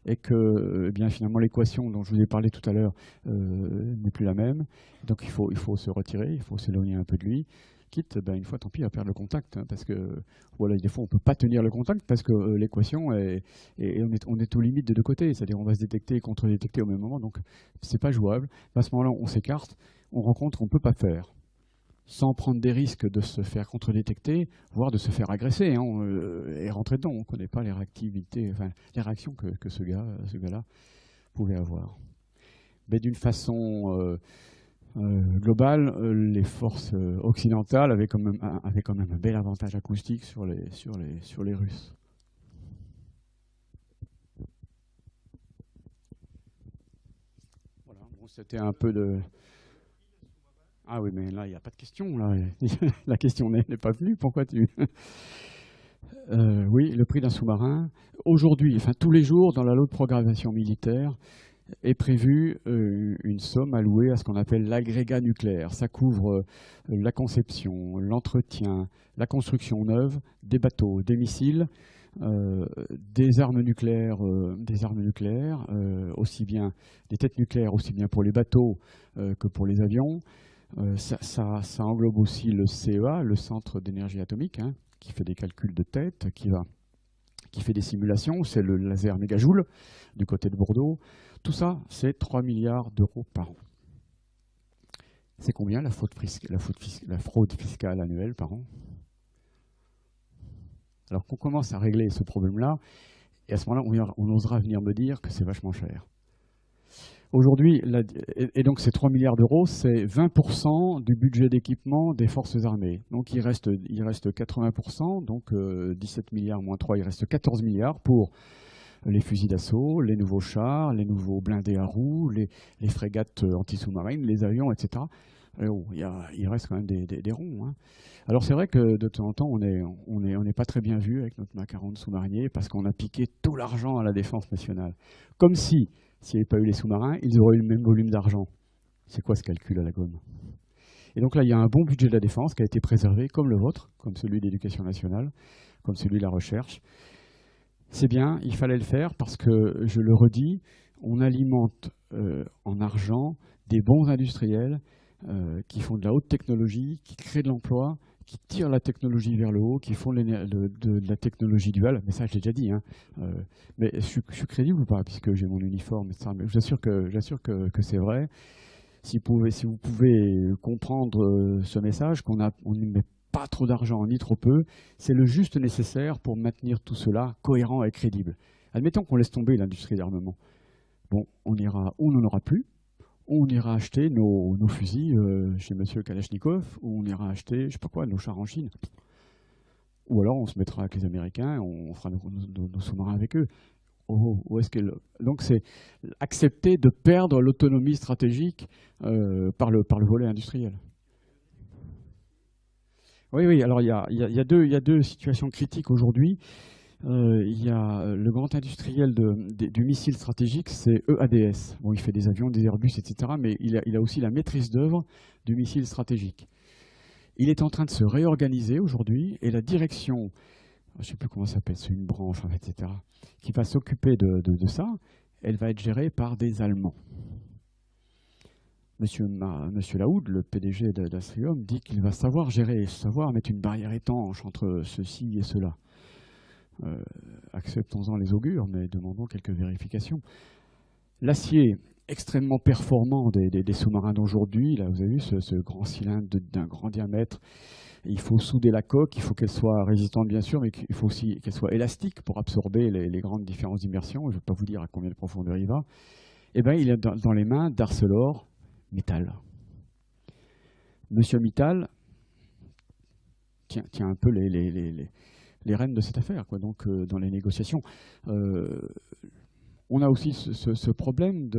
et que eh bien, finalement l'équation dont je vous ai parlé tout à l'heure euh, n'est plus la même. Donc il faut, il faut se retirer, il faut s'éloigner un peu de lui. Quitte, ben, une fois, tant pis, à perdre le contact. Hein, parce que voilà, des fois, on ne peut pas tenir le contact parce que euh, l'équation est, et on, est, on est aux limites des deux côtés. C'est-à-dire on va se détecter et contre-détecter au même moment. Donc c'est pas jouable. À ce moment-là, on s'écarte, on rencontre, on ne peut pas faire sans prendre des risques de se faire contre-détecter, voire de se faire agresser hein, euh, et rentrer dedans. On ne connaît pas les réactivités, les réactions que, ce gars, ce gars-là pouvait avoir. Mais d'une façon euh, euh, globale, les forces occidentales avaient quand, même, un bel avantage acoustique sur les Russes. Voilà, c'était un peu de, ah oui, mais là, il n'y a pas de question. La question n'est pas venue. Pourquoi tu... Euh, oui, le prix d'un sous-marin. Aujourd'hui, enfin tous les jours, dans la loi de programmation militaire, est prévue euh, une somme allouée à ce qu'on appelle l'agrégat nucléaire. Ça couvre euh, la conception, l'entretien, la construction neuve des bateaux, des missiles, des armes nucléaires, des armes nucléaires, aussi bien des têtes nucléaires, aussi bien pour les bateaux que pour les avions, euh, ça, englobe aussi le CEA, le Centre d'énergie atomique, hein, qui fait des calculs de tête, qui, va, qui fait des simulations. C'est le laser mégajoule du côté de Bordeaux. Tout ça, c'est 3 milliards d'euros par an. C'est combien la, la fraude fiscale annuelle par an? Alors qu'on commence à régler ce problème-là, et à ce moment-là, on, osera venir me dire que c'est vachement cher. Aujourd'hui, et donc ces 3 milliards d'euros, c'est 20% du budget d'équipement des forces armées. Donc il reste, il reste 80%, donc 17 euh, milliards moins 3, il reste 14 milliards pour les fusils d'assaut, les nouveaux chars, les nouveaux blindés à roues, les, frégates anti-sous-marines, les avions, etc. Et oh, il, reste quand même des, ronds. hein. Alors c'est vrai que de temps en temps, on n'est est, pas très bien vu avec notre macaron de sous-marinier parce qu'on a piqué tout l'argent à la défense nationale. Comme si, s'il n'y avait pas eu les sous-marins, ils auraient eu le même volume d'argent. C'est quoi ce calcul à la gomme? Et donc là, il y a un bon budget de la défense qui a été préservé, comme le vôtre, comme celui de l'éducation nationale, comme celui de la recherche. C'est bien, il fallait le faire parce que, je le redis, on alimente euh, en argent des bons industriels euh, qui font de la haute technologie, qui créent de l'emploi, qui tirent la technologie vers le haut, qui font de, la technologie duale. Mais ça, je l'ai déjà dit. hein. Euh, mais je suis, crédible ou pas, puisque j'ai mon uniforme, etc. Mais j'assure que, que, que c'est vrai. Si vous pouvez, comprendre euh, ce message, qu'on ne met pas trop d'argent ni trop peu, c'est le juste nécessaire pour maintenir tout cela cohérent et crédible. Admettons qu'on laisse tomber l'industrie d'armement. Bon, on ira où on n'en aura plus, on ira acheter nos, fusils euh, chez Monsieur Kalachnikov, ou on ira acheter, je sais pas quoi, nos chars en Chine. Ou alors on se mettra avec les Américains, on fera nos, sous-marins avec eux. Oh, qu'elle- Donc c'est accepter de perdre l'autonomie stratégique euh, par, le, volet industriel. Oui, oui, alors il y a, y a deux situations critiques aujourd'hui. Euh, il y a euh, le grand industriel du missile stratégique, c'est EADS. Bon, il fait des avions, des Airbus, etc. Mais il a, aussi la maîtrise d'œuvre du missile stratégique. Il est en train de se réorganiser aujourd'hui et la direction, je ne sais plus comment ça s'appelle, c'est une branche, etc., qui va s'occuper de, ça, elle va être gérée par des Allemands. Monsieur, Monsieur Laoud, le PDG d'Astrium, dit qu'il va savoir gérer, savoir mettre une barrière étanche entre ceci et cela. Euh, acceptons-en les augures, mais demandons quelques vérifications. L'acier extrêmement performant des, sous-marins d'aujourd'hui, là vous avez vu ce, grand cylindre d'un grand diamètre, il faut souder la coque, il faut qu'elle soit résistante bien sûr, mais il faut aussi qu'elle soit élastique pour absorber les, grandes différences d'immersion, je ne vais pas vous dire à combien de profondeur il va, eh ben, il est dans, les mains d'Arcelor Mittal. Monsieur Mittal tient, un peu les- les- rênes de cette affaire, donc euh, dans les négociations. Euh, on a aussi ce, problème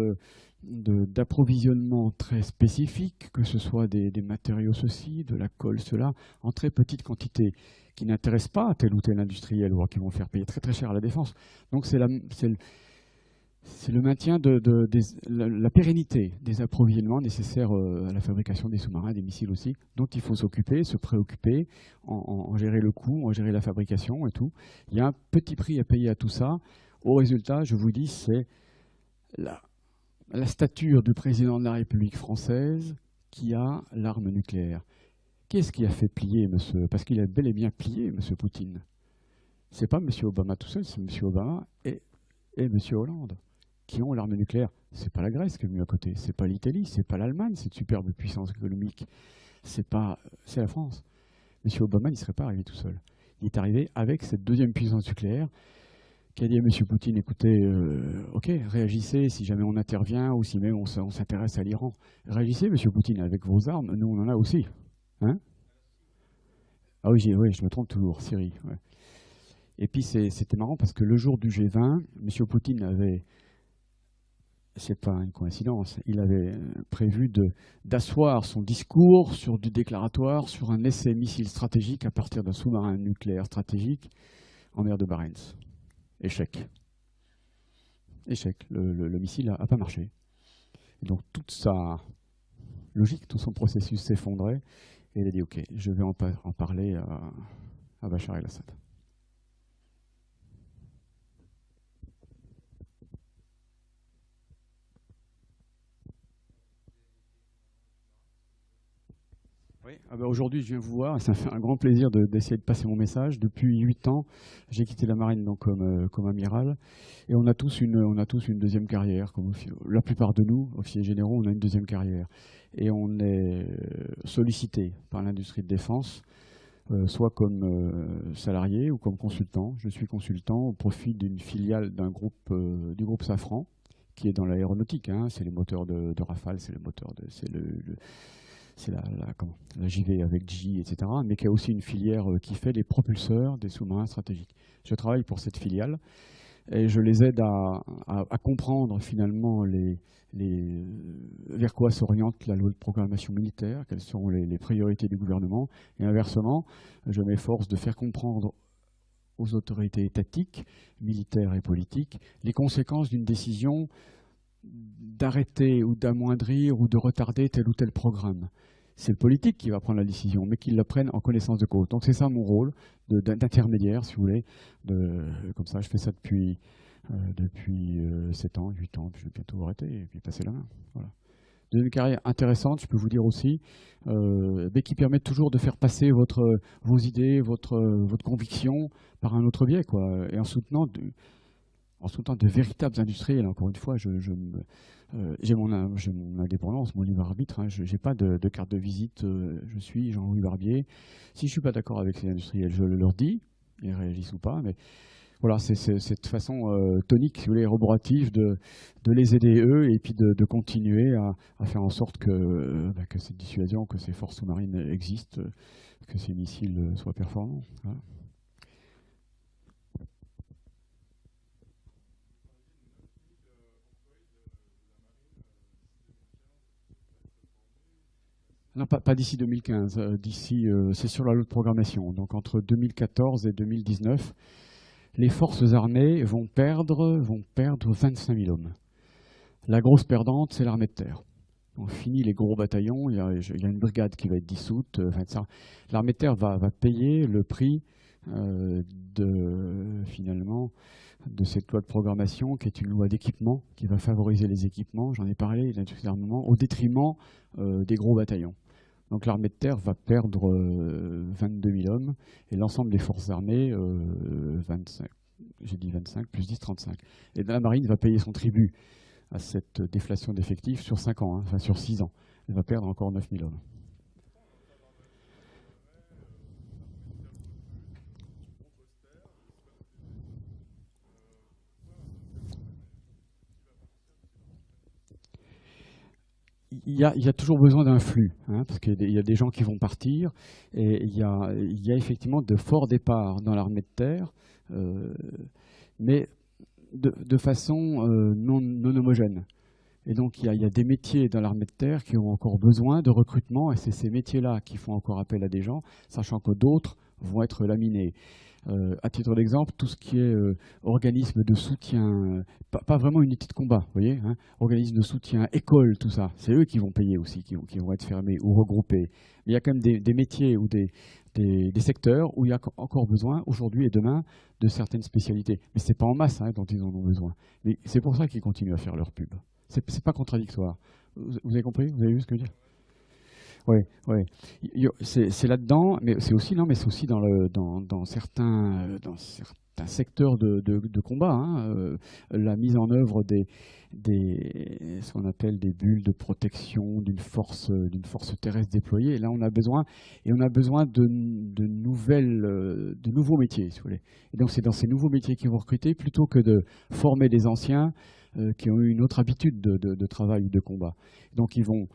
d'approvisionnement très spécifique, que ce soit des, matériaux ceci, de la colle cela, en très petite quantité, qui n'intéressent pas tel ou tel industriel, ou qui vont faire payer très très cher à la défense. Donc c'est la- c'est le, maintien de, la, pérennité des approvisionnements nécessaires euh, à la fabrication des sous-marins, des missiles aussi, dont il faut s'occuper, se préoccuper, en, gérer le coût, en gérer la fabrication et tout. Il y a un petit prix à payer à tout ça. Au résultat, je vous dis, c'est la, stature du président de la République française qui a l'arme nucléaire. Qu'est-ce qui a fait plier, monsieur? Parce qu'il a bel et bien plié, monsieur Poutine. C'est pas monsieur Obama tout seul, c'est monsieur Obama et monsieur Hollande qui ont l'arme nucléaire. C'est pas la Grèce qui est venue à côté, c'est pas l'Italie, c'est pas l'Allemagne, cette superbe puissance économique. C'est pas, c'est la France. Monsieur Obama n'y serait pas arrivé tout seul. Il est arrivé avec cette deuxième puissance nucléaire qui a dit à M. Poutine, écoutez, euh, ok, réagissez si jamais on intervient ou si même on s'intéresse à l'Iran. Réagissez, M. Poutine, avec vos armes, nous on en a aussi. Hein? Ah oui, oui, je me trompe toujours, Syrie. Et puis c'était marrant parce que le jour du G20, M. Poutine avait, c'est pas une coïncidence, il avait euh, prévu d'asseoir son discours sur du déclaratoire sur un essai missile stratégique à partir d'un sous-marin nucléaire stratégique en mer de Barents. Échec. Échec. Le, le- le missile n'a pas marché. Donc toute sa logique, tout son processus s'effondrait. Et il a dit Ok, je vais en, pa- en parler à Bachar el-Assad. Oui, ah bah aujourd'hui je viens vous voir ça fait un grand plaisir de- d'essayer de, passer mon message. Depuis huit ans, j'ai quitté la marine donc comme, euh, comme amiral et on a tous une, on a tous une deuxième carrière. Comme la plupart de nous, officiers généraux, on a une deuxième carrière et on est euh, sollicité par l'industrie de défense, euh, soit comme salarié ou comme consultant. Je suis consultant au profit d'une filiale d'un groupe, du groupe Safran qui est dans l'aéronautique. hein. C'est les moteurs de, Rafale, c'est le moteur de, c'est le c'est la, comment, la JV avec J, etc., mais qui a aussi une filière euh, qui fait les propulseurs des sous-marins stratégiques. Je travaille pour cette filiale et je les aide à, comprendre finalement les, vers quoi s'oriente la loi de programmation militaire, quelles sont les, les priorités du gouvernement, et inversement, je m'efforce de faire comprendre aux autorités étatiques, militaires et politiques, les conséquences d'une décision d'arrêter ou d'amoindrir ou de retarder tel ou tel programme. C'est le politique qui va prendre la décision, mais qu'il la prenne en connaissance de cause. Donc c'est ça mon rôle d'intermédiaire, si vous voulez. Comme ça, je fais ça depuis euh, depuis 7 ans, 8 ans, puis je vais bientôt arrêter et puis passer la main. Voilà. Deuxième carrière intéressante, je peux vous dire aussi, euh, mais qui permet toujours de faire passer votre, vos idées, votre, votre conviction par un autre biais, quoi, et en soutenant en soutenant de véritables industriels. Encore une fois, me- euh, j'ai mon, indépendance, mon libre arbitre. hein, je n'ai pas de, carte de visite. euh, je suis Jean-Louis Barbier. Si je suis pas d'accord avec ces industriels, je le leur dis. Ils réagissent ou pas, mais voilà, c'est cette façon euh, tonique, si vous voulez, roborative de, les aider eux et puis de, continuer à, faire en sorte que, euh, bah, que cette dissuasion, que ces forces sous-marines existent, euh, que ces missiles euh, soient performants. Voilà. Non, pas, d'ici 2015. euh, d'ici, euh, c'est sur la loi de programmation. Donc entre 2014 et 2019, les forces armées vont perdre, vont perdre 25 000 hommes. La grosse perdante, c'est l'armée de terre. On finit les gros bataillons, il y a, il y une brigade qui va être dissoute. euh. L'armée de terre va, payer le prix de, finalement, de cette loi de programmation, qui est une loi d'équipement, qui va favoriser les équipements, j'en ai parlé, l'industrie d'armement, au détriment des gros bataillons. Donc l'armée de terre va perdre euh, 22 000 hommes et l'ensemble des forces armées, euh, 25, j'ai dit 25, plus 10, 35. Et la marine va payer son tribut à cette déflation d'effectifs sur 5 ans, hein, enfin sur 6 ans. Elle va perdre encore 9 000 hommes. Il y, a, toujours besoin d'un flux, hein, parce qu'il y a des- gens qui vont partir, et il y a, effectivement de forts départs dans l'armée de terre, euh, mais de, façon euh, non, homogène. Et donc il y a des métiers dans l'armée de terre qui ont encore besoin de recrutement, et c'est ces métiers-là qui font encore appel à des gens, sachant que d'autres vont être laminés. Euh, à titre d'exemple, tout ce qui est euh, organisme de soutien, euh, pas, vraiment unité de combat, vous voyez, hein, organisme de soutien, école, tout ça, c'est eux qui vont payer aussi, qui vont, être fermés ou regroupés. Mais il y a quand même des, métiers ou des, des, secteurs où il y a co- encore besoin, aujourd'hui et demain, de certaines spécialités. Mais c'est pas en masse hein, dont ils en ont besoin. Mais c'est pour ça qu'ils continuent à faire leur pub. C'est c'est pas contradictoire. Vous, vous avez compris? Vous avez vu ce que je veux dire? Oui, oui. C'est là-dedans, mais c'est aussi non, mais c'est aussi dans le dans, certains euh, dans certains secteurs de, de, de combat. hein, euh, la mise en œuvre des des ce qu'on appelle des bulles de protection d'une force euh, d'une force terrestre déployée. Et là, on a besoin et on a besoin de, de nouvelles euh, de nouveaux métiers, si vous voulez. Et donc c'est dans ces nouveaux métiers qu'ils vont recruter plutôt que de former des anciens euh, qui ont eu une autre habitude de, de, de travail ou de combat. Donc ils vont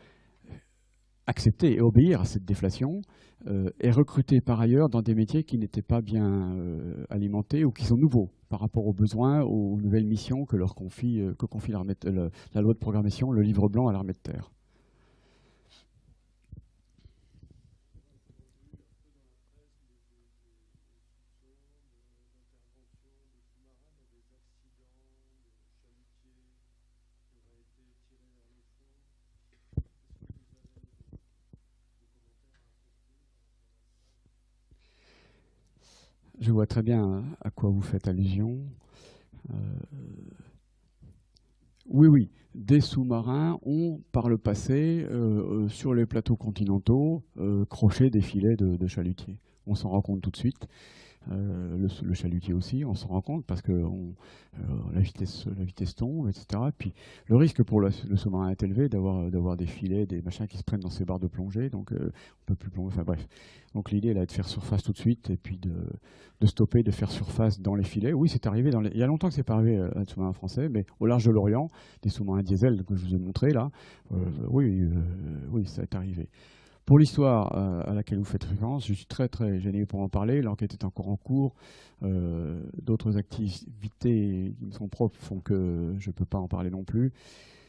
accepter et obéir à cette déflation euh, et recruter par ailleurs dans des métiers qui n'étaient pas bien euh, alimentés ou qui sont nouveaux par rapport aux besoins, aux nouvelles missions que leur confie, euh, que confie la loi de programmation, le livre blanc à l'armée de terre. Je vois très bien à quoi vous faites allusion. Euh, oui, oui, des sous-marins ont par le passé, euh, euh, sur les plateaux continentaux, euh, croché des filets de, de chalutiers. On s'en rend compte tout de suite. Euh, le, chalutier aussi, on s'en rend compte parce que euh, la, vitesse, la vitesse tombe, etc. Puis le risque pour le, le sous-marin est élevé d'avoir des filets, des machins qui se prennent dans ces barres de plongée, donc euh, on peut plus plonger. Enfin bref. Donc l'idée là est de faire surface tout de suite et puis de, stopper, de faire surface dans les filets. Oui, c'est arrivé. Il y a longtemps que c'est pas arrivé euh, à un sous-marin français, mais au large de l'Orient, des sous-marins diesel que je vous ai montré là, euh, oui, euh, oui, ça est arrivé. Pour l'histoire euh, à laquelle vous faites référence, je suis très très gêné pour en parler. L'enquête est encore en cours. Euh, D'autres activités qui me sont propres font que je ne peux pas en parler non plus.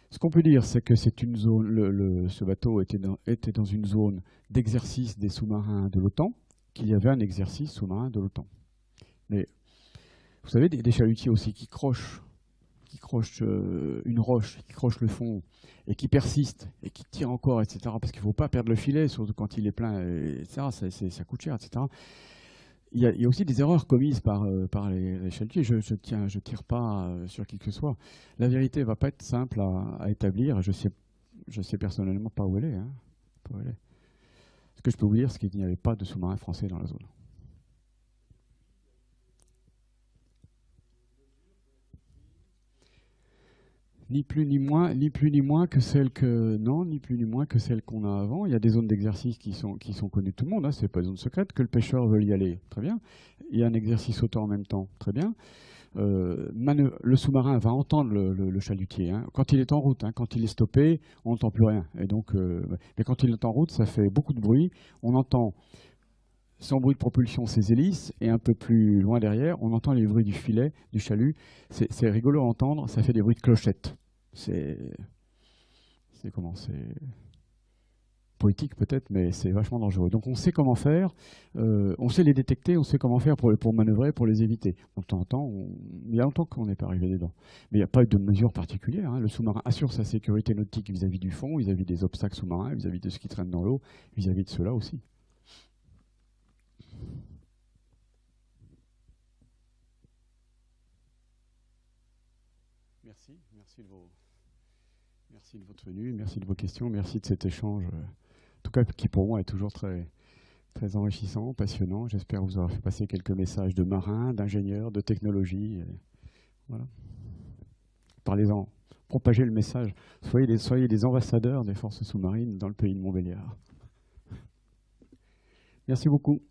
Ce qu'on peut dire, c'est que une zone. Ce bateau était dans, était dans une zone d'exercice des sous-marins de l'OTAN, qu'il y avait un exercice sous-marin de l'OTAN. Mais vous savez, des chalutiers aussi qui crochent, qui crochent euh, une roche, qui crochent le fond et qui persistent et qui tirent encore, etc. Parce qu'il ne faut pas perdre le filet, surtout quand il est plein, et- etc. Ça, coûte cher, etc. Il y, a, aussi des erreurs commises par, euh, les, chalutiers. Je ne je tire pas euh, sur qui que ce soit. La vérité va pas être simple à, établir. Je sais, je sais personnellement pas où elle est. hein. Où elle est. Ce que je peux vous dire, c'est qu'il n'y avait pas de sous-marin français dans la zone. Ni plus ni moins, ni plus ni moins que celle que non, ni plus ni moins que celle qu'on a avant. Il y a des zones d'exercice qui sont qui sont connues de tout le monde. Hein, c'est pas une zone secrète que le pêcheur veut y aller. Très bien. Il y a un exercice autant en même temps. Très bien. Euh, le sous-marin va entendre le, chalutier. hein. Quand il est en route, hein, quand il est stoppé, on n'entend plus rien. Et donc, euh, mais quand il est en route, ça fait beaucoup de bruit. On entend son bruit de propulsion, ses hélices, et un peu plus loin derrière, on entend les bruits du filet, du chalut. C'est rigolo à entendre, ça fait des bruits de clochettes. C'est. C'est comment C'est poétique peut-être, mais c'est vachement dangereux. Donc on sait comment faire, euh, on sait les détecter, on sait comment faire pour, manœuvrer, pour les éviter. De temps en temps, il y a longtemps qu'on n'est pas arrivé dedans. Mais il n'y a pas de mesures particulières. hein. Le sous-marin assure sa sécurité nautique vis-à-vis du fond, vis-à-vis des obstacles sous-marins, vis-à-vis de ce qui traîne dans l'eau, vis-à-vis de cela aussi. Merci, merci de, vos, merci de votre venue, merci de vos questions, merci de cet échange, euh, en tout cas qui pour moi est toujours très, très enrichissant, passionnant. J'espère vous avoir fait passer quelques messages de marins, d'ingénieurs, de technologie. voilà. Parlez-en, propagez le message. Soyez les, soyez les ambassadeurs des forces sous-marines dans le pays de Montbéliard. Merci beaucoup.